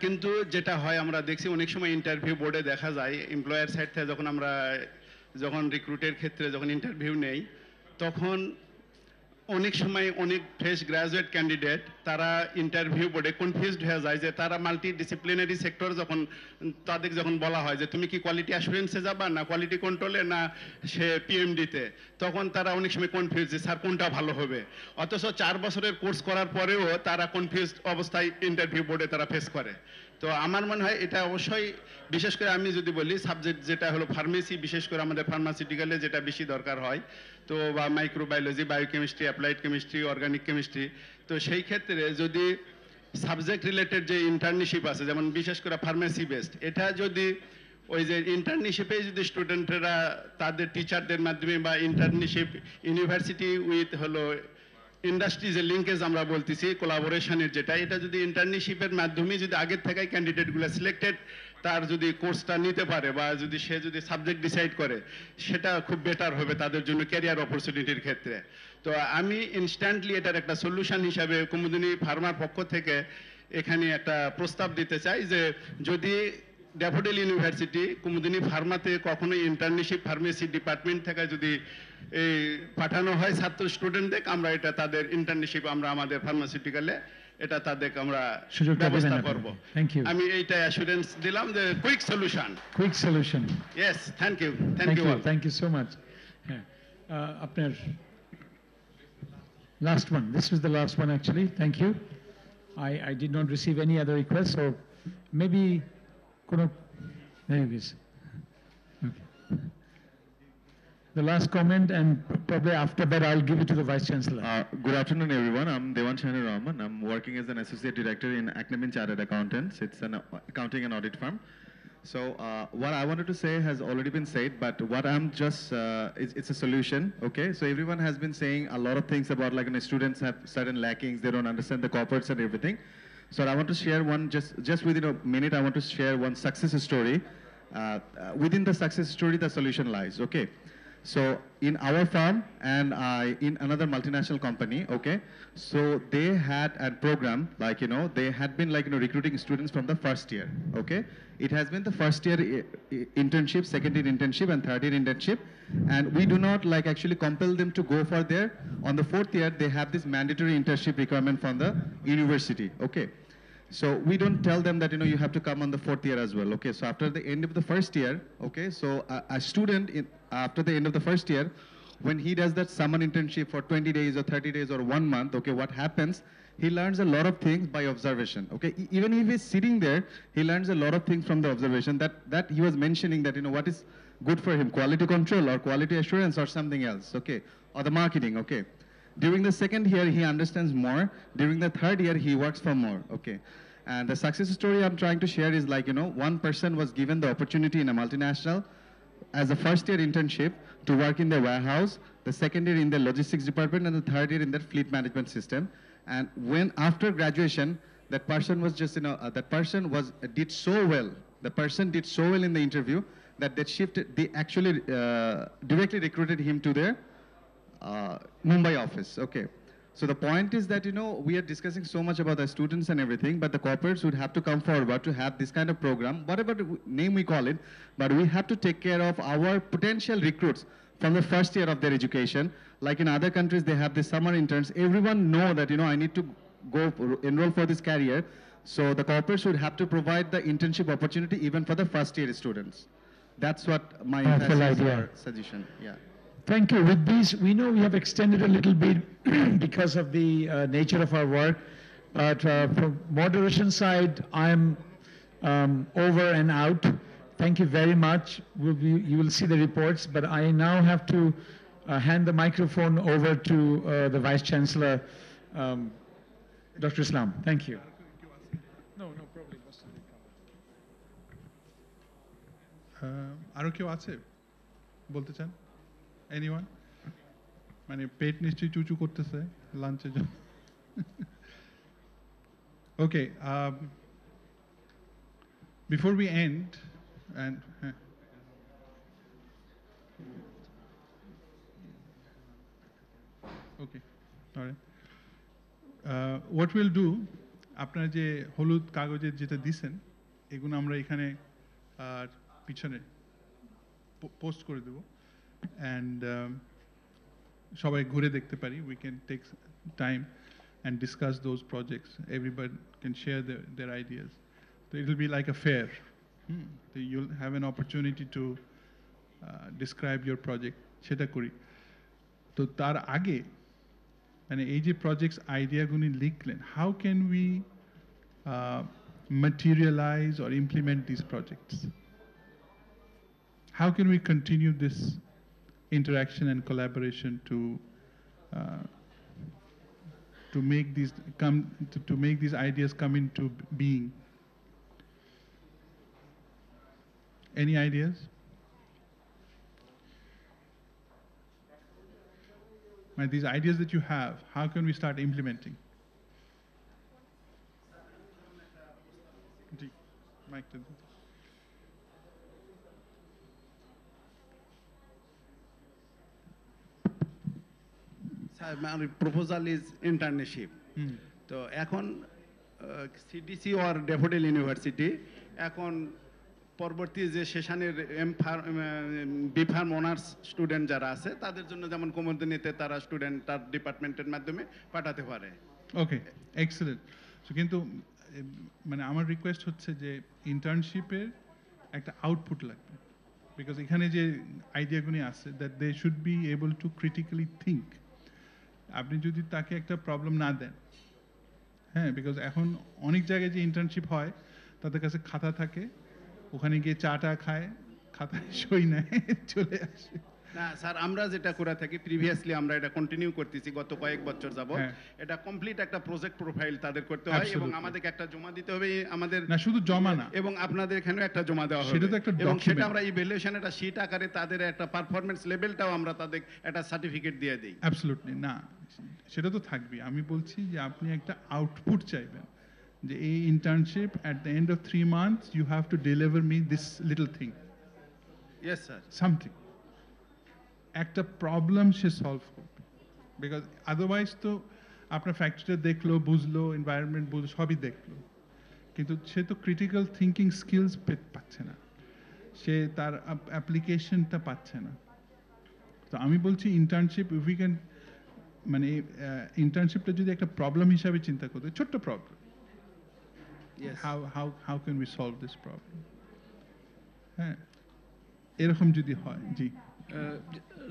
কিন্তু যেটা হয়, আমরা দেখছি অনেক সময় ইন্টারভিউ বোর্ডে দেখা যায় এমপ্লয়ার সাইড থেকে যখন আমরা, যখন রিক্রুটের ক্ষেত্রে যখন ইন্টারভিউ নেই, তখন অনেক সময় অনেক ফ্রেশ গ্রাজুয়েট ক্যান্ডিডেট তারা ইন্টারভিউ বোর্ডে কনফিউজড হয়ে যায় যে তারা মাল্টি ডিসিপ্লিনারি সেক্টর যখন, তাদের যখন বলা হয় যে তুমি কি কোয়ালিটি অ্যাসুরেন্সে যাবা না কোয়ালিটি কন্ট্রোলে না সে পিএমডিতে তখন তারা অনেক সময় কনফিউজ যে, স্যার, কোনটা ভালো হবে? অথচ চার বছরের কোর্স করার পরেও তারা কনফিউজ অবস্থায় ইন্টারভিউ বোর্ডে তারা ফেস করে। তো আমার মনে হয় এটা অবশ্যই, বিশেষ করে আমি যদি বলি সাবজেক্ট যেটা হলো ফার্মেসি বিশেষ করে আমাদের ফার্মাসিউটিক্যালে যেটা বেশি দরকার হয় তো, বা microbiology biochemistry applied chemistry organic chemistry তো সেই ক্ষেত্রে যদি সাবজেক্ট রিলেটেড যে ইন্টার্নশিপ আছে, যেমন বিশেষ করে ফার্মেসি বেসড এটা যদি ওই যে ইন্টার্নশিপে যদি স্টুডেন্টরা তাদের টিচারদের মাধ্যমে বা ইন্টার্নশিপ ইউনিভার্সিটি উইথ হলো ইন্ডাস্ট্রি যে লিঙ্কেজ আমরা বলতেছি কোলাবোরেশনের যেটা, এটা যদি ইন্টার্নশিপের মাধ্যমে যদি আগের থেকে ক্যান্ডিডেটগুলো সিলেক্টেড তার যদি কোর্সটা নিতে পারে বা যদি সে যদি সাবজেক্ট ডিসাইড করে, সেটা খুব বেটার হবে তাদের জন্য ক্যারিয়ার অপরচুনিটির ক্ষেত্রে। তো আমি ইনস্ট্যান্টলি এটার একটা সলিউশন হিসাবে কুমুদিনী ফার্মার পক্ষ থেকে এখানে একটা প্রস্তাব দিতে চাই যে, যদি ড্যাফোডিল ইউনিভার্সিটি কুমুদিনী ফার্মাতে কখনো ইন্টার্নশিপ ফার্মেসি ডিপার্টমেন্ট থেকে যদি এই পাঠানো হয় ছাত্র স্টুডেন্টদের আমরা এটা তাদের ইন্টার্নশিপ আমরা আমাদের ফার্মাসিউটিক্যালে এটা তাদের আমরা সুযোগটা ব্যবস্থা করব Thank you. আমি এইটা অ্যাসুরেন্স দিলাম যে quick solution Quick solution. Yes thank you thank Thank you thank you so much. হ্যাঁ, আপনার last one, this was the last one actually, thank you. I, I did not receive any other requests, so maybe, কোনো, there it is. The last comment and probably after that I'll give it to the Vice Chancellor. Uh, good afternoon, everyone. I'm Devan Rahman. I'm working as an associate director in ACNABIN Chartered Accountants. It's an accounting and audit firm. So uh, what I wanted to say has already been said, but what I'm just, uh, it's, it's a solution, okay? So everyone has been saying a lot of things about like, you know, students have certain lackings, they don't understand the corporates and everything. So I want to share one, just, just within a minute, I want to share one success story. Uh, uh, within the success story, the solution lies, okay? So in our firm and uh, in another multinational company, okay, so they had a program like, you know, they had been like, you know, recruiting students from the first year, okay? It has been the first year i- i- internship, second year internship and third year internship. And we do not like actually compel them to go for there. On the fourth year, they have this mandatory internship requirement from the university, okay? So we don't tell them that, you know, you have to come on the fourth year as well, okay? So after the end of the first year, okay, so a, a student, in, after the end of the first year, when he does that summer internship for 20 days or 30 days or one month, okay, what happens? He learns a lot of things by observation, okay? E- even if he's sitting there, he learns a lot of things from the observation that, that he was mentioning that, you know, what is good for him, quality control or quality assurance or something else, okay? Or the marketing, okay? During the second year, he understands more. During the third year, he works for more. Okay. And the success story I'm trying to share is like, you know, one person was given the opportunity in a multinational as a first year internship to work in the warehouse, the second year in the logistics department, and the third year in the fleet management system. And when after graduation, that person was just, you know, uh, that person was did so well. The person did so well in the interview that they shifted, they actually uh, directly recruited him to their uh, Mumbai office. Okay. So the point is that, you know, we are discussing so much about the students and everything, but the corporates would have to come forward to have this kind of program, whatever name we call it, but we have to take care of our potential recruits from the first year of their education. Like in other countries, they have the summer interns. Everyone know that, you know, I need to go enroll for this career. So the corporates would have to provide the internship opportunity even for the first year students. That's what my emphasis idea. suggestion. Yeah. Thank you. With these, we know we have extended a little bit because of the uh, nature of our work. But uh, from moderation side, I'm um, over and out. Thank you very much. We'll be, you will see the reports. But I now have to uh, hand the microphone over to uh, the Vice Chancellor, um, Dr. Islam. Thank you. No, no problem. আরও কেউ আছে বলতে চান anyone মানে পেট নিশ্চয়ই চুচু করতেছে লাঞ্চের জন্য। Okay before we end and হ্যাঁ। ওকে হোয়াট উইল ডু আপনারা যে হলুদ কাগজের যেটা দিছেন, এগুলো আমরা এখানে পিছনে পোস্ট করে দেবো। অ্যান্ড সবাই ঘুরে দেখতে পারি we can take time and discuss those projects everybody can share there ideas তো it will be like a fair you'll have an opportunity to describe your project সেটা করি তো তার আগে মানে এই যে প্রজেক্টস আইডিয়াগুলি লিখলেন how can we materialize or implement these projects? How can we continue this Interaction and collaboration to uh, to make these come to, to make these ideas come into being? Any ideas? Like these ideas that you have, how can we start implementing? আমার proposal is internship তো এখন CDC ওর ডেফোডেল university এখন পরবর্তী যে সেশনের M pharm B pharm honours student যারা আছে তাদের জন্য যেমন কোমরদিনীতে তারা স্টুডেন্ট তার ডিপার্টমেন্টের মাধ্যমে পাঠাতে পারে। ওকে এক্সেলেন্ট কিন্তু মানে আমার রিকোয়েস্ট হচ্ছে যে ইন্টার্নশিপের একটা আউটপুট লাগবে। বিকজ এখানে যে আইডিয়াগুলি আছে that they should be able to critically think আপনি যদি তাকে একটা প্রবলেম না দেন হ্যাঁ বিকজ এখন অনেক জায়গায় যে ইন্টার্নশিপ হয় তাদের কাছে খাতা থাকে ওখানে গিয়ে চাটা খায় খাতায় সই নেয় চলে আসে। না স্যার আমরা যেটা করে থাকি প্রিভিয়াসলি আমরা এটা কন্টিনিউ করতেছি গত কয়েক বছর যাব হ্যাঁ। এটা কমপ্লিট একটা প্রজেক্ট প্রোফাইল তাদের করতে হয় এবং আমাদেরকে একটা জমা দিতে হবে আমাদের না শুধু জমা না। এবং আপনাদের এখানেও একটা জমা দেওয়া হবে সেটা তো একটা এবং সেটা আমরা ইভ্যালুয়েশন একটা শীট আকারে তাদের একটা পারফরম্যান্স লেভেলটাও আমরা তাদের একটা সার্টিফিকেট দিয়ে দিই। অ্যাবসলুটলি না। সেটা তো থাকবেই। আমি বলছি যে আপনি একটা আউটপুট চাইবেন যে এই internship at the end of three months you have to deliver me this little thing yes sir something একটা প্রবলেম সে সলভ করবে। বিকজ আদারওয়াইজ তো আপনার ফ্যাক্টরিটা দেখল বুঝলো এনভায়রনমেন্ট বুঝলো সবই দেখল। কিন্তু সে তো ক্রিটিক্যাল থিঙ্কিং স্কিলস পাচ্ছে না। সে তার অ্যাপ্লিকেশনটা পাচ্ছে না। তো আমি বলছি ইন্টার্নশিপ ইফ উই ক্যান মানে ইন্টার্নশিপটা যদি একটা প্রবলেম হিসাবে চিন্তা করতে ছোট্ট problem. How, how, how can we solve this problem? হ্যাঁ এরকম যদি হয় জি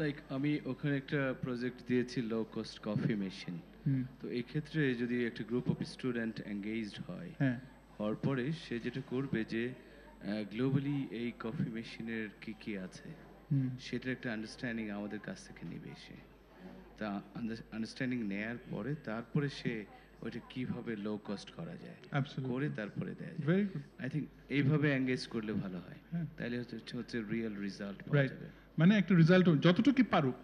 লাইক আমি ওখানে একটা প্রজেক্ট দিয়েছি লো কস্ট কফি মেশিন। তো এই ক্ষেত্রে যদি একটা গ্রুপ অফ স্টুডেন্ট এঙ্গেজড হয় হ্যাঁ। হওয়ার পরে সে যেটা করবে যে গ্লোবালি এই কফি মেশিনের কি কি আছে। সেটার একটা আন্ডারস্ট্যান্ডিং আমাদের কাছ থেকে নেবে সে তা আন্ডারস্ট্যান্ডিং নেয়ার পরে তারপরে সে ওইটা কীভাবে লো কস্ট করা যায়. করে তারপরে দেয় good. আই থিঙ্ক এইভাবে এঙ্গেজ করলে ভালো হয়। হ্যাঁ। তাহলে হচ্ছে হচ্ছে রিয়েল রেজাল্ট রাইট মানে একটা রেজাল্ট যতটুকু পারুক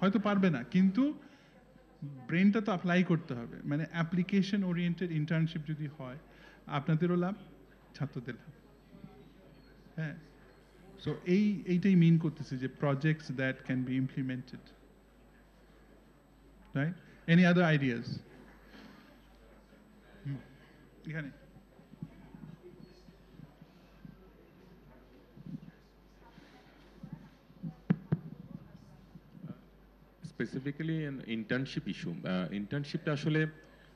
হয়তো পারবে না কিন্তু ব্রেনটা তো অ্যাপ্লাই করতে হবে। মানে অ্যাপ্লিকেশন ওরিয়েন্টেড ইন্টার্নশিপ যদি হয় আপনাদেরও লাভ ছাত্রদের লাভ। হ্যাঁ। সো এই এইটাই মিন করতেছে যে projects that can be implemented right any other ideas এখানে স্পেসিফিক্যালি ইন্টার্নশিপ ইস্যু ইন্টার্নশিপটা আসলে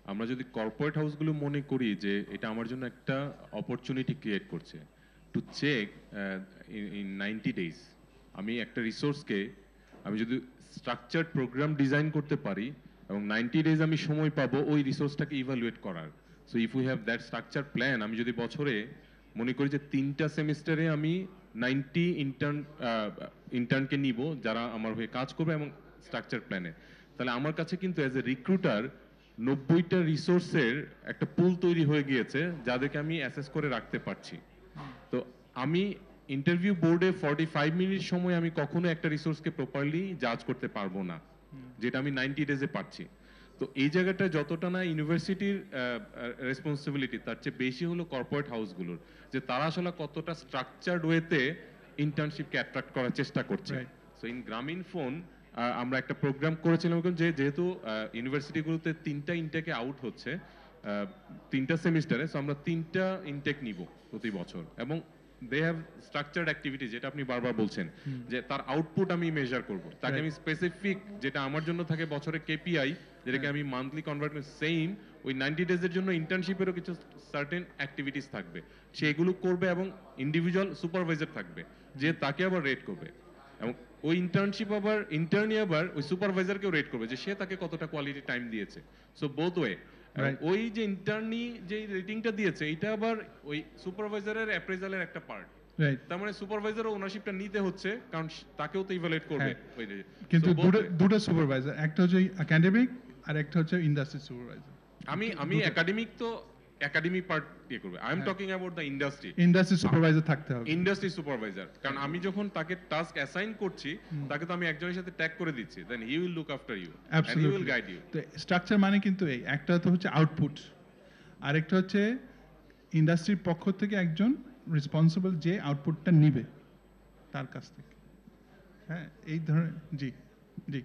আমরা যদি কর্পোরেট হাউসগুলো মনে করি যে এটা আমার জন্য একটা অপরচুনিটি ক্রিয়েট করছে to check in ninety days আমি একটা রিসোর্সকে আমি যদি স্ট্রাকচার্ড প্রোগ্রাম ডিজাইন করতে পারি, এবং নাইনটি ডেজ আমি সময় পাবো ওই রিসোর্সটাকে ইভালুয়েট করার। So if you have that structure plan আমি যদি বছরে মনে করি যে তিনটা সেমিস্টারে আমি নাইনটি ইন্টার্ন ইন্টার্নকে নিব, যারা আমার হয়ে কাজ করবে এবং স্ট্রাকচার প্ল্যানে তাহলে আমার কাছে কিন্তু অ্যাজ এ রিক্রুটার নব্বইটা রিসোর্সের একটা পুল তৈরি হয়ে গিয়েছে, যাদেরকে আমি অ্যাসেস করে রাখতে পারছি। তো আমি ইন্টারভিউ বোর্ডে ফর্টি ফাইভ মিনিট সময় আমি কখনো একটা রিসোর্সকে প্রপারলি জাজ করতে পারব না যেটা আমি নাইনটি ডেজে পাচ্ছি তো এই জায়গাটা যতটা না ইউনিভার্সিটির রেসপন্সিবিলিটি তার চেয়ে বেশি হলো কর্পোরেট হাউসগুলোর যে তারা আসলে কতটা স্ট্রাকচার্ড ওয়েতে ইন্টার্নশিপকে অ্যাট্রাক্ট করার চেষ্টা করছে। সো ইন গ্রামীণ ফোন আমরা একটা প্রোগ্রাম করেছিলাম যে যেহেতু ইউনিভার্সিটিগুলোতে তিনটা ইনটেকে আউট হচ্ছে তিনটা সেমিস্টারে সো আমরা তিনটা ইনটেক নিব প্রতি বছর। এবং দে হ্যাভ স্ট্রাকচার্ড অ্যাক্টিভিটি যেটা আপনি বারবার বলছেন যে তার আউটপুট আমি মেজার করব। তাকে আমি স্পেসিফিক যেটা আমার জন্য থাকে বছরে কেপিআই যেটাকে আমি মান্থলি কনভার্ট সেম ওই নাইনটি ডেজের জন্য ইন্টার্নশিপেরও কিছু সার্টেন অ্যাক্টিভিটিস থাকবে। সে এগুলো করবে এবং ইন্ডিভিজুয়াল সুপারভাইজার থাকবে যে তাকে আবার রেট করবে। এবং ওই ইন্টার্নশিপ আবার ইন্টার্নি আবার ওই সুপারভাইজারকেও রেট করবে যে সে তাকে কতটা কোয়ালিটি টাইম দিয়েছে। So both way. ওই যে ইন্টার্নি যে রেটিংটা দিয়েছে এটা আবার ওই সুপারভাইজারের অ্যাপ্রেজালের একটা পার্ট তার মানে সুপারভাইজার ওনারশিপটা নিতে হচ্ছে কারণ তাকেও তো ইভালুয়েট করবে হ্যাঁ। কিন্তু দুটো দুটো সুপারভাইজার একটা হচ্ছে একাডেমিক আর একটা হচ্ছে ইন্ডাস্ট্রি সুপারভাইজার আমি আমি একাডেমিক তো একাডেমি পার্ট ইয়ে করবে। I am. Talking about the industry industry supervisor থাকতে হবে। ইন্ডাস্ট্রি সুপারভাইজার কারণ আমি যখন তাকে টাস্ক অ্যাসাইন করছি তাকে তো আমি একজনের সাথে ট্যাগ করে দিচ্ছি। Then he will look after you and he will guide you তো স্ট্রাকচার মানে কিন্তু এই। একটা তো হচ্ছে আউটপুট আরেকটা হচ্ছে ইন্ডাস্ট্রির পক্ষ থেকে একজন রেসপন্সিবল যে আউটপুটটা নিবে তার কাছ থেকে। হ্যাঁ এই ধরনের জি জি।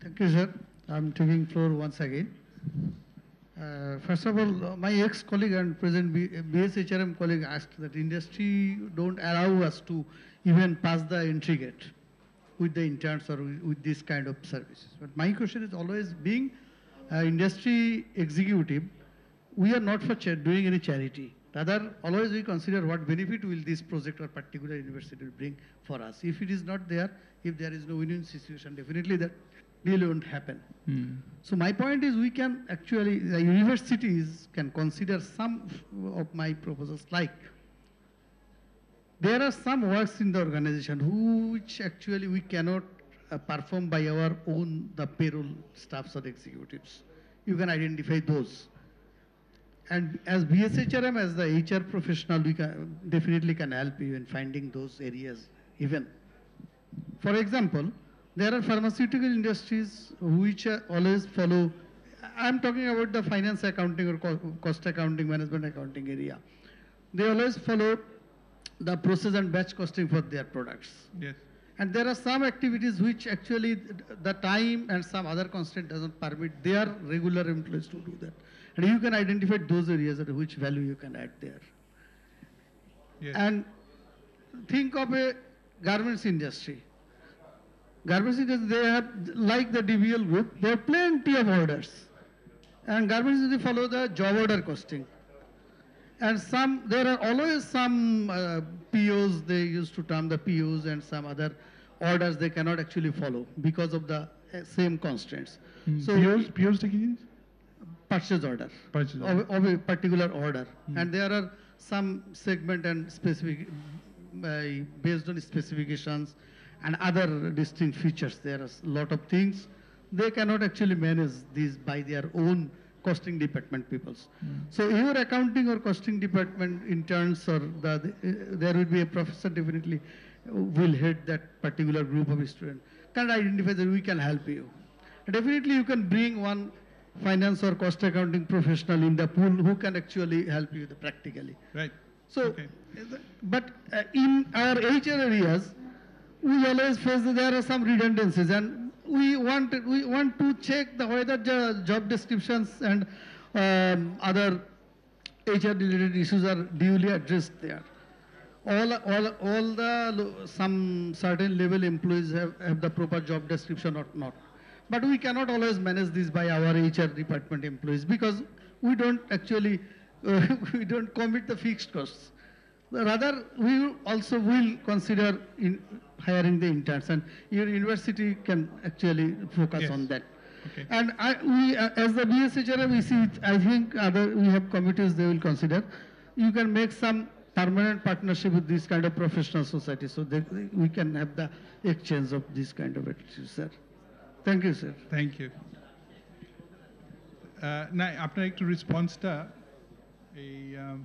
Thank you sir. I'm taking floor once again. Uh, First of all, my ex-colleague and present BSHRM colleague asked that industry don't allow us to even pass the entry gate with the interns or with with this kind of services. But my question is always being uh, industry executive, we are not for doing any charity. Rather, always we consider what benefit will this project or particular university will bring for us. If it is not there, if there is no win-win situation, definitely that really won't happen. So my point is we can actually, the universities can consider some of my proposals like there are some works in the organization who, which actually we cannot uh, perform by our own, the payroll staffs or executives. You can identify those. And as BSHRM, as the HR professional, we can, definitely can help you in finding those areas even. For example, there are pharmaceutical industries which always follow, I'm talking about the finance accounting or cost accounting, management accounting area. They always follow the process and batch costing for their products. Yes. And there are some activities which actually the time and some other constraint doesn't permit their regular employees to do that. And you can identify those areas at which value you can add there. Yes. And think of a garments industry. Garbage city, they have, like the DBL group, there are plenty of orders. And garbage they follow the job order costing. And some, there are always some uh, POs, they used to term the POs and some other orders they cannot actually follow because of the uh, same constraints. Mm. So POs, POs taking Purchase order. Purchase order. Of, of a particular order. Mm. And there are some segment and specific, uh, based on specifications, and other distinct features. There are a lot of things. They cannot actually manage these by their own costing department peoples. So your accounting or costing department interns or the, uh, there will be a professor definitely will head that particular group of students. Can identify that we can help you. Definitely you can bring one finance or cost accounting professional in the pool who can actually help you the practically. Right. So, but uh, in our HR areas, we always face that there are some redundancies and we want, we want to check the whether the job descriptions and um, other HR related issues are duly addressed there. All, all, all the, some certain level employees have, have the proper job description or not. But we cannot always manage this by our HR department employees because we don't actually, uh, we don't commit the fixed costs Rather, we also will consider in hiring the interns and your university can actually focus Yes. on that. Okay. And I, we, uh, as the BSHR, we see, it, I think other, we have committees they will consider. You can make some permanent partnership with this kind of professional society so that we can have the exchange of this kind of activities, sir. Thank you, sir. Thank you না আপনার একটু রেসপন্সটা এই আম,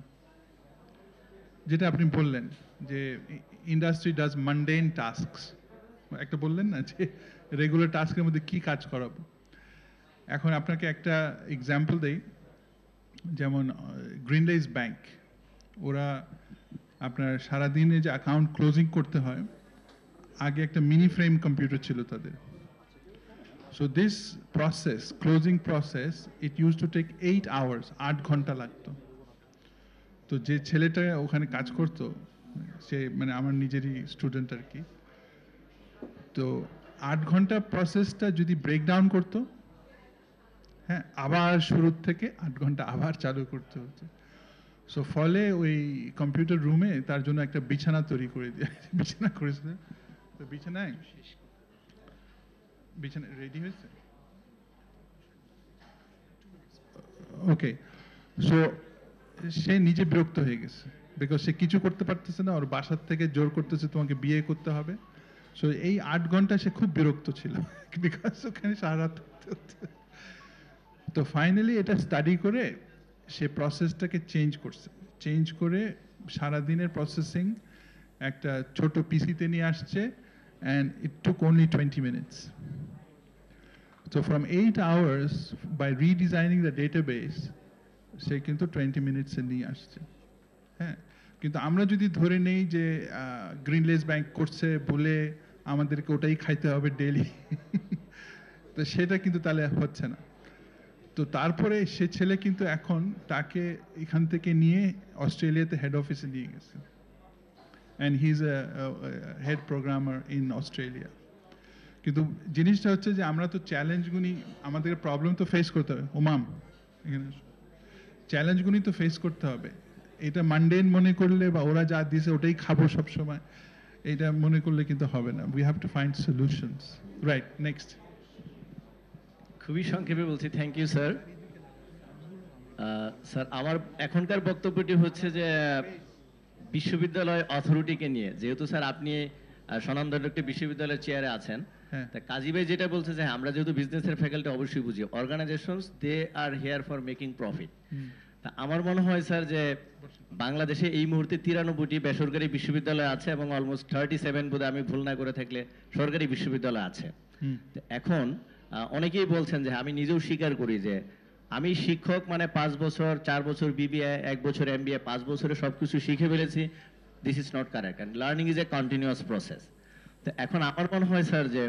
যেটা আপনি বললেন যে industry does mundane tasks একটা বললেন না যে রেগুলার টাস্কের মধ্যে কি কাজ করাবো? এখন আপনাকে একটা এক্সাম্পল দেই যেমন গ্রিনলেস ব্যাংক ওরা আপনার সারাদিনে যে অ্যাকাউন্ট ক্লোজিং করতে হয় আগে একটা মিনি ফ্রেম কম্পিউটার ছিল তাদের। So this process closing process it used to take eight hours, আট ঘণ্টা লাগতো। তো যে ছেলেটা ওখানে কাজ করতো, সে মানে আমার নিজেরই স্টুডেন্ট আর কি, তো আট ঘণ্টা প্রসেসটা যদি ব্রেকডাউন করতো হ্যাঁ আবার শুরুর থেকে আট ঘণ্টা আবার চালু করতে হতো। সো ফলে ওই কম্পিউটার রুমে তার জন্য একটা বিছানা তৈরি করে দিয়ে, বিছানা করেছিল। তো বিছানায় বিছানা রেডি হয়েছে? ওকে সো সে নিজে বিরক্ত হয়ে গেছে। বিকজ সে কিছু করতে পারতেছে না ওর বাসার থেকে জোর করতেছে তোমাকে বিয়ে করতে হবে। সো এই আট ঘণ্টা সে খুব বিরক্ত ছিল। বিকজ ওখানে সারা রাত তো ফাইনালি এটা স্টাডি করে সে প্রসেসটাকে চেঞ্জ করছে। চেঞ্জ করে সারাদিনের প্রসেসিং একটা ছোট পিসিতে নিয়ে আসছে and it took only twenty minutes So from eight hours, by redesigning the database, সে কিন্তু টোয়েন্টি মিনিটসে নিয়ে আসছে। হ্যাঁ কিন্তু আমরা যদি ধরে নেই যে গ্রিনলেস ব্যাংক করছে বলে আমাদেরকে ওটাই খাইতে হবে ডেলি তো সেটা কিন্তু তাহলে হচ্ছে না। তো তারপরে সে ছেলে কিন্তু এখন তাকে এখান থেকে নিয়ে অস্ট্রেলিয়াতে হেড অফিসে নিয়ে গেছে। And he is a head programmer in Australia কিন্তু জিনিসটা হচ্ছে যে আমরা তো চ্যালেঞ্জগুলি আমাদের প্রবলেম তো ফেস করতে হবে। ওমাম, এখানে চ্যালেঞ্জগুলি তো ফেস করতে হবে। এটা মান্ডেন মনে করলে বা ওরা যা দিয়েছে ওটাই খাব সব সময় এটা মনে করলে কিন্তু হবে না। We have to find solutions right next খুবই সংক্ষেপে বলছি থ্যাংক ইউ স্যার স্যার আমার এখনকার বক্তব্যটি হচ্ছে যে, বিশ্ববিদ্যালয় অথরিটিকে নিয়ে। যেহেতু স্যার আপনি স্বনামধন্য একটি বিশ্ববিদ্যালয়ের চেয়ারে আছেন। তা কাজী ভাই যেটা বলছে যে হ্যাঁ, আমরা যেহেতু বিজনেসের ফ্যাকাল্টি অবশ্যই বুঝি। Organisations they are here for making profit তা আমার মনে হয় স্যার যে বাংলাদেশে এই মুহূর্তে তিরানব্বইটি বেসরকারি বিশ্ববিদ্যালয় আছে এবং অলমোস্ট থার্টি সেভেন বোধহয় আমি ভুল না করে থাকলে সরকারি বিশ্ববিদ্যালয় আছে। এখন অনেকেই বলছেন যে আমি নিজেও স্বীকার করি যে আমি শিক্ষক মানে পাঁচ বছর চার বছর বিবিএ এক বছর এমবিএ পাঁচ বছরে সবকিছু শিখে ফেলেছি। This is not correct and learning is a continuous process তো এখন আমার মনে হয়, স্যার, যে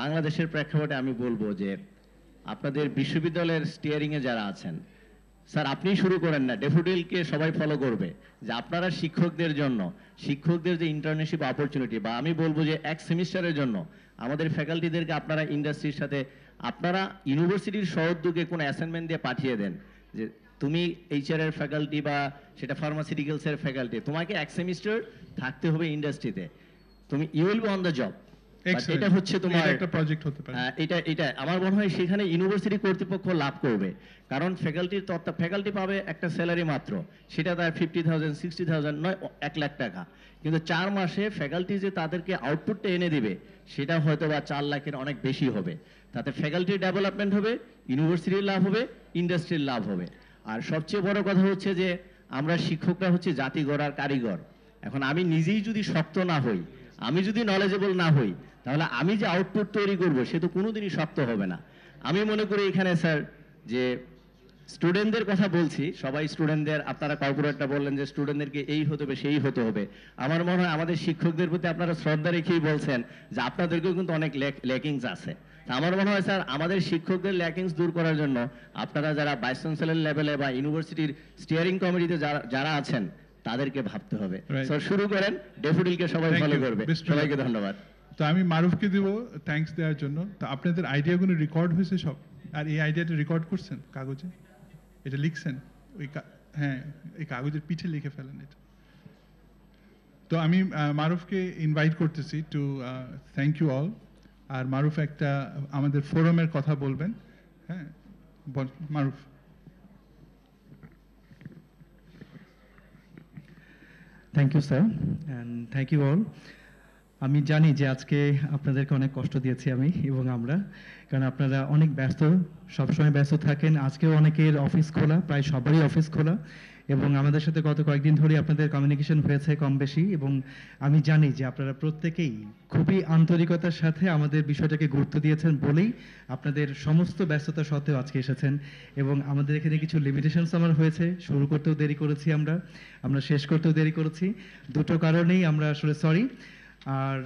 বাংলাদেশের প্রেক্ষাপটে আমি বলব যে আপনাদের বিশ্ববিদ্যালয়ের স্টিয়ারিং এ যারা আছেন, স্যার আপনি শুরু করেন না। ডেফোডিলকে সবাই ফলো করবে যে আপনারা শিক্ষকদের জন্য, শিক্ষকদের যে ইন্টার্নশিপ অপরচুনিটি বা আমি বলব যে এক সেমিস্টারের জন্য আমাদের ফ্যাকাল্টিদেরকে আপনারা ইন্ডাস্ট্রির সাথে, আপনারা ইউনিভার্সিটির সহদ্যোগে কোনো অ্যাসাইনমেন্ট দিয়ে পাঠিয়ে দেন যে তুমি এইচআর এর ফ্যাকাল্টি বা সেটা ফার্মাসিউটিক্যালসের ফ্যাকাল্টি তোমাকে এক সেমিস্টার থাকতে হবে ইন্ডাস্ট্রিতে তুমি you will be on the job. এটা হচ্ছে তোমার একটা project হতে পারে। এটা এটা আমার মনে হয় সেখানে ইউনিভার্সিটি কর্তৃপক্ষ লাভ করবে। কারণ ফ্যাকাল্টির তত্ত্ব ফ্যাকাল্টি পাবে একটা স্যালারি মাত্র। সেটা তার ফিফটি থাউজেন্ড সিক্সটি থাউজেন্ড নয় এক লাখ টাকা। কিন্তু চার মাসে ফ্যাকাল্টি যে তাদেরকে আউটপুটটা এনে দিবে সেটা হয়তো বা চার লাখের অনেক বেশি হবে। তাতে ফ্যাকাল্টির ডেভেলপমেন্ট হবে ইউনিভার্সিটির লাভ হবে ইন্ডাস্ট্রির লাভ হবে। আর সবচেয়ে বড় কথা হচ্ছে যে আমরা শিক্ষকরা হচ্ছে জাতি গড়ার কারিগর। এখন আমি নিজেই যদি শক্ত না হই আমি যদি নলেজেবল না হই, তাহলে আমি যে আউটপুট তৈরি করব, সে তো কোনোদিনই শক্ত হবে না। আমি মনে করি এখানে স্যার, যে স্টুডেন্টদের কথা বলছি, সবাই স্টুডেন্টদের আপনারা কর্পোরেটটা বললেন যে স্টুডেন্টদেরকে এই হতে হবে, সেই হতে হবে। আমার মনে হয় আমাদের শিক্ষকদের প্রতি আপনারা শ্রদ্ধা রেখেই বলছেন যে আপনাদেরকেও কিন্তু অনেক ল্যাকিংস আছে। তা আমার মনে হয় স্যার, আমাদের শিক্ষকদের ল্যাকিংস দূর করার জন্য আপনারা যারা ভাইস চ্যান্সেলর লেভেলে বা ইউনিভার্সিটির স্টিয়ারিং কমিটিতে যারা যারা আছেন তাদেরকে ভাবতে হবে। স্যার শুরু করেন ডেফোডিলকে সবাই ফলো করবে। সবাইকে ধন্যবাদ। তো আমি মারুফকে দিব থ্যাঙ্কস দেওয়ার জন্য। তো আপনাদের আইডিয়াগুলো রেকর্ড হয়েছে সব? আর এই আইডিয়াটা রেকর্ড করছেন কাগজে? এটা লিখছেন? ওই হ্যাঁ এই কাগজের পিঠে লিখে ফেলেন এটা। তো আমি মারুফকে ইনভাইট করতেছি টু থ্যাংক ইউ অল আর মারুফ একটা আমাদের ফোরামের কথা বলবেন। হ্যাঁ Maruf. Thank you sir and thank you all আমি জানি যে আজকে আপনাদেরকে অনেক কষ্ট দিয়েছি আমি এবং আমরা, কারণ আপনারা অনেক ব্যস্ত, সবসময় ব্যস্ত থাকেন। আজকেও অনেকের অফিস খোলা, প্রায় সবারই অফিস খোলা। এবং আমাদের সাথে গত কয়েকদিন ধরে আপনাদের কমিউনিকেশন হয়েছে কম বেশি এবং আমি জানি যে আপনারা প্রত্যেকেই খুবই আন্তরিকতার সাথে আমাদের বিষয়টাকে গুরুত্ব দিয়েছেন বলেই আপনাদের সমস্ত ব্যস্ততা সত্ত্বেও আজকে এসেছেন এবং আমাদের এখানে কিছু লিমিটেশনস আমার হয়েছে। শুরু করতেও দেরি করেছি আমরা আমরা শেষ করতেও দেরি করেছি। দুটো কারণেই আমরা আসলে সরি আর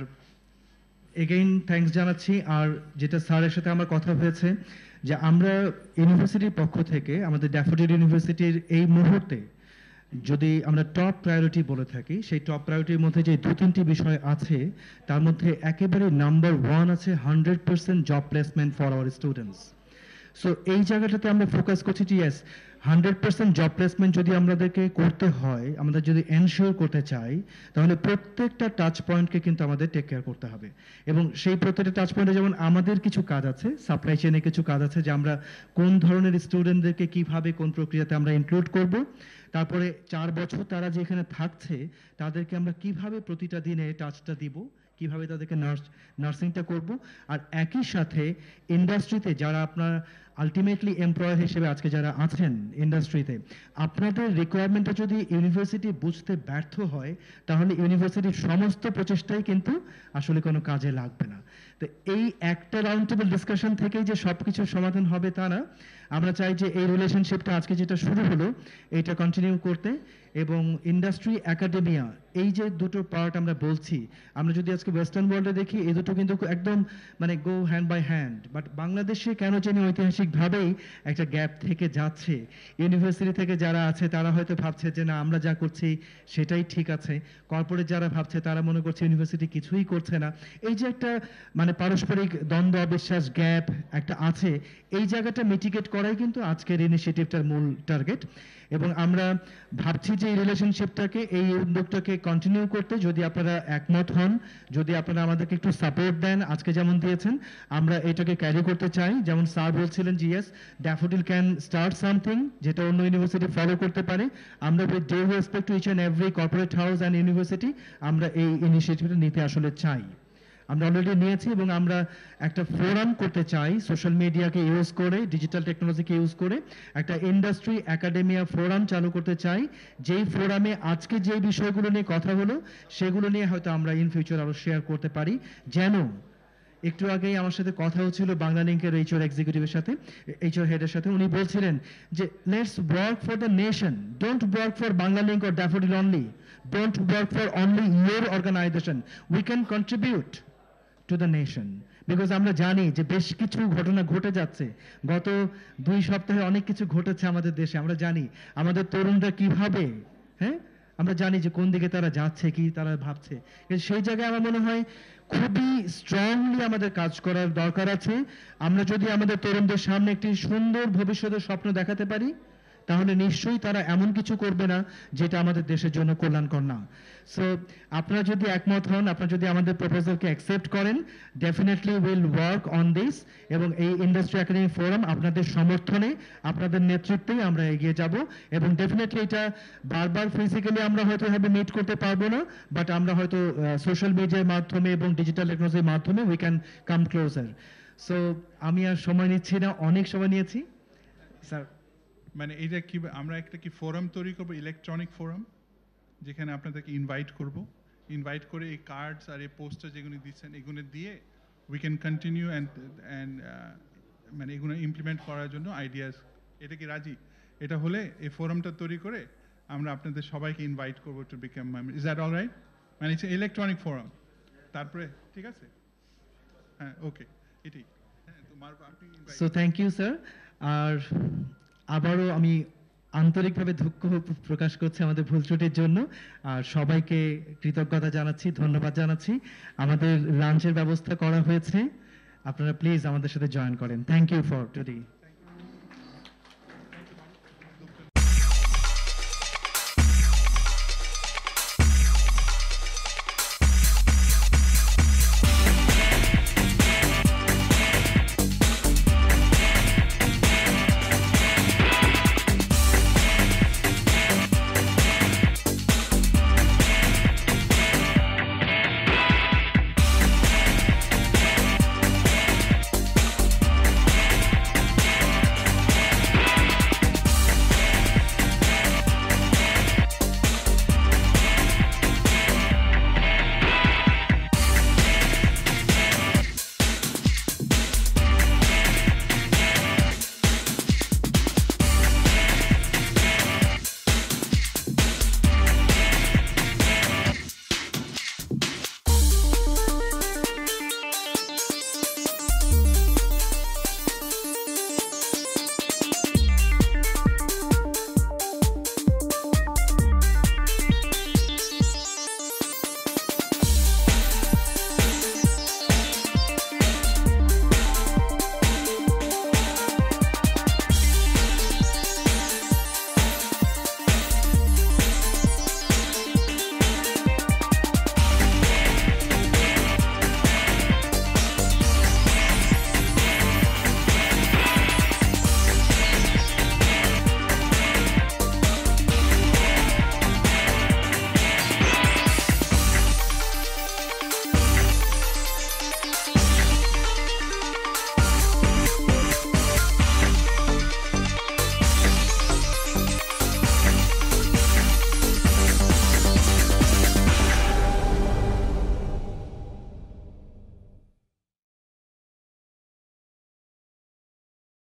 এগেইন থ্যাঙ্কস জানাচ্ছি। আর যেটা স্যারের সাথে আমার কথা হয়েছে যে আমরা ইউনিভার্সিটির পক্ষ থেকে, আমাদের ড্যাফোডিল ইউনিভার্সিটির এই মুহূর্তে যদি আমরা টপ প্রায়োরিটি বলে থাকি, সেই টপ প্রায়োরিটির মধ্যে যে দু তিনটি বিষয় আছে, তার মধ্যে একেবারে নাম্বার ওয়ান আছে hundred percent job placement for our students so এই জায়গাটাতে আমরা ফোকাস করছি যে হান্ড্রেড পার্সেন্ট জব প্লেসমেন্ট যদি আমাদেরকে করতে হয় আমাদের যদি এনশিওর করতে চাই, তাহলে প্রত্যেকটা টাচ পয়েন্টকে কিন্তু আমাদের টেক কেয়ার করতে হবে। এবং সেই প্রত্যেকটা টাচ পয়েন্টে যেমন আমাদের কিছু কাজ আছে সাপ্লাই চেনে কিছু কাজ আছে যে আমরা কোন ধরনের স্টুডেন্টদেরকে কীভাবে কোন প্রক্রিয়াতে আমরা ইনক্লুড করব, তারপরে চার বছর তারা যে এখানে থাকছে, তাদেরকে আমরা কীভাবে প্রতিটা দিনে টাচটা দিব, কীভাবে তাদেরকে নার্স নার্সিংটা করব, আর একই সাথে ইন্ডাস্ট্রিতে যারা আপনার আলটিমেটলি এমপ্লয়ার হিসেবে আজকে যারা আছেন ইন্ডাস্ট্রিতে আপনাদের রিকোয়ারমেন্টটা যদি ইউনিভার্সিটি বুঝতে ব্যর্থ হয়, তাহলে ইউনিভার্সিটির সমস্ত প্রচেষ্টাই কিন্তু আসলে কোনো কাজে লাগবে না। তো এই একটা রাউন্ড টেবিল ডিসকাশন থেকেই যে সব কিছুর সমাধান হবে তা না আমরা চাই যে এই রিলেশনশিপটা আজকে যেটা শুরু হলো এটা কন্টিনিউ করতে এবং ইন্ডাস্ট্রি একাডেমিয়া এই যে দুটো পার্ট আমরা বলছি, আমরা যদি আজকে ওয়েস্টার্ন ওয়ার্ল্ডে দেখি, এই দুটো কিন্তু একদম মানে go hand by hand but বাংলাদেশে কেন জানি ঐতিহাসিকভাবেই একটা গ্যাপ থেকে যাচ্ছে। ইউনিভার্সিটি থেকে যারা আছে, তারা হয়তো ভাবছে যে না, আমরা যা করছি সেটাই ঠিক আছে। কর্পোরেট যারা ভাবছে, তারা মনে করছে ইউনিভার্সিটি কিছুই করছে না। এই যে একটা মানে পারস্পরিক দ্বন্দ্ব, অবিশ্বাস গ্যাপ একটা আছে, এই জায়গাটা মিটিগেট করাই কিন্তু আজকের ইনিশিয়েটিভটার মূল টার্গেট এবং আমরা ভাবছি যে এই রিলেশনশিপটাকে এই উদ্যোগটাকে কন্টিনিউ করতে যদি আপনারা একমত হন, যদি আপনারা আমাদেরকে একটু সাপোর্ট দেন, আজকে যেমন দিয়েছেন, আমরা এটাকে ক্যারি করতে চাই। যেমন স্যার বলছিলেন যে yes Daffodil can start something যেটা অন্য ইউনিভার্সিটি ফলো করতে পারে। আমরা with the respect to each and every corporate house and university আমরা এই ইনিশিয়েটিভটা নিতে আসলে চাই। আমরা অলরেডি নিয়েছি এবং আমরা একটা ফোরাম করতে চাই সোশ্যাল মিডিয়াকে ইউজ করে ডিজিটাল টেকনোলজিকে ইউজ করে, একটা ইন্ডাস্ট্রি একাডেমিয়া ফোরাম চালু করতে চাই। যেই ফোরামে আজকে যে বিষয়গুলো নিয়ে কথা হলো, সেগুলো নিয়ে হয়তো আমরা ইন ফিউচার আরও শেয়ার করতে পারি। যেন একটু আগেই আমার সাথে কথা হচ্ছিল বাংলা লিঙ্কের এইচওর এক্সিকিউটিভের সাথে এইচওর হেডের সাথে, উনি বলছিলেন যে let's work for the nation don't work for Banglalink or Daffodil only don't work for only your organisation we can contribute to the nation because আমরা জানি যে বেশ কিছু ঘটনা ঘটে যাচ্ছে। গত দুই সপ্তাহে অনেক কিছু ঘটেছে আমাদের দেশে। আমরা জানি আমাদের তরুণরা কীভাবে হ্যাঁ? আমরা জানি যে কোন দিকে তারা যাচ্ছে, কি তারা ভাবছে। কিন্তু সেই জায়গায় আমার মনে হয় খুবই স্ট্রংলি আমাদের কাজ করার দরকার আছে। আমরা যদি আমাদের তরুণদের সামনে একটি সুন্দর ভবিষ্যতের স্বপ্ন দেখাতে পারি তাহলে নিশ্চয়ই তারা এমন কিছু করবে না যেটা আমাদের দেশের জন্য কল্যাণকর না। সো আপনারা যদি একমত হন, আপনারা যদি আমাদের প্রপোজালকে অ্যাকসেপ্ট করেন definitely will work on this এবং এই ইন্ডাস্ট্রি একাডেমি ফোরাম আপনাদের সমর্থনে, আপনাদের নেতৃত্বেই আমরা এগিয়ে যাব এবং ডেফিনেটলি এটা বারবার ফিজিক্যালি আমরা হয়তো এভাবে মিট করতে পারব না বাট আমরা হয়তো সোশ্যাল মিডিয়ার মাধ্যমে এবং ডিজিটাল টেকনোলজির মাধ্যমে we can come closer so আমি আর সময় নিচ্ছি না, অনেক সময় নিয়েছি। স্যার মানে এটা কি, আমরা একটা কি ফোরাম তৈরি করব? ইলেকট্রনিক ফোরাম যেখানে আপনাদেরকে ইনভাইট করব। ইনভাইট করে এই কার্ডস আর এই পোস্টার যেগুলো দিচ্ছেন, এগুলো দিয়ে we can continue and and মানে এগুলো ইমপ্লিমেন্ট করার জন্য আইডিয়াস এটা কি রাজি? এটা হলে এই ফোরামটা তৈরি করে আমরা আপনাদের সবাইকে ইনভাইট করব to become member is that all right মানে ইটস ইলেকট্রনিক ফোরাম তারপরে, ঠিক আছে? হ্যাঁ ওকে এটাই। হ্যাঁ তোমার সো থ্যাংক ইউ স্যার আর আবারও আমি আন্তরিকভাবে দুঃখ প্রকাশ করছি আমাদের ভুল ত্রুটির জন্য। আর সবাইকে কৃতজ্ঞতা জানাচ্ছি, ধন্যবাদ জানাচ্ছি। আমাদের লাঞ্চের ব্যবস্থা করা হয়েছে। আপনারা প্লিজ আমাদের সাথে জয়েন করেন। Thank you for today